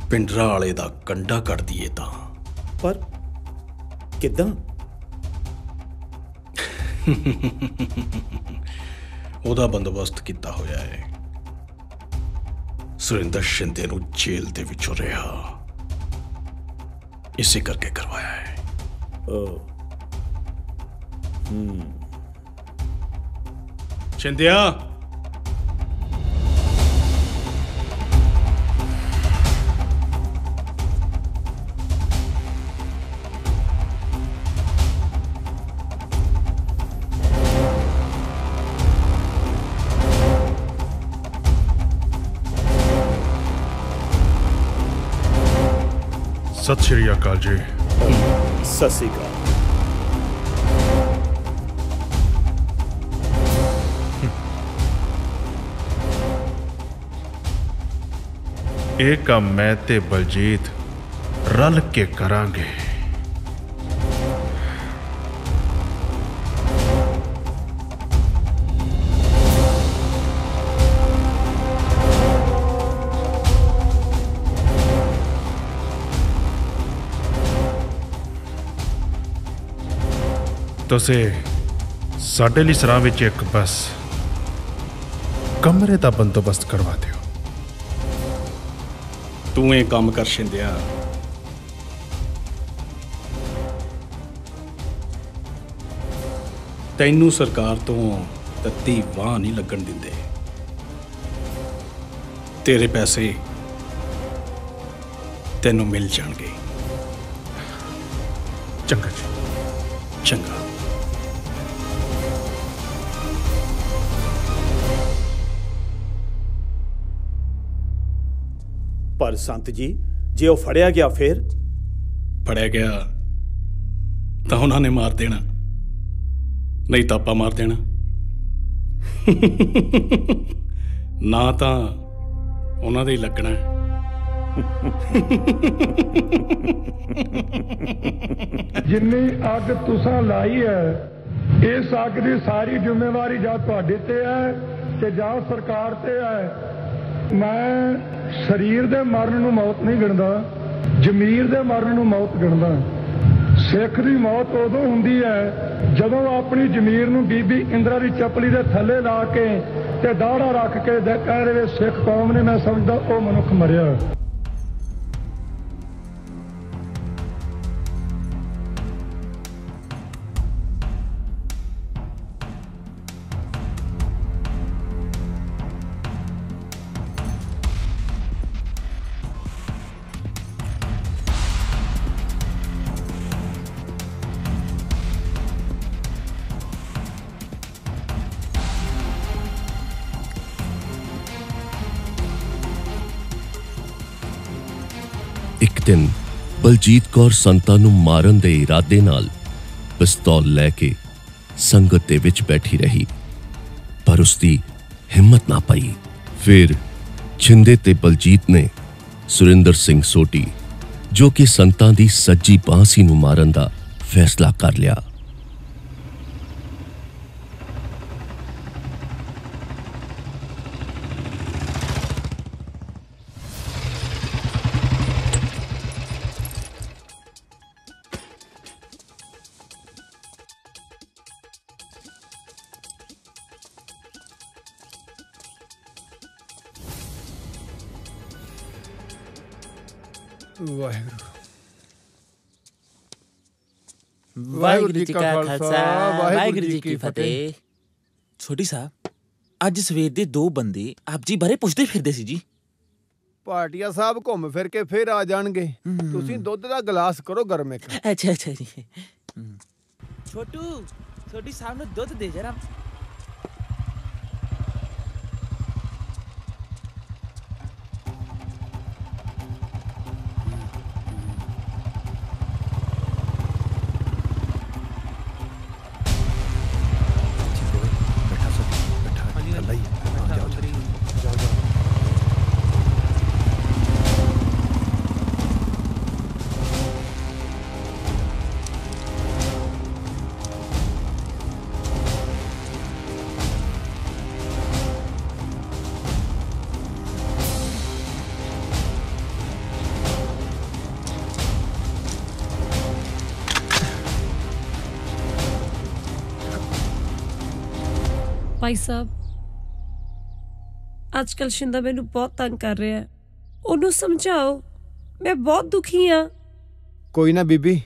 ਪਿੰਡਰਾ ਵਾਲੇ ਦਾ ਕੰਡਾ ਕੱਢ ਦਈਏ ਤਾਂ। ਪਰ ਕਿੱਦਾਂ? ਉਹਦਾ ਬੰਦੋਬਸਤ ਕੀਤਾ ਹੋਇਆ ਹੈ ਸੁਰਿੰਦਰ ਸ਼ਿੰਦੇ ਨੂੰ ਜੇਲ੍ਹ ਦੇ ਵਿੱਚੋਂ ਰਿਹਾ। ਇਸੇ ਕਰਕੇ ਕਰਵਾਇਆ ਹੈ। ਹੂੰ। ਸ਼ਿੰਦਿਆ! ਸਤਿ ਸ਼੍ਰੀ ਅਕਾਲ ਜੀ। ਸਤਿ ਸ਼੍ਰੀ ਅਕਾਲ। ਇਹ ਕੰਮ ਮੈਂ ਤੇ ਬਲਜੀਤ ਰਲ ਕੇ ਕਰਾਂਗੇ। ਤੁਸੀਂ ਸਾਡੇ ਲਈ ਸਰਾਂ ਵਿੱਚ ਇੱਕ ਬਸ ਕਮਰੇ ਦਾ ਬੰਦੋਬਸਤ ਕਰਵਾ ਦਿਓ। ਤੂੰ ਇਹ ਕੰਮ ਕਰ ਸ਼ਿੰਦਿਆ। ਤੈਨੂੰ ਸਰਕਾਰ ਤੋਂ ਤੱਤੀ ਵਾਹ ਨਹੀਂ ਲੱਗਣ ਦਿੰਦੇ। ਤੇਰੇ ਪੈਸੇ ਤੈਨੂੰ ਮਿਲ ਜਾਣਗੇ। ਚੰਗਾ ਜੀ। ਚੰਗਾ। ਪਰ ਸੰਤ ਜੀ ਜੇ ਉਹ ਫੜਿਆ ਗਿਆ ਫੇਰ? ਫੜਿਆ ਗਿਆ ਤਾਂ ਉਹਨਾਂ ਨੇ ਮਾਰ ਦੇਣਾ। ਨਹੀਂ ਤਾਂ ਆਪਾਂ ਮਾਰ ਦੇਣਾ। ਨਾ ਤਾਂ ਉਹਨਾਂ ਦੇ ਹੀ ਲੱਗਣਾ ਹੈ। ਜਿੰਨੀ ਅੱਗ ਤੁਸੀਂ ਲਾਈ ਹੈ ਇਸ ਅੱਗ ਦੀ ਸਾਰੀ ਜ਼ਿੰਮੇਵਾਰੀ ਜਾਂ ਤੁਹਾਡੇ ਤੇ ਹੈ ਤੇ ਜਾਂ ਸਰਕਾਰ ਤੇ ਹੈ? ਮੈਂ ਸਰੀਰ ਦੇ ਮਰਨ ਨੂੰ ਮੌਤ ਨਹੀਂ ਗਿਣਦਾ, ਜ਼ਮੀਰ ਦੇ ਮਰਨ ਨੂੰ ਮੌਤ ਗਿਣਦਾ। ਸਿੱਖ ਦੀ ਮੌਤ ਉਦੋਂ ਹੁੰਦੀ ਹੈ ਜਦੋਂ ਆਪਣੀ ਜ਼ਮੀਰ ਨੂੰ ਬੀਬੀ ਇੰਦਰਾ ਦੀ ਚੱਪਲੀ ਦੇ ਥੱਲੇ ਲਾ ਕੇ ਤੇ ਦਾੜਾ ਰੱਖ ਕੇ ਦੇ ਕਹਿ ਰਹੇ ਸਿੱਖ ਕੌਮ ਨੇ, ਮੈਂ ਸਮਝਦਾ ਉਹ ਮਨੁੱਖ ਮਰਿਆ। ਦਿਨ ਬਲਜੀਤ ਕੌਰ ਸੰਤਾਂ ਨੂੰ ਮਾਰਨ ਦੇ ਇਰਾਦੇ ਨਾਲ ਪਿਸਤੌਲ ਲੈ ਕੇ ਸੰਗਤ ਦੇ ਵਿੱਚ ਬੈਠੀ ਰਹੀ, ਪਰ ਉਸ ਦੀ ਹਿੰਮਤ ਨਾ ਪਈ। ਫਿਰ ਛਿੰਦੇ ਤੇ ਬਲਜੀਤ ਨੇ ਸੁਰਿੰਦਰ ਸਿੰਘ ਸੋਟੀ ਜੋ ਕਿ ਸੰਤਾਂ ਦੀ ਸੱਜੀ ਬਾਂਸੀ ਨੂੰ ਮਾਰਨ ਦਾ ਫੈਸਲਾ ਕਰ ਲਿਆ। ਵਾਹਿਗੁਰੂ। ਵਾਹਿਗੁਰੂ ਜੀ ਕਾ ਖਾਲਸਾ ਵਾਹਿਗੁਰੂ ਜੀ ਕੀ ਫਤਿਹ। ਛੋਟੀ ਸਾਹਿਬ ਅੱਜ ਸਵੇਰ ਦੇ ਦੋ ਬੰਦੇ ਆਪ ਜੀ ਬਾਰੇ ਪੁੱਛਦੇ ਫਿਰਦੇ ਸੀ ਜੀ। ਪਾਰਟੀਆ ਸਾਹਿਬ ਘੁੰਮ ਫਿਰ ਕੇ ਫੇਰ ਆ ਜਾਣਗੇ। ਤੁਸੀਂ ਦੁੱਧ ਦਾ ਗਲਾਸ ਕਰੋ ਗਰਮ ਇੱਕ। ਅੱਛਾ ਅੱਛਾ ਜੀ। ਛੋਟੂ ਛੋਟੀ ਸਾਹਿਬ ਨੂੰ ਦੁੱਧ ਦੇ ਜਰਾ। ਭਾਈ ਸਾਹਿਬ ਅੱਜ ਕੱਲ ਸ਼ਿੰਦਾ ਮੈਨੂੰ ਬਹੁਤ ਤੰਗ ਕਰ ਰਿਹਾ ਹੈ। ਉਹਨੂੰ ਸਮਝਾਓ, ਮੈਂ ਬਹੁਤ ਦੁਖੀ ਹਾਂ। ਕੋਈ ਨਾ ਬੀਬੀ,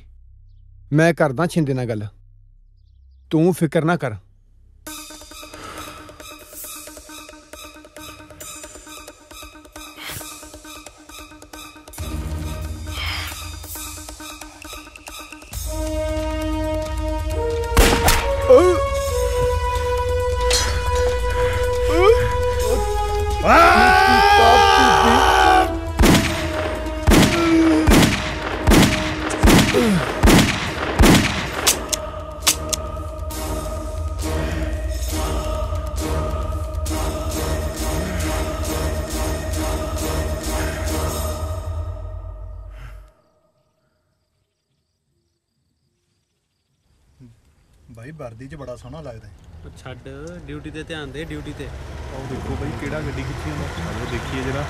ਮੈਂ ਕਰਦਾ ਛਿੰਦੇ ਨਾਲ ਗੱਲ। ਤੂੰ ਫਿਕਰ ਨਾ ਕਰ। ਵਰਦੀ 'ਚ ਬੜਾ ਸੋਹਣਾ ਲੱਗਦਾ ਹੈ। ਛੱਡ ਡਿਊਟੀ ਤੇ ਧਿਆਨ ਦੇ ਡਿਊਟੀ ਤੇ। ਉਹ ਦੇਖੋ ਭਾਈ ਕਿਹੜਾ ਗੱਡੀ ਖਿੱਚੀ ਹੁੰਦਾ ਆਜੋ ਦੇਖੀਏ ਜਰਾ।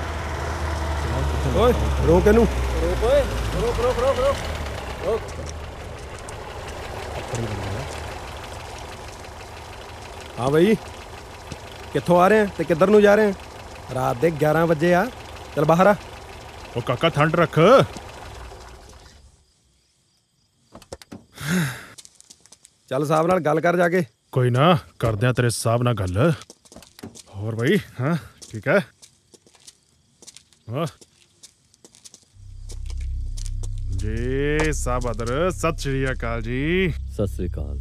ਓਏ ਰੋਕ ਇਹਨੂੰ। ਰੋਕ ਓਏ ਰੋਕ ਰੋਕ ਰੋਕ ਰੋਕ। ਰੋਕ। ਹਾਂ ਭਾਈ ਕਿੱਥੋਂ ਆ ਰਹੇ ਆ ਤੇ ਕਿੱਧਰ ਨੂੰ ਜਾ ਰਹੇ ਆ? ਰਾਤ ਦੇ 11 ਵਜੇ ਆ। ਚਲ ਬਾਹਰ ਆ। ਉਹ ਕਾਕਾ ਠੰਡ ਰੱਖ। ਚੱਲ ਸਾਹਿਬ ਨਾਲ ਗੱਲ ਕਰ ਜਾ ਕੇ। ਕੋਈ ਨਾ ਕਰਦੇ ਆ ਤੇਰੇ ਸਾਹਿਬ ਨਾਲ ਗੱਲ। ਹੋਰ ਭਾਈ ਹਾਂ ਠੀਕ ਹੈ? ਜੀ ਸਾਹਿਬ ਅਦਰ ਸਤਿ ਸ਼੍ਰੀ ਅਕਾਲ ਜੀ। ਸਤਿ ਸ੍ਰੀ ਅਕਾਲ।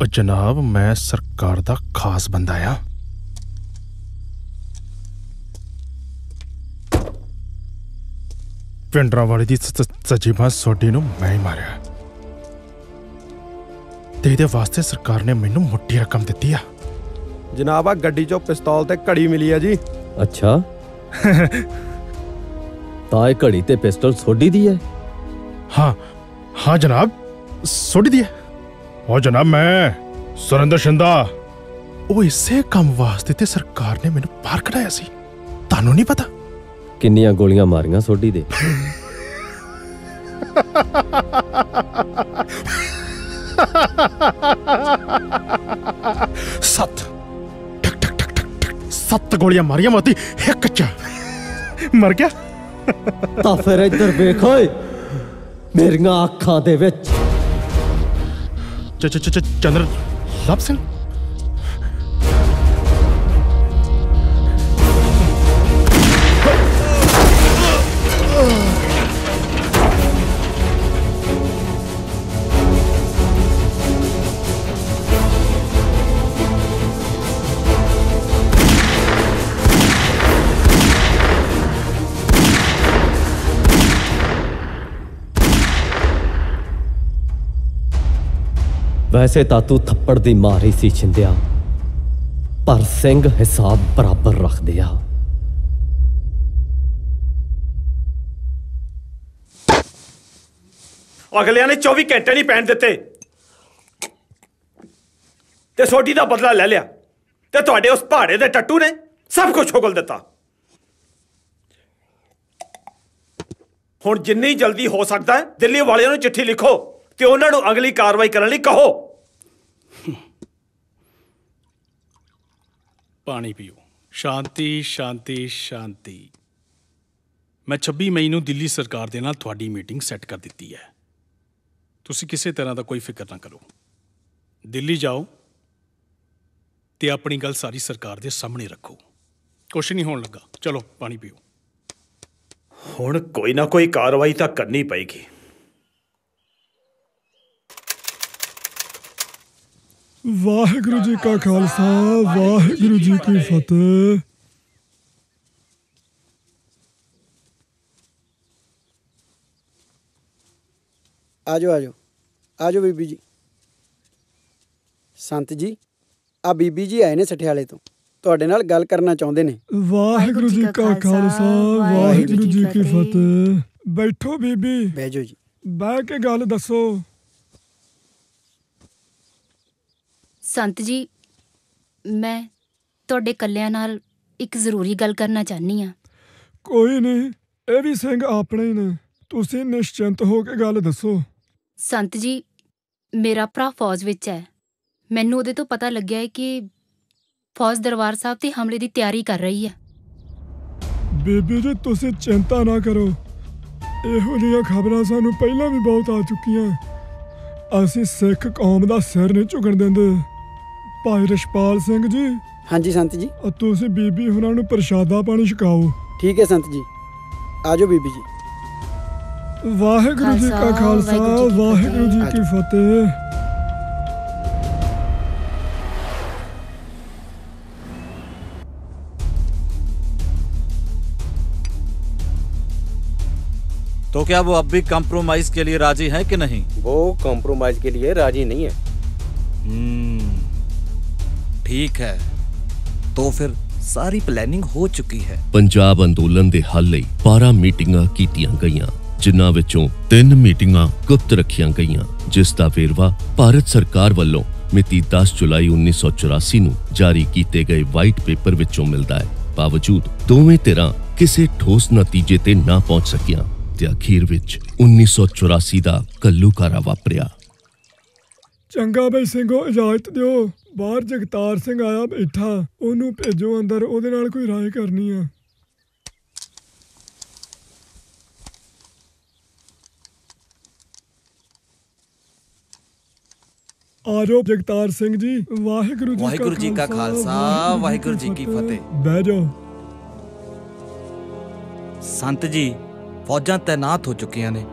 ਉਹ ਜਨਾਬ ਮੈਂ ਸਰਕਾਰ ਦਾ ਖਾਸ ਬੰਦਾ ਆ। ਪਿੰਡਰਾਂ ਵਾਲੀ ਦੀ ਸ- ਸ- ਸੱਜੀ ਬਾਂਹ ਸੋਡੀ ਨੂੰ ਮੈਂ ਹੀ ਮਾਰਿਆ। ਤੇ ਇਹਦੇ ਵਾਸਤੇ ਸਰਕਾਰ ਨੇ ਮੈਨੂੰ ਮੋਟੀ ਰਕਮ ਦਿੱਤੀ ਆ। ਜਨਾਬ ਆ ਗੱਡੀ 'ਚੋਂ ਪਿਸਤੌਲ ਤੇ ਘੜੀ ਮਿਲੀ ਆ ਜੀ। ਅੱਛਾ। ਤਾਂ ਇਹ ਘੜੀ ਤੇ ਪਿਸਟਲ ਸੋਡੀ ਦੀ ਹੈ ਹਾਂ ਹਾਂ ਜਨਾਬ ਸੋਡੀ ਦੀ ਹੈ ਉਹ ਜਨਾਬ ਮੈਂ ਸੁਰਿੰਦਰ ਸ਼ਿੰਦਾ। ਉਹ ਇਸੇ ਕੰਮ ਵਾਸਤੇ ਤੇ ਸਰਕਾਰ ਨੇ ਮੈਨੂੰ ਬਾਹਰ ਕਢਾਇਆ ਸੀ। ਤੁਹਾਨੂੰ ਨਹੀਂ ਪਤਾ? ਕਿੰਨੀਆਂ ਗੋਲੀਆਂ ਮਾਰੀਆਂ ਸੋਡੀ ਦੇ? ਸੱਤ ਟਕ ਟਕ ਟਕ ਟਕ ਟਕ ਸੱਤ ਗੋਲੀਆਂ ਮਾਰੀਆਂ ਮੋਤੀ ਇੱਕ ਚ ਮਰ ਗਿਆ ਤਾਂ ਫਿਰ ਇੱਧਰ ਵੇਖ ਓਏ ਮੇਰੀਆਂ ਅੱਖਾਂ ਦੇ ਵਿੱਚ ਚ ਚ ਚ ਚ- ਚੰਦਰ ਲਬ ਸਿੰਘ ਵੈਸੇ ਤਾਂ ਤੂੰ ਥੱਪੜ ਦੀ ਮਾਰੀ ਸੀ ਛਿੰਦਿਆ, ਪਰ ਸਿੰਘ ਹਿਸਾਬ ਬਰਾਬਰ ਰੱਖਦੇ ਆ। ਅਗਲਿਆਂ ਨੇ 24 ਘੰਟੇ ਨਹੀਂ ਪੈਣ ਦਿੱਤੇ। ਤੇ ਸੋਡੀ ਦਾ ਬਦਲਾ ਲੈ ਲਿਆ। ਤੇ ਤੁਹਾਡੇ ਉਸ ਪਹਾੜੇ ਦੇ ਟੱਟੂ ਨੇ ਸਭ ਕੁਝ ਉਗਲ ਦਿੱਤਾ। ਹੁਣ ਜਿੰਨੀ ਜਲਦੀ ਹੋ ਸਕਦਾ ਦਿੱਲੀ ਵਾਲਿਆਂ ਨੂੰ ਚਿੱਠੀ ਲਿਖੋ ਤੇ ਉਹਨਾਂ ਨੂੰ ਅਗਲੀ ਕਾਰਵਾਈ ਕਰਨ ਲਈ ਕਹੋ। ਪਾਣੀ ਪੀਓ। ਸ਼ਾਂਤੀ ਸ਼ਾਂਤੀ ਸ਼ਾਂਤੀ। ਮੈਂ 26 ਮਈ ਨੂੰ ਦਿੱਲੀ ਸਰਕਾਰ ਦੇ ਨਾਲ ਤੁਹਾਡੀ ਮੀਟਿੰਗ ਸੈੱਟ ਕਰ ਦਿੱਤੀ ਹੈ। ਤੁਸੀਂ ਕਿਸੇ ਤਰ੍ਹਾਂ ਦਾ ਕੋਈ ਫਿਕਰ ਨਾ ਕਰੋ। ਦਿੱਲੀ ਜਾਓ ਤੇ ਆਪਣੀ ਗੱਲ ਸਾਰੀ ਸਰਕਾਰ ਦੇ ਸਾਹਮਣੇ ਰੱਖੋ। ਕੁਛ ਨਹੀਂ ਹੋਣ ਲੱਗਾ। ਚਲੋ, ਪਾਣੀ ਪੀਓ। ਹੁਣ ਕੋਈ ਨਾ ਕੋਈ ਕਾਰਵਾਈ ਤਾਂ ਕਰਨੀ ਪਏਗੀ। ਵਾਹਿਗੁਰੂ ਜੀ ਕਾ ਖਾਲਸਾ ਵਾਹਿਗੁਰੂ ਜੀ ਕੀ ਫਤਿਹ। ਆਜੋ ਆਜੋ ਆਜੋ ਬੀਬੀ ਜੀ। ਸੰਤ ਜੀ ਆ ਬੀਬੀ ਜੀ ਆਏ ਨੇ ਸਠਿਆਲੇ ਤੋਂ। ਤੁਹਾਡੇ ਨਾਲ ਗੱਲ ਕਰਨਾ ਚਾਹੁੰਦੇ ਨੇ। ਵਾਹਿਗੁਰੂ ਜੀ ਕਾ ਖਾਲਸਾ ਵਾਹਿਗੁਰੂ ਜੀ ਕੀ ਫਤਿਹ। ਬੈਠੋ ਬੀਬੀ। ਬਹਿਜੋ ਜੀ। ਬਹਿ ਕੇ ਗੱਲ ਦੱਸੋ। ਸੰਤ ਜੀ ਮੈਂ ਤੁਹਾਡੇ ਕੱਲਿਆਂ ਨਾਲ ਇੱਕ ਜ਼ਰੂਰੀ ਗੱਲ ਕਰਨਾ ਚਾਹਨੀ ਆ ਕੋਈ ਨਹੀਂ ਇਹ ਵੀ ਸਿੰਘ ਆਪਣੇ ਹੀ ਨੇ। ਤੁਸੀਂ ਨਿਸ਼ਚਿੰਤ ਹੋ ਕੇ ਗੱਲ ਦੱਸੋ। ਸੰਤ ਜੀ ਮੇਰਾ ਭਰਾ ਫੌਜ ਵਿੱਚ ਹੈ। ਮੈਨੂੰ ਉਹਦੇ ਤੋਂ ਪਤਾ ਲੱਗਿਆ ਹੈ ਕਿ ਫੌਜ ਦਰਬਾਰ ਸਾਹਿਬ ਤੇ ਹਮਲੇ ਦੀ ਤਿਆਰੀ ਕਰ ਰਹੀ ਹੈ। ਬੀਬੀ ਜੀ ਤੁਸੀਂ ਚਿੰਤਾ ਨਾ ਕਰੋ। ਇਹੋ ਜਿਹੀਆਂ ਖਬਰਾਂ ਸਾਨੂੰ ਪਹਿਲਾਂ ਵੀ ਬਹੁਤ ਆ ਚੁੱਕੀਆਂ। ਅਸੀਂ ਸਿੱਖ ਕੌਮ ਦਾ ਸਿਰ ਨਹੀਂ ਝੁਕਣ ਦਿੰਦੇ। ਭਾਈ ਰਸ਼ਪਾਲ ਸਿੰਘ ਜੀ ਹਾਂਜੀ ਸੰਤ ਜੀ ਅ ਤੁਸੀਂ ਬੀਬੀ ਹੁਣਾਂ ਨੂੰ ਪ੍ਰਸ਼ਾਦਾ ਪਾਣੀ ਛਕਾਓ ਠੀਕ ਹੈ ਸੰਤ ਜੀ ਆਜੋ ਬੀਬੀ ਜੀ ਵਾਹਿਗੁਰੂ ਜੀ ਕਾ ਖਾਲਸਾ ਵਾਹਿਗੁਰੂ ਜੀ ਕੀ ਫਤਿਹ तो क्या वो अब भी कंप्रोमाइज के लिए राजी है कि नहीं वो कॉम्प्रोमाइज के लिए राजी नहीं है हम्म, ਠੀਕ ਹੈ। ਤਾਂ ਫਿਰ ਸਾਰੀ ਪਲੈਨਿੰਗ ਹੋ ਚੁੱਕੀ ਹੈ। ਪੰਜਾਬ ਅੰਦੋਲਨ ਦੇ ਹੱਲ ਲਈ 12 ਮੀਟਿੰਗਾਂ ਕੀਤੀਆਂ ਗਈਆਂ, ਜਿਨ੍ਹਾਂ ਵਿੱਚੋਂ 3 ਮੀਟਿੰਗਾਂ ਗੁਪਤ ਰੱਖੀਆਂ ਗਈਆਂ, ਜਿਸ ਦਾ ਵੇਰਵਾ ਭਾਰਤ ਸਰਕਾਰ ਵੱਲੋਂ ਮਿਤੀ 10 ਜੁਲਾਈ 1984 ਨੂੰ ਜਾਰੀ ਕੀਤੇ ਗਏ ਵਾਈਟ ਪੇਪਰ ਵਿੱਚੋਂ ਮਿਲਦਾ ਹੈ। ਬਾਵਜੂਦ ਦੋਵੇਂ ਧਿਰਾਂ ਕਿਸੇ ਠੋਸ ਨਤੀਜੇ ਤੇ ਨਾ ਪਹੁੰਚ ਸਕੀਆਂ, ਤੇ ਅਖੀਰ ਵਿੱਚ 1984 ਦਾ ਕੱਲੂਕਾਰਾ ਵਾਪਰਿਆ। ਚੰਗਾ ਬਈ ਸਿੰਘੋ ਇਜਾਜ਼ਤ ਦਿਓ। ਬਾਹਰ ਜਗਤਾਰ ਸਿੰਘ ਆਇਆ ਬੈਠਾ। ਉਹਨੂੰ ਭੇਜੋ ਅੰਦਰ ਉਹਦੇ ਨਾਲ ਕੋਈ ਰਾਏ ਕਰਨੀ ਆ। ਆਜੋ ਜਗਤਾਰ ਸਿੰਘ ਜੀ ਵਾਹਿਗੁਰੂ ਜੀ ਵਾਹਿਗੁਰੂ ਜੀ ਕਾ ਖਾਲਸਾ ਵਾਹਿਗੁਰੂ ਜੀ ਕੀ ਫਤਿਹ। ਬਹਿ ਜਾਓ। ਸੰਤ ਜੀ ਫੌਜਾਂ ਤੈਨਾਤ ਹੋ ਚੁੱਕੀਆਂ ਨੇ।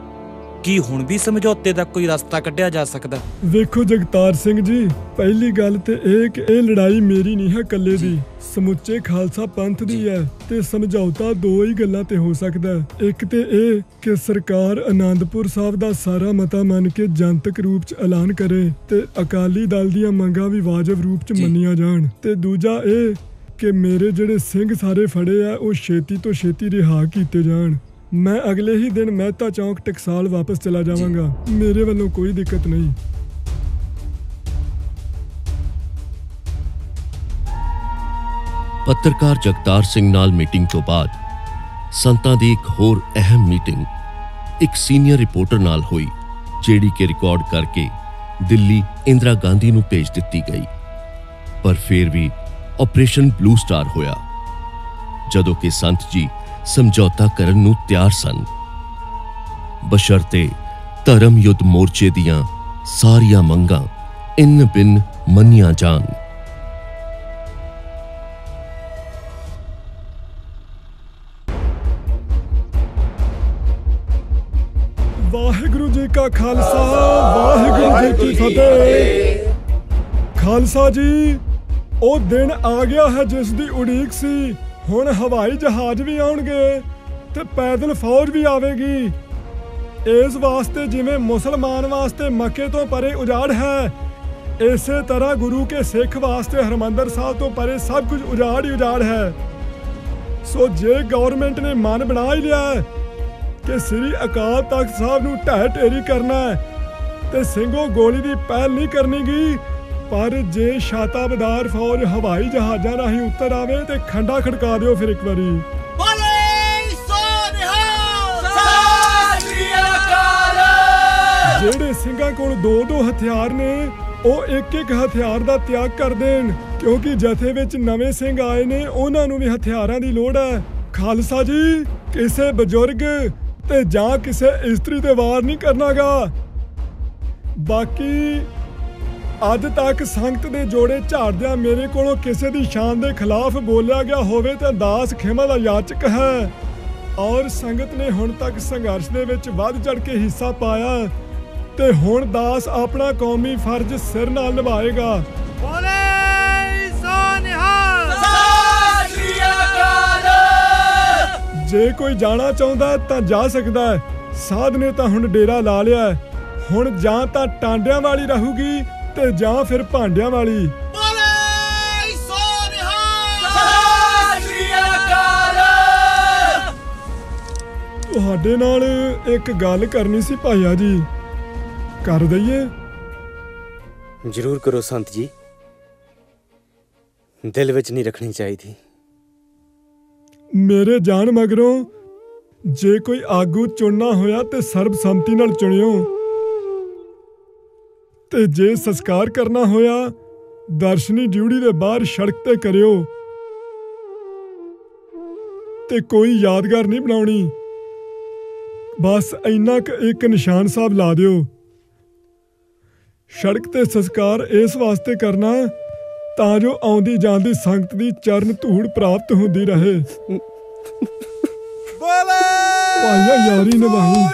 ਕੀ ਹੁਣ ਵੀ ਸਮਝੌਤੇ ਦਾ ਕੋਈ ਰਸਤਾ ਕੱਢਿਆ ਜਾ ਸਕਦਾ? ਵੇਖੋ ਜਗਤਾਰ ਸਿੰਘ ਜੀ ਪਹਿਲੀ ਗੱਲ ਤੇ ਇਹ ਕਿ ਇਹ ਲੜਾਈ ਮੇਰੀ ਨਹੀਂ ਹੈ ਇਕੱਲੇ ਦੀ। ਸਮੁੱਚੇ ਖਾਲਸਾ ਪੰਥ ਦੀ ਹੈ ਤੇ ਸਮਝੌਤਾ ਦੋ ਹੀ ਗੱਲਾਂ ਤੇ ਹੋ ਸਕਦਾ ਹੈ। ਇੱਕ ਤੇ ਇਹ ਕਿ ਸਰਕਾਰ ਆਨੰਦਪੁਰ ਸਾਹਿਬ ਦਾ ਸਾਰਾ ਮਤਾ ਮੰਨ ਕੇ ਜਨਤਕ ਰੂਪ 'ਚ ਐਲਾਨ ਕਰੇ ਤੇ ਅਕਾਲੀ ਦਲ ਦੀਆਂ ਮੰਗਾਂ ਵੀ ਵਾਜਬ ਰੂਪ 'ਚ ਮੰਨੀਆਂ ਜਾਣ। ਤੇ ਦੂਜਾ ਇਹ ਕਿ ਮੇਰੇ ਜਿਹੜੇ ਸਿੰਘ ਸਾਰੇ ਫੜੇ ਆ ਉਹ ਛੇਤੀ ਤੋਂ ਛੇਤੀ ਰਿਹਾ ਕੀਤੇ ਜਾਣ। ਮੈਂ ਅਗਲੇ ਹੀ ਦਿਨ ਮਹਿਤਾ ਚੌਂਕ, ਟਕਸਾਲ ਵਾਪਸ ਚਲਾ ਜਾਵਾਂਗਾ। ਮੇਰੇ ਵੱਲੋਂ ਕੋਈ ਦਿੱਕਤ ਨਹੀਂ। ਪੱਤਰਕਾਰ ਜਗਤਾਰ ਸਿੰਘ ਨਾਲ ਮੀਟਿੰਗ ਤੋਂ ਬਾਅਦ ਸੰਤਾਂ ਦੀ ਇੱਕ ਹੋਰ ਅਹਿਮ ਮੀਟਿੰਗ ਇੱਕ ਸੀਨੀਅਰ ਰਿਪੋਰਟਰ ਨਾਲ ਹੋਈ, ਜਿਹੜੀ ਕਿ ਰਿਕਾਰਡ ਕਰਕੇ ਦਿੱਲੀ ਇੰਦਰਾ ਗਾਂਧੀ ਨੂੰ ਭੇਜ ਦਿੱਤੀ ਗਈ। ਪਰ ਫਿਰ ਵੀ ਆਪਰੇਸ਼ਨ ਬਲੂ ਸਟਾਰ ਹੋਇਆ। ਜਦੋਂ ਕਿ ਸੰਤ ਜੀ ਸਮਝੌਤਾ ਕਰਨ ਨੂੰ ਤਿਆਰ ਸਨ। ਬਸ਼ਰਤੇ ਧਰਮ ਯੁੱਧ ਮੋਰਚੇ ਦੀਆਂ ਸਾਰੀਆਂ ਮੰਗਾਂ ਇਨ ਬਿਨ ਮੰਨੀਆਂ ਜਾਣ। ਵਾਹਿਗੁਰੂ ਜੀ ਕਾ ਖਾਲਸਾ, ਵਾਹਿਗੁਰੂ ਜੀ ਕੀ ਫਤਿਹ। ਖਾਲਸਾ ਜੀ, ਉਹ ਦਿਨ ਆ ਗਿਆ ਹੈ ਜਿਸ ਦੀ ਉਡੀਕ ਸੀ। ਹੁਣ ਹਵਾਈ ਜਹਾਜ਼ ਵੀ ਆਉਣਗੇ ਤੇ ਪੈਦਲ ਫੌਜ ਵੀ ਆਵੇਗੀ। ਇਸ ਵਾਸਤੇ ਜਿਵੇਂ ਮੁਸਲਮਾਨ ਵਾਸਤੇ ਮੱਕੇ ਤੋਂ ਪਰੇ ਉਜਾੜ ਹੈ, ਇਸੇ ਤਰ੍ਹਾਂ ਗੁਰੂ ਕੇ ਸਿੱਖ ਵਾਸਤੇ ਹਰਮੰਦਰ ਸਾਹਿਬ ਤੋਂ ਪਰੇ ਸਭ ਕੁਝ ਉਜਾੜ ਹੀ ਉਜਾੜ ਹੈ। ਸੋ ਜੇ ਗਵਰਨਮੈਂਟ ਨੇ ਮਨ ਬਣਾ ਹੀ ਲਿਆ ਕਿ ਸ੍ਰੀ ਅਕਾਲ ਤਖਤ ਸਾਹਿਬ ਨੂੰ ਢਹਿ ਢੇਰੀ ਕਰਨਾ ਹੈ, ਤੇ ਸਿੰਘੋ ਗੋਲੀ ਦੀ ਪਹਿਲ ਨਹੀਂ ਕਰਨੀਗੀ ਪਰ ਜੇ ਸ਼ਾਤਾਬਦਾਰ ਫੌਜ ਹਵਾਈ ਜਹਾਜ਼ਾਂ ਰਾਹੀਂ ਉੱਤਰ ਆਵੇ ਤੇ ਖੰਡਾ ਖੜਕਾ ਦਿਓ ਫਿਰ ਇੱਕ ਵਾਰੀ। ਜਿਹੜੇ ਸਿੰਘਾਂ ਕੋਲ ਦੋ ਦੋ ਹਥਿਆਰ ਨੇ ਉਹ ਇੱਕ ਇੱਕ ਹਥਿਆਰ ਦਾ ਤਿਆਗ ਕਰ ਦੇਣ ਕਿਉਂਕਿ ਜਥੇ ਵਿੱਚ ਨਵੇਂ ਸਿੰਘ ਆਏ ਨੇ ਉਹਨਾਂ ਨੂੰ ਵੀ ਹਥਿਆਰਾਂ ਦੀ ਲੋੜ ਹੈ। ਖਾਲਸਾ ਜੀ ਕਿਸੇ ਬਜ਼ੁਰਗ ਤੇ ਜਾਂ ਕਿਸੇ ਇਸਤਰੀ ਤੇ ਵਾਰ ਨਹੀਂ ਕਰਨਾਗਾ। ਬਾਕੀ ਅੱਜ ਤੱਕ ਸੰਗਤ ਦੇ ਜੋੜੇ ਝਾੜਦਿਆਂ ਮੇਰੇ ਕੋਲੋਂ ਕਿਸੇ ਦੀ ਸ਼ਾਨ ਦੇ ਖਿਲਾਫ ਬੋਲਿਆ ਗਿਆ ਹੋਵੇ ਤਾਂ ਦਾਸ ਖੇਮਾ ਦਾ ਯਾਚਕ ਹੈ। ਔਰ ਸੰਗਤ ਨੇ ਹੁਣ ਤੱਕ ਸੰਘਰਸ਼ ਦੇ ਵਿੱਚ ਵੱਧ ਚੜ ਕੇ ਹਿੱਸਾ ਪਾਇਆ ਤੇ ਹੁਣ ਦਾਸ ਆਪਣਾ ਕੌਮੀ ਫਰਜ਼ ਸਿਰ ਨਾਲ ਨਿਭਾਏਗਾ। ਜੇ ਕੋਈ ਜਾਣਾ ਚਾਹੁੰਦਾ ਤਾਂ ਜਾ ਸਕਦਾ ਹੈ। ਸਾਧ ਨੇ ਤਾਂ ਹੁਣ ਡੇਰਾ ਲਾ ਲਿਆ। ਹੁਣ ਜਾਂ ਤਾਂ ਟਾਂਡਿਆਂ ਵਾਲੀ ਰਹੂਗੀ ਤੇ ਜਾਂ ਫਿਰ ਭਾਂਡਿਆਂ ਵਾਲੀ। ਤੁਹਾਡੇ ਨਾਲ ਇੱਕ ਗੱਲ ਕਰਨੀ ਸੀ ਭਾਈਆ ਜੀ। ਕਰ ਦਈਏ। ਜ਼ਰੂਰ ਕਰੋ ਸੰਤ ਜੀ। ਦਿਲ ਵਿੱਚ ਨਹੀਂ ਰੱਖਣੀ ਚਾਹੀਦੀ। ਮੇਰੇ ਜਾਣ ਮਗਰੋਂ ਜੇ ਕੋਈ ਆਗੂ ਚੁਣਨਾ ਹੋਇਆ ਤੇ ਸਰਬਸੰਮਤੀ ਨਾਲ ਚੁਣਿਓ। ਤੇ ਜੇ ਸੰਸਕਾਰ ਕਰਨਾ ਹੋਇਆ ਦਰਸ਼ਨੀ ਡਿਊਟੀ ਦੇ ਬਾਹਰ ਸੜਕ ਤੇ ਕਰਿਓ। ਤੇ ਕੋਈ ਯਾਦਗਾਰ ਨਹੀਂ ਬਣਾਉਣੀ। ਬਸ ਇੰਨਾ ਕੁ ਇੱਕ ਨਿਸ਼ਾਨ ਸਾਹਿਬ ਲਾ ਦਿਓ। ਸੜਕ ਤੇ ਸੰਸਕਾਰ ਇਸ ਵਾਸਤੇ ਕਰਨਾ ਤਾਂ ਜੋ ਆਉਂਦੀ ਜਾਂਦੀ ਸੰਗਤ ਦੀ ਚਰਨ ਧੂੜ ਪ੍ਰਾਪਤ ਹੁੰਦੀ ਰਹੇ। ਬੋਲੇ! ਪਾਈਆ ਯਾਰੀ ਨਿਭਾਈ।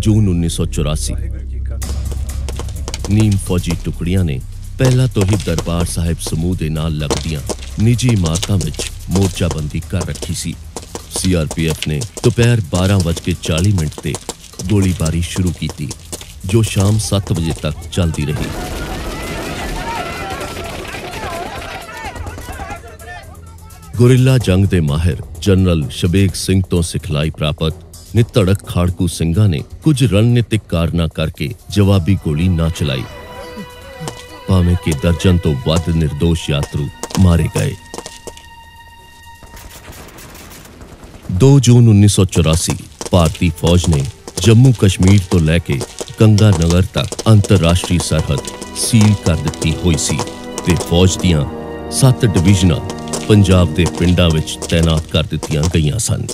ਜੂਨ 1984 ਨੀਮ ਫੌਜੀ ਟੁਕੜੀਆਂ ਨੇ ਪਹਿਲਾਂ ਤੋਂ ਹੀ ਦਰਬਾਰ ਸਾਹਿਬ ਸਮੂਹ ਦੇ ਨਾਲ ਲੱਗਦੀਆਂ ਨਿੱਜੀ ਇਮਾਰਤਾਂ ਵਿੱਚ ਮੋਰਚਾਬੰਦੀ ਕਰ ਰੱਖੀ ਸੀ। ਸੀਆਰਪੀਐਫ ਨੇ ਦੁਪਹਿਰ 12:40 ਮਿੰਟ ਤੇ ਗੋਲੀਬਾਰੀ ਸ਼ੁਰੂ ਕੀਤੀ, ਜੋ ਸ਼ਾਮ 7 ਵਜੇ ਤੱਕ ਚੱਲਦੀ ਰਹੀ। ਗੁਰਿੱਲਾ ਜੰਗ ਦੇ ਮਾਹਿਰ ਜਨਰਲ ਸ਼ਬੇਗ ਸਿੰਘ ਤੋਂ ਸਿਖਲਾਈ ਪ੍ਰਾਪਤ ਨਿਤੜਕ ਖਾੜਕੂ ਸਿੰਘਾਂ ਨੇ ਕੁਝ ਰਣਨੀਤਿਕ ਕਾਰਨਾਂ ਕਰਕੇ ਜਵਾਬੀ ਗੋਲੀ ਨਾ ਚਲਾਈ। ਭਾਵੇਂ ਕਿ ਦਰਜਨ ਤੋਂ ਵੱਧ નિર્ਦੋਸ਼ ਯਾਤਰੂ ਮਾਰੇ ਗਏ। 2 ਜੂਨ 1984 ਭਾਰਤੀ ਫੌਜ ਨੇ ਜੰਮੂ ਕਸ਼ਮੀਰ ਤੋਂ ਲੈ ਕੇ ਗੰਗਾ ਨਗਰ ਤੱਕ ਅੰਤਰਰਾਸ਼ਟਰੀ ਸਰਹੱਦ ਸੀਲ ਕਰ ਦਿੱਤੀ ਹੋਈ ਸੀ ਤੇ ਫੌਜ ਦੀਆਂ 7 ਡਿਵੀਜ਼ਨਾਂ ਪੰਜਾਬ ਦੇ ਪਿੰਡਾਂ ਵਿੱਚ ਤਾਇਨਾਤ ਕਰ ਦਿੱਤੀਆਂ ਗਈਆਂ ਸਨ।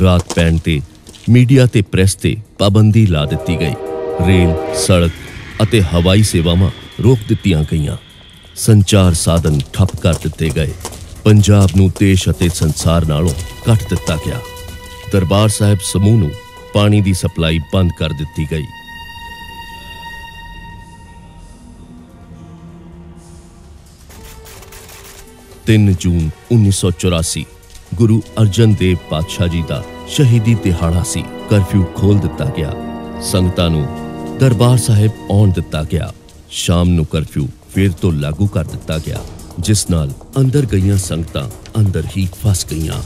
ਰਾਤ ਪੈਣ ਤੇ ਮੀਡੀਆ ਤੇ ਪ੍ਰੈਸ ਤੇ ਪਾਬੰਦੀ ਲਾ ਦਿੱਤੀ ਗਈ। ਰੇਲ, ਸੜਕ ਅਤੇ ਹਵਾਈ ਸੇਵਾਵਾਂ ਰੋਕ ਦਿੱਤੀਆਂ ਗਈਆਂ। ਸੰਚਾਰ ਸਾਧਨ ਠੱਪ ਕਰ ਦਿੱਤੇ ਗਏ। ਪੰਜਾਬ ਨੂੰ ਦੇਸ਼ ਅਤੇ ਸੰਸਾਰ ਨਾਲੋਂ ਕੱਟ ਦਿੱਤਾ ਗਿਆ। ਦਰਬਾਰ ਸਾਹਿਬ ਸਮੂਹ ਨੂੰ ਪਾਣੀ ਦੀ ਸਪਲਾਈ ਬੰਦ ਕਰ ਦਿੱਤੀ ਗਈ। ਤਿੰਨ ਜੂਨ 1984 ਗੁਰੂ ਅਰਜਨ ਦੇਵ ਪਾਤਸ਼ਾਹ ਜੀ ਦਾ ਸ਼ਹੀਦੀ ਦਿਹਾੜਾ ਸੀ। ਕਰਫਿਊ ਖੋਲ ਦਿੱਤਾ ਗਿਆ। ਸੰਗਤਾਂ ਨੂੰ ਦਰਬਾਰ ਸਾਹਿਬ ਆਉਣ ਦਿੱਤਾ ਗਿਆ। ਸ਼ਾਮ ਨੂੰ ਕਰਫਿਊ ਫੇਰ ਤੋਂ ਲਾਗੂ ਕਰ ਦਿੱਤਾ ਗਿਆ, ਜਿਸ ਨਾਲ ਅੰਦਰ ਗਈਆਂ ਸੰਗਤਾਂ ਅੰਦਰ ਹੀ ਫਸ ਗਈਆਂ।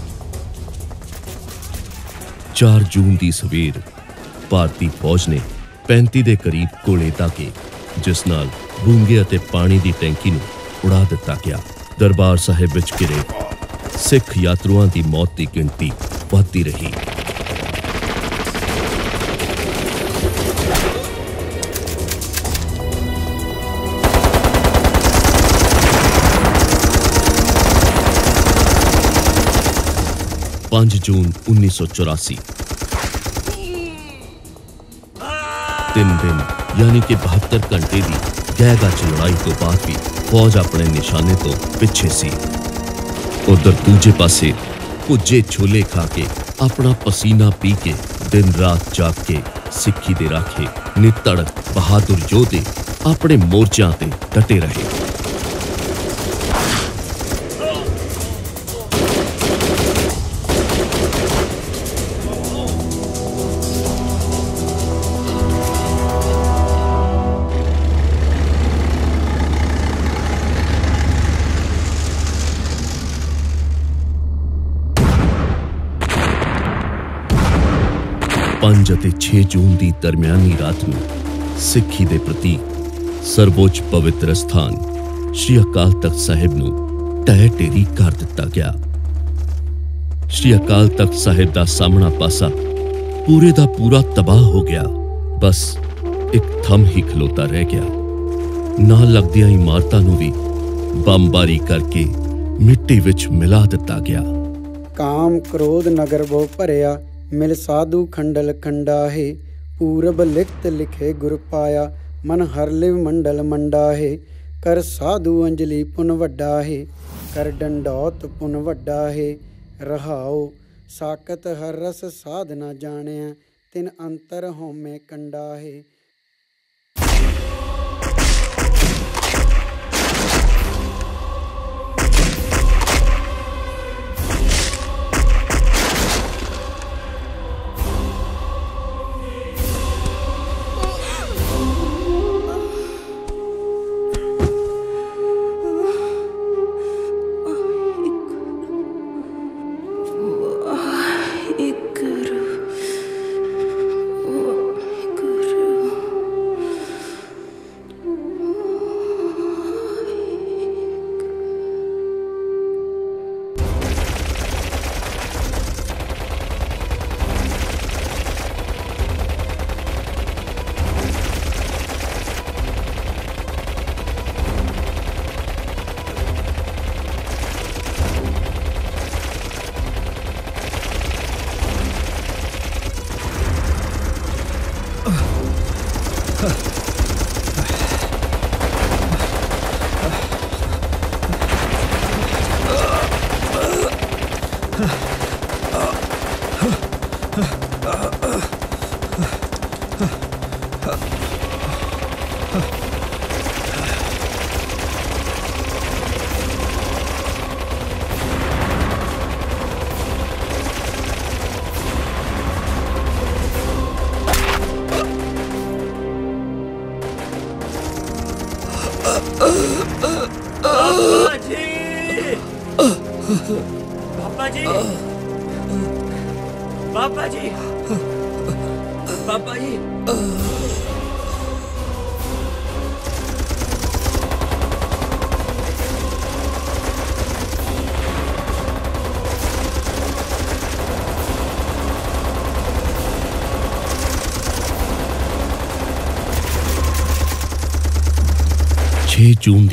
4 ਜੂਨ ਦੀ ਸਵੇਰ ਭਾਰਤੀ ਫੌਜ ਨੇ 35 ਦੇ ਕਰੀਬ ਗੋਲੇ ਦਾਗੇ ਜਿਸ ਨਾਲ ਬੂੰਗੇ ਅਤੇ ਪਾਣੀ ਦੀ ਟੈਂਕੀ ਨੂੰ ਉਡਾ ਦਿੱਤਾ ਗਿਆ। ਦਰਬਾਰ ਸਾਹਿਬ ਵਿੱਚ ਘਿਰੇ ਸਿੱਖ ਯਾਤਰੂਆਂ ਦੀ ਮੌਤ ਦੀ ਗਿਣਤੀ ਵਧਦੀ ਰਹੀ ਪੰਜ ਜੂਨ 1984 ਤਿੰਨ ਦਿਨ ਯਾਨੀ ਕਿ 72 ਘੰਟੇ ਦੀ ਗਹਿ-ਗਚ ਲੜਾਈ ਤੋਂ ਬਾਅਦ ਵੀ ਫੌਜ ਆਪਣੇ ਨਿਸ਼ਾਨੇ ਤੋਂ ਪਿੱਛੇ ਸੀ ਉਧਰ ਦੂਜੇ ਪਾਸੇ ਭੁੱਜੇ ਛੋਲੇ ਖਾ ਕੇ, ਆਪਣਾ ਪਸੀਨਾ ਪੀ ਕੇ, ਦਿਨ ਰਾਤ ਜਾਗ ਕੇ ਸਿੱਖੀ ਦੇ ਰਾਖੇ ਨਿਤੜ ਬਹਾਦਰ ਯੋਧੇ ਆਪਣੇ ਮੋਰਚਿਆਂ ਤੇ ਡਟੇ ਰਹੇ। ਪੰਜ ਅਤੇ 6 ਜੂਨ ਦੀ ਦਰਮਿਆਨੀ ਰਾਤ ਨੂੰ ਸਿੱਖੀ ਦੇ ਪ੍ਰਤੀਕ ਸਰਵੋੱਚ ਪਵਿੱਤਰ ਸਥਾਨ ਸ਼੍ਰੀ ਅਕਾਲ ਤਖਤ ਸਾਹਿਬ ਨੂੰ ਟਹਿ ਢੇਰੀ ਕਰ ਦਿੱਤਾ ਗਿਆ। ਸ਼੍ਰੀ ਅਕਾਲ ਤਖਤ ਸਾਹਿਬ ਦਾ ਸਾਹਮਣਾ ਪਾਸਾ ਪੂਰੇ ਦਾ ਪੂਰਾ ਤਬਾਹ ਹੋ ਗਿਆ। ਬਸ ਇੱਕ ਥੰਮ ਹੀ ਖਲੋਤਾ ਰਹਿ ਗਿਆ। ਨਾਲ ਲੱਗਦੀਆਂ ਇਮਾਰਤਾਂ ਨੂੰ ਵੀ ਬੰਬਾਰੀ ਕਰਕੇ ਮਿੱਟੀ ਵਿੱਚ ਮਿਲਾ ਦਿੱਤਾ ਗਿਆ। ਕਾਮ ਕ੍ਰੋਧ ਨਗਰ ਬੋ ਭਰਿਆ ਮਿਲ ਸਾਧੂ ਖੰਡਲ ਖੰਡਾਹੇ, ਪੂਰਬ ਲਿਖਤ ਲਿਖੇ ਗੁਰ ਪਾਇਆ, ਮਨ ਹਰ ਲਿਵ ਮੰਡਲ ਮੰਡਾਹੇ, ਕਰ ਸਾਧੂ ਅੰਜਲੀ ਪੁਨ ਵੱਡਾ ਕਰ ਡੰਡੌਤ ਪੁਨ ਵੱਡਾ ਹੈ ਰਹਾਓ ਸਾਕਤ ਹਰ ਰਸ ਸਾਧਨਾ ਜਾਣਿਆ, ਤਿਨ ਅੰਤਰ ਹਉਮੈ ਕੰਡਾ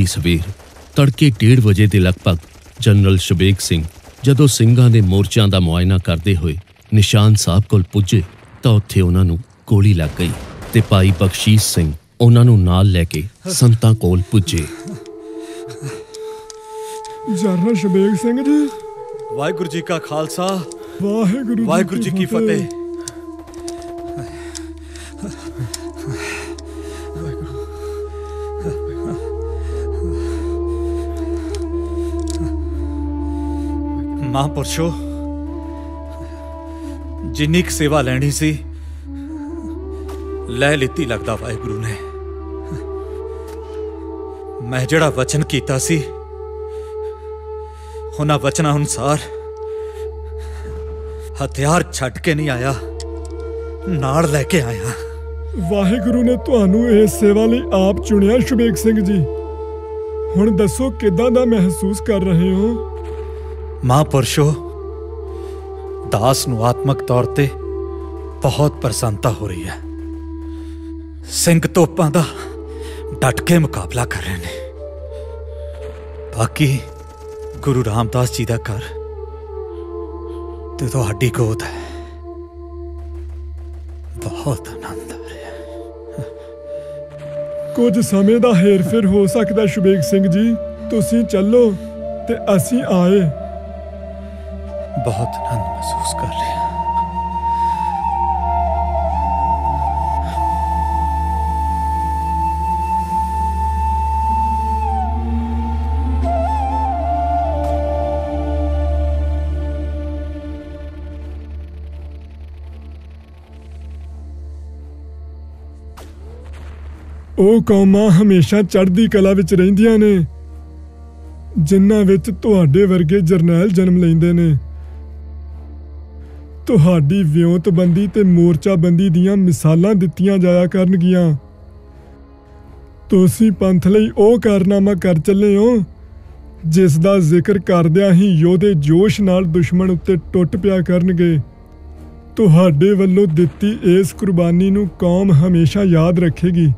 ਦੀ ਸਵੇਰ ਤੜਕੇ 1:30 ਵਜੇ ਦੇ ਲਗਭਗ ਜਨਰਲ ਸ਼ਬੇਗ ਸਿੰਘ ਜਦੋਂ ਸਿੰਘਾਂ ਦੇ ਮੋਰਚਿਆਂ ਦਾ ਮੁਆਇਨਾ ਕਰਦੇ ਹੋਏ ਨਿਸ਼ਾਨ ਸਾਹਿਬ ਕੋਲ ਪੁੱਜੇ ਤਾਂ ਉੱਥੇ ਉਹਨਾਂ ਨੂੰ ਗੋਲੀ ਲੱਗ ਗਈ ਤੇ ਭਾਈ ਬਖਸ਼ੀਸ਼ ਸਿੰਘ ਉਹਨਾਂ ਨੂੰ ਨਾਲ ਲੈ ਕੇ ਸੰਤਾਂ ਕੋਲ ਪੁੱਜੇ। ਜਰਨਲ ਸ਼ਬੇਗ ਸਿੰਘ ਜੀ। ਵਾਹਿਗੁਰੂ ਜੀ ਕਾ ਖਾਲਸਾ। ਵਾਹਿਗੁਰੂ ਵਾਹਿਗੁਰੂ ਜੀ ਕੀ ਫਤਿਹ। ਮਹਾਂਪੁਰਸ਼ੋ ਜਿੰਨੀ ਕੁ ਸੇਵਾ ਲੈਣੀ ਸੀ, ਲੈ ਲਿੱਤੀ ਲੱਗਦਾ ਵਾਹਿਗੁਰੂ ਨੇ। ਮੈਂ ਜਿਹੜਾ ਵਚਨ ਕੀਤਾ ਸੀ, ਉਹਨਾਂ ਵਚਨਾਂ ਅਨੁਸਾਰ ਹਥਿਆਰ ਛੱਡ ਕੇ ਨਹੀਂ ਆਇਆ ਨਾਲ ਲੈ ਕੇ ਆਇਆ। ਵਾਹਿਗੁਰੂ ਨੇ ਤੁਹਾਨੂੰ ਇਹ ਸੇਵਾ ਲਈ ਆਪ ਚੁਣਿਆ, ਸ਼ਬੇਗ ਸਿੰਘ ਜੀ। ਹੁਣ ਦੱਸੋ ਕਿਦਾਂ ਦਾ ਮਹਿਸੂਸ ਕਰ ਰਹੇ ਹੋ? ਮਹਾਂਪੁਰਸ਼ੋ, ਦਾਸ ਨੂੰ ਆਤਮਕ ਤੌਰ ਤੇ ਬਹੁਤ ਪ੍ਰਸੰਨਤਾ ਹੋ ਰਹੀ ਹੈ। ਸਿੰਘ ਤੋਪਾਂ ਦਾ ਡਟ ਕੇ ਮੁਕਾਬਲਾ ਕਰ ਰਹੇ ਨੇ। ਬਾਕੀ ਗੁਰੂ ਰਾਮਦਾਸ ਜੀ ਦਾ ਘਰ ਤੇ ਤੁਹਾਡੀ ਗੋਦ ਹੈ। ਬਹੁਤ ਆਨੰਦ ਆ ਰਿਹਾ ਕੁਝ ਸਮੇਂ ਦਾ ਹੇਰ-ਫੇਰ ਹੋ ਸਕਦਾ, ਸ਼ਬੇਗ ਸਿੰਘ ਜੀ। ਤੁਸੀਂ ਚੱਲੋ ਤੇ ਅਸੀਂ ਆਏ। ਬਹੁਤ ਆਨੰਦ ਮਹਿਸੂਸ ਕਰ ਰਿਹਾ ਉਹ ਕੌਮਾਂ ਹਮੇਸ਼ਾ ਚੜ੍ਹਦੀ ਕਲਾ ਵਿੱਚ ਰਹਿੰਦੀਆਂ ਨੇ, ਜਿਨ੍ਹਾਂ ਵਿੱਚ ਤੁਹਾਡੇ ਵਰਗੇ ਜਰਨੈਲ ਜਨਮ ਲੈਂਦੇ ਨੇ। ਤੁਹਾਡੀ ਵਿਉਂਤਬੰਦੀ ਤੇ ਮੋਰਚਾਬੰਦੀ ਦੀਆਂ ਮਿਸਾਲਾਂ ਦਿੱਤੀਆਂ ਜਾਇਆ ਕਰਨਗੀਆਂ। ਤੁਸੀਂ ਪੰਥ ਲਈ ਉਹ ਕਾਰਨਾਮਾ ਕਰ ਚੱਲੇ ਹੋ ਜਿਸ ਦਾ ਜ਼ਿਕਰ ਕਰਦਿਆਂ ਹੀ ਯੋਧੇ ਜੋਸ਼ ਨਾਲ ਦੁਸ਼ਮਣ ਉੱਤੇ ਟੁੱਟ ਪਿਆ ਕਰਨਗੇ। ਤੁਹਾਡੇ ਵੱਲੋਂ ਦਿੱਤੀ ਇਸ ਕੁਰਬਾਨੀ ਨੂੰ ਕੌਮ ਹਮੇਸ਼ਾ ਯਾਦ ਰੱਖੇਗੀ।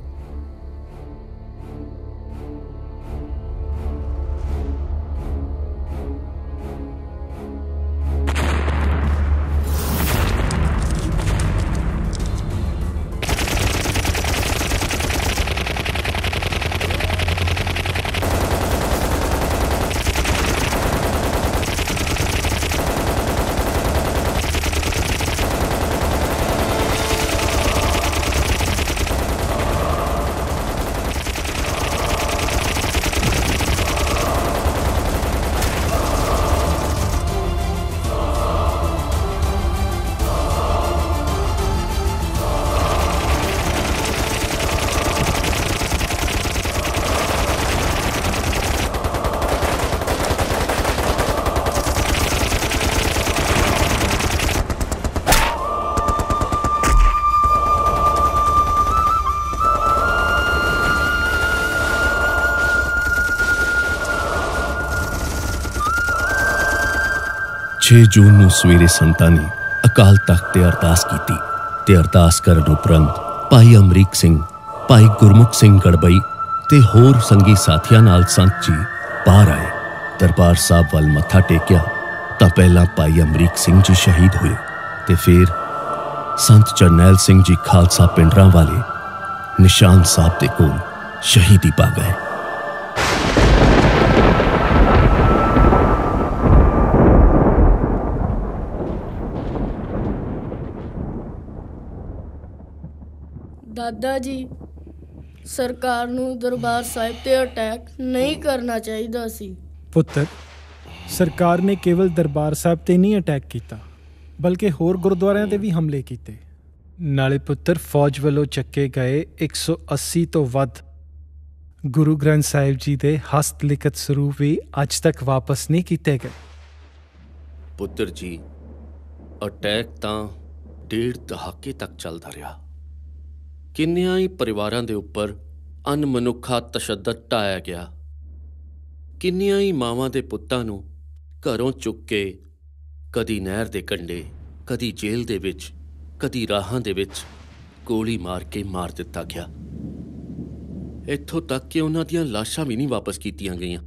ਜੂਨ ਨੂੰ ਸਵੇਰੇ ਸੰਤਾਂ ਨੇ ਅਕਾਲ ਤਖਤ ਤੇ ਅਰਦਾਸ ਕੀਤੀ ਤੇ ਅਰਦਾਸ ਕਰਨ ਉਪਰੰਤ ਭਾਈ ਅਮਰੀਕ ਸਿੰਘ, ਭਾਈ ਗੁਰਮੁਖ ਸਿੰਘ ਗੜਬਈ ਤੇ ਹੋਰ ਸੰਗੀ ਸਾਥੀਆਂ ਨਾਲ ਸੰਤ ਜੀ ਬਾਹਰ ਆਏ। ਦਰਬਾਰ ਸਾਹਿਬ ਵੱਲ ਮੱਥਾ ਟੇਕਿਆ ਤਾਂ ਪਹਿਲਾਂ ਭਾਈ ਅਮਰੀਕ ਸਿੰਘ ਜੀ ਸ਼ਹੀਦ ਹੋਏ ਤੇ ਫਿਰ ਸੰਤ ਜਰਨੈਲ ਸਿੰਘ ਜੀ ਖਾਲਸਾ ਪਿੰਡਰਾਂ ਵਾਲੇ ਨਿਸ਼ਾਨ ਸਾਹਿਬ ਦੇ ਕੋਲ ਸ਼ਹੀਦੀ ਪਾ ਗਏ। ਦਾਦਾ ਜੀ ਸਰਕਾਰ ਨੂੰ ਦਰਬਾਰ ਸਾਹਿਬ ਤੇ ਅਟੈਕ ਨਹੀਂ ਕਰਨਾ ਚਾਹੀਦਾ ਸੀ। ਪੁੱਤਰ ਸਰਕਾਰ ਨੇ ਕੇਵਲ ਦਰਬਾਰ ਸਾਹਿਬ ਤੇ ਨਹੀਂ ਅਟੈਕ ਕੀਤਾ ਬਲਕਿ ਹੋਰ ਗੁਰਦੁਆਰਿਆਂ ਤੇ ਵੀ ਹਮਲੇ ਕੀਤੇ। ਨਾਲੇ ਪੁੱਤਰ ਫੌਜ ਵੱਲੋਂ ਚੱਕੇ ਗਏ 180 ਤੋਂ ਵੱਧ ਗੁਰੂ ਗ੍ਰੰਥ ਸਾਹਿਬ ਜੀ ਦੇ ਹਸਤ ਲਿਖਤ ਸਰੂਪ ਵੀ ਅੱਜ ਤੱਕ ਵਾਪਸ ਨਹੀਂ ਕੀਤੇ ਗਏ। ਪੁੱਤਰ ਜੀ ਅਟੈਕ ਤਾਂ ਡੇਢ ਦਹਾਕੇ ਤੱਕ ਚੱਲਦਾ ਰਿਹਾ। ਕਿੰਨਿਆਂ ਹੀ ਪਰਿਵਾਰਾਂ ਦੇ ਉੱਪਰ ਅਨਮਨੁੱਖਾ ਤਸ਼ੱਦਦ ਢਾਇਆ ਗਿਆ। ਕਿੰਨੀਆਂ ਹੀ ਮਾਵਾਂ ਦੇ ਪੁੱਤਾਂ ਨੂੰ ਘਰੋਂ ਚੁੱਕ ਕੇ ਕਦੀ ਨਹਿਰ ਦੇ ਕੰਢੇ, ਕਦੀ ਜੇਲ੍ਹ ਦੇ ਵਿੱਚ, ਕਦੀ ਰਾਹਾਂ ਦੇ ਵਿੱਚ ਗੋਲੀ ਮਾਰ ਕੇ ਮਾਰ ਦਿੱਤਾ ਗਿਆ। ਇੱਥੋਂ ਤੱਕ ਕਿ ਉਹਨਾਂ ਦੀਆਂ ਲਾਸ਼ਾਂ ਵੀ ਨਹੀਂ ਵਾਪਸ ਕੀਤੀਆਂ ਗਈਆਂ।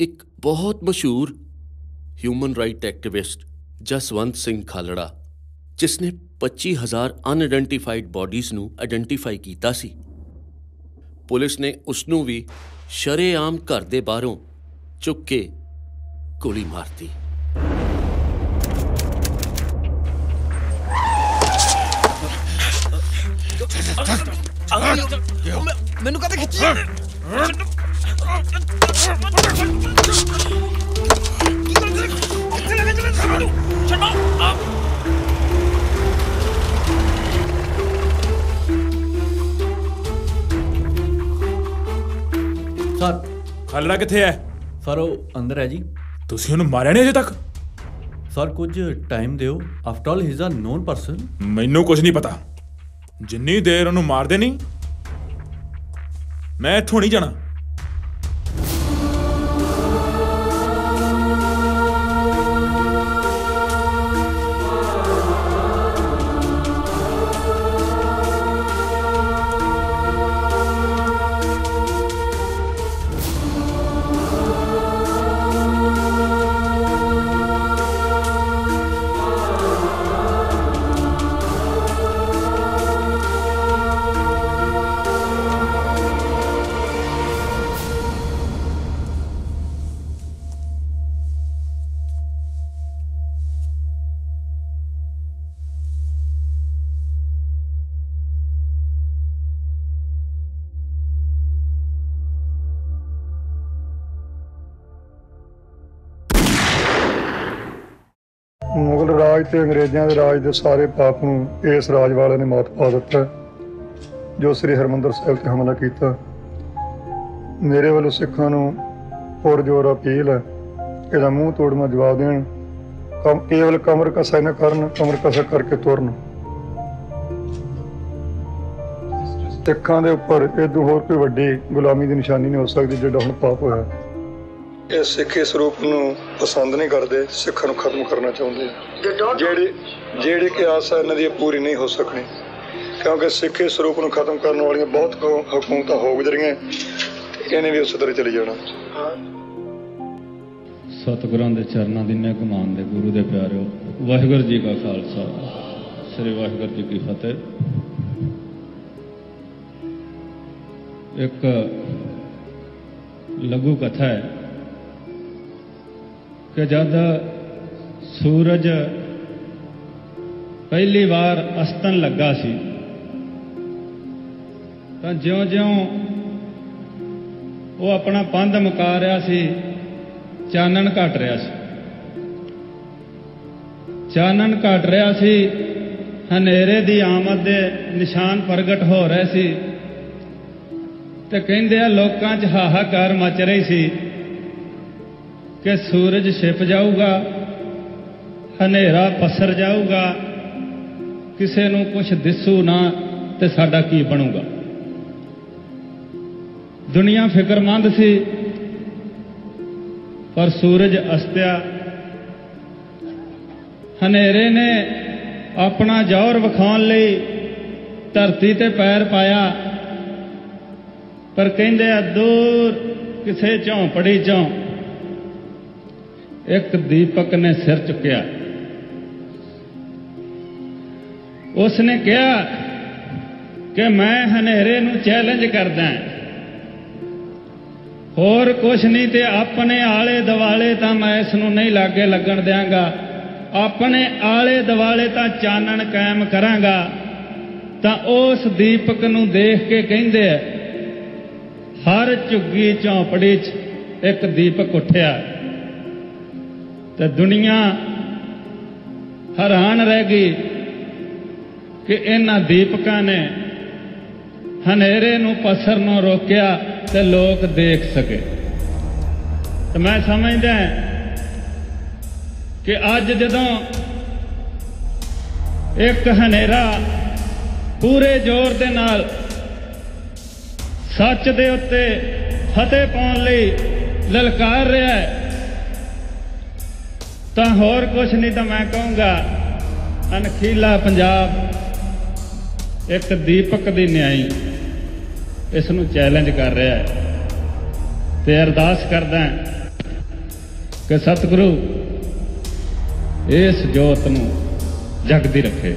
ਇੱਕ ਬਹੁਤ ਮਸ਼ਹੂਰ human right activist Jaswant Singh Khalra ਜਿਸ ਨੇ 25000 ਅਨਆਇਡੈਂਟੀਫਾਈਡ ਬਾਡੀਜ਼ ਨੂੰ ਆਇਡੈਂਟੀਫਾਈ ਕੀਤਾ ਸੀ। ਪੁਲਿਸ ਨੇ ਉਸ ਨੂੰ ਵੀ ਸ਼ਰੇਆਮ ਘਰ ਦੇ ਬਾਹਰੋਂ ਚੁੱਕ ਕੇ ਗੋਲੀ ਮਾਰਤੀ ਮੈਨੂੰ ਕਦੇ ਖਿੱਚੀ? ਸਰ। ਖਾਲੜਾ ਕਿੱਥੇ ਹੈ ਸਰ ਉਹ ਅੰਦਰ ਹੈ ਜੀ। ਤੁਸੀਂ ਉਹਨੂੰ ਮਾਰਿਆ ਨਹੀਂ ਅਜੇ ਤੱਕ? ਸਰ ਕੁਝ ਟਾਈਮ ਦਿਓ। After all he is a known person ਮੈਨੂੰ ਕੁਝ ਨਹੀਂ ਪਤਾ। ਜਿੰਨੀ ਦੇਰ ਉਹਨੂੰ ਮਾਰਦੇ ਨਹੀਂ ਮੈਂ ਇੱਥੋਂ ਨਹੀਂ ਜਾਣਾ। ਤੇ ਅੰਗਰੇਜ਼ਾਂ ਦੇ ਰਾਜ ਦੇ ਸਾਰੇ ਪਾਪ ਨੂੰ ਇਸ ਰਾਜ ਵਾਲੇ ਨੇ ਮਾਤ ਪਾ ਦਿੱਤਾ ਜੋ ਸ੍ਰੀ ਹਰਮੰਦਰ ਸਾਹਿਬ ਤੇ ਹਮਲਾ ਕੀਤਾ। ਮੇਰੇ ਵੱਲੋਂ ਸਿੱਖਾਂ ਨੂੰ ਪੁਰਜੋਰ ਅਪੀਲ ਹੈ, ਇਹਦਾ ਮੂੰਹ ਤੋੜਵਾ ਜਵਾਬ ਦੇਣ। ਕਮ, ਕੇਵਲ ਕਮਰ ਕਸਾ ਨਾ ਕਰਨ, ਕਮਰ ਕਸਾ ਕਰਕੇ ਤੁਰਨ। ਸਿੱਖਾਂ ਦੇ ਉੱਪਰ ਇਹ ਤੋਂ ਹੋਰ ਕੋਈ ਵੱਡੀ ਗੁਲਾਮੀ ਦੀ ਨਿਸ਼ਾਨੀ ਨਹੀਂ ਹੋ ਸਕਦੀ, ਜਿਹੜਾ ਹੁਣ ਪਾਪ ਹੋਇਆ। ਇਹ ਸਿੱਖੀ ਸਰੂਪ ਨੂੰ ਪਸੰਦ ਨਹੀਂ ਕਰਦੇ ਸਿੱਖਾਂ ਨੂੰ ਖਤਮ ਕਰਨਾ ਚਾਹੁੰਦੇ ਆ। ਜਿਹੜੀ ਜਿਹੜੀ ਕਿ ਆਸ ਹੈ ਇਹਨਾਂ ਦੀ ਪੂਰੀ ਨਹੀਂ ਹੋ ਸਕਣੀ। ਕਿਉਂਕਿ ਸਿੱਖੀ ਸਰੂਪ ਨੂੰ ਖਤਮ ਕਰਨ ਵਾਲੀਆਂ ਬਹੁਤ ਹਕੂ- ਹਕੂਮਤਾਂ ਹੋ ਗੁਜ਼ਰੀਆਂ ਇਹਨੇ ਵੀ ਉਸੇ ਤਰ੍ਹਾਂ ਚਲੀ ਜਾਣਾ। ਸਤਿਗੁਰਾਂ ਦੇ ਚਰਨਾਂ ਦੀ ਨਿੱਘ ਮਾਨ ਦੇ ਗੁਰੂ ਦੇ ਪਿਆਰਿਓ ਵਾਹਿਗੁਰੂ ਜੀ ਕਾ ਖਾਲਸਾ। ਸ੍ਰੀ ਵਾਹਿਗੁਰੂ ਜੀ ਕੀ ਫਤਿਹ। ਇੱਕ ਲਘੂ ਕਥਾ ਹੈ। ਕਿ ਜਦ ਸੂਰਜ ਪਹਿਲੀ ਵਾਰ ਅਸਤਨ ਲੱਗਾ ਸੀ, ਤਾਂ ਜਿਉਂ-ਜਿਉਂ ਉਹ ਆਪਣਾ ਪੰਧ ਮੁਕਾ ਰਿਹਾ ਸੀ, ਚਾਨਣ ਘਟ ਰਿਹਾ ਸੀ। ਚਾਨਣ ਘਟ ਰਿਹਾ ਸੀ, ਹਨੇਰੇ ਦੀ ਆਮਦ ਦੇ ਨਿਸ਼ਾਨ ਪ੍ਰਗਟ ਹੋ ਰਹੇ ਸੀ ਤੇ ਕਹਿੰਦੇ ਆ, ਲੋਕਾਂ 'ਚ ਹਾਹਾਕਾਰ ਮਚ ਰਹੀ ਸੀ। ਕਿ ਸੂਰਜ ਛਿਪ ਜਾਊਗਾ, ਹਨੇਰਾ ਪਸਰ ਜਾਊਗਾ, ਕਿਸੇ ਨੂੰ ਕੁਝ ਦਿਸੂ ਨਾ ਤੇ ਸਾਡਾ ਕੀ ਬਣੂਗਾ। ਦੁਨੀਆ ਫਿਕਰਮੰਦ ਸੀ, ਪਰ ਸੂਰਜ ਅਸਤਿਆ। ਹਨੇਰੇ ਨੇ ਆਪਣਾ ਜ਼ੋਰ ਵਿਖਾਉਣ ਲਈ ਧਰਤੀ ਤੇ ਪੈਰ ਪਾਇਆ, ਪਰ ਕਹਿੰਦੇ ਆ, ਦੂਰ ਕਿਸੇ ਝੌਂਪੜੀ ਚੋਂ ਇੱਕ ਦੀਪਕ ਨੇ ਸਿਰ ਚੁੱਕਿਆ। ਉਸ ਨੇ ਕਿਹਾ ਕਿ ਮੈਂ ਹਨੇਰੇ ਨੂੰ ਚੈਲੰਜ ਕਰਦਾ ਹੋਰ ਕੁਛ ਨਹੀਂ ਤੇ ਆਪਣੇ ਆਲੇ ਦਿਵਾਲੇ ਤਾਂ ਮੈਂ ਇਸ ਨੂੰ ਨਹੀਂ ਲਾਗੇ ਲੱਗਣ ਦਿਆਂਗਾ। ਆਪਣੇ ਆਲੇ ਦਿਵਾਲੇ ਤਾਂ ਚਾਨਣ ਕਾਇਮ ਕਰਾਂਗਾ। ਤਾਂ ਉਸ ਦੀਪਕ ਨੂੰ ਦੇਖ ਕੇ ਕਹਿੰਦੇ ਹਰ ਝੁੱਗੀ ਝੌਂਪੜੀ 'ਚ ਇੱਕ ਦੀਪਕ ਉੱਠਿਆ। ਤੇ ਦੁਨੀਆ ਹੈਰਾਨ ਰਹਿ ਗਈ ਕਿ ਇਹਨਾਂ ਦੀਪਕਾਂ ਨੇ ਹਨੇਰੇ ਨੂੰ ਪਸਰ ਨੂੰ ਰੋਕਿਆ ਤੇ ਲੋਕ ਦੇਖ ਸਕੇ। ਤੇ ਮੈਂ ਸਮਝਦਾ ਕਿ ਅੱਜ ਜਦੋਂ ਇੱਕ ਹਨੇਰਾ ਪੂਰੇ ਜ਼ੋਰ ਦੇ ਨਾਲ ਸੱਚ ਦੇ ਉੱਤੇ ਫਤਿਹ ਪਾਉਣ ਲਈ ਲਲਕਾਰ ਰਿਹਾ ਹੈ ਤਾਂ ਹੋਰ ਕੁਝ ਨਹੀਂ ਤਾਂ ਮੈਂ ਕਹੂੰਗਾ ਅਨਖੀਲਾ ਪੰਜਾਬ, ਇੱਕ ਦੀਪਕ ਦੀ ਨਿਆਈ ਇਸ ਨੂੰ ਚੈਲੰਜ ਕਰ ਰਿਹਾ ਹੈ ਤੇ ਅਰਦਾਸ ਕਰਦਾ ਕਿ ਸਤਿਗੁਰੂ ਇਸ ਜੋਤ ਨੂੰ ਜਗਦੀ ਰੱਖੇ।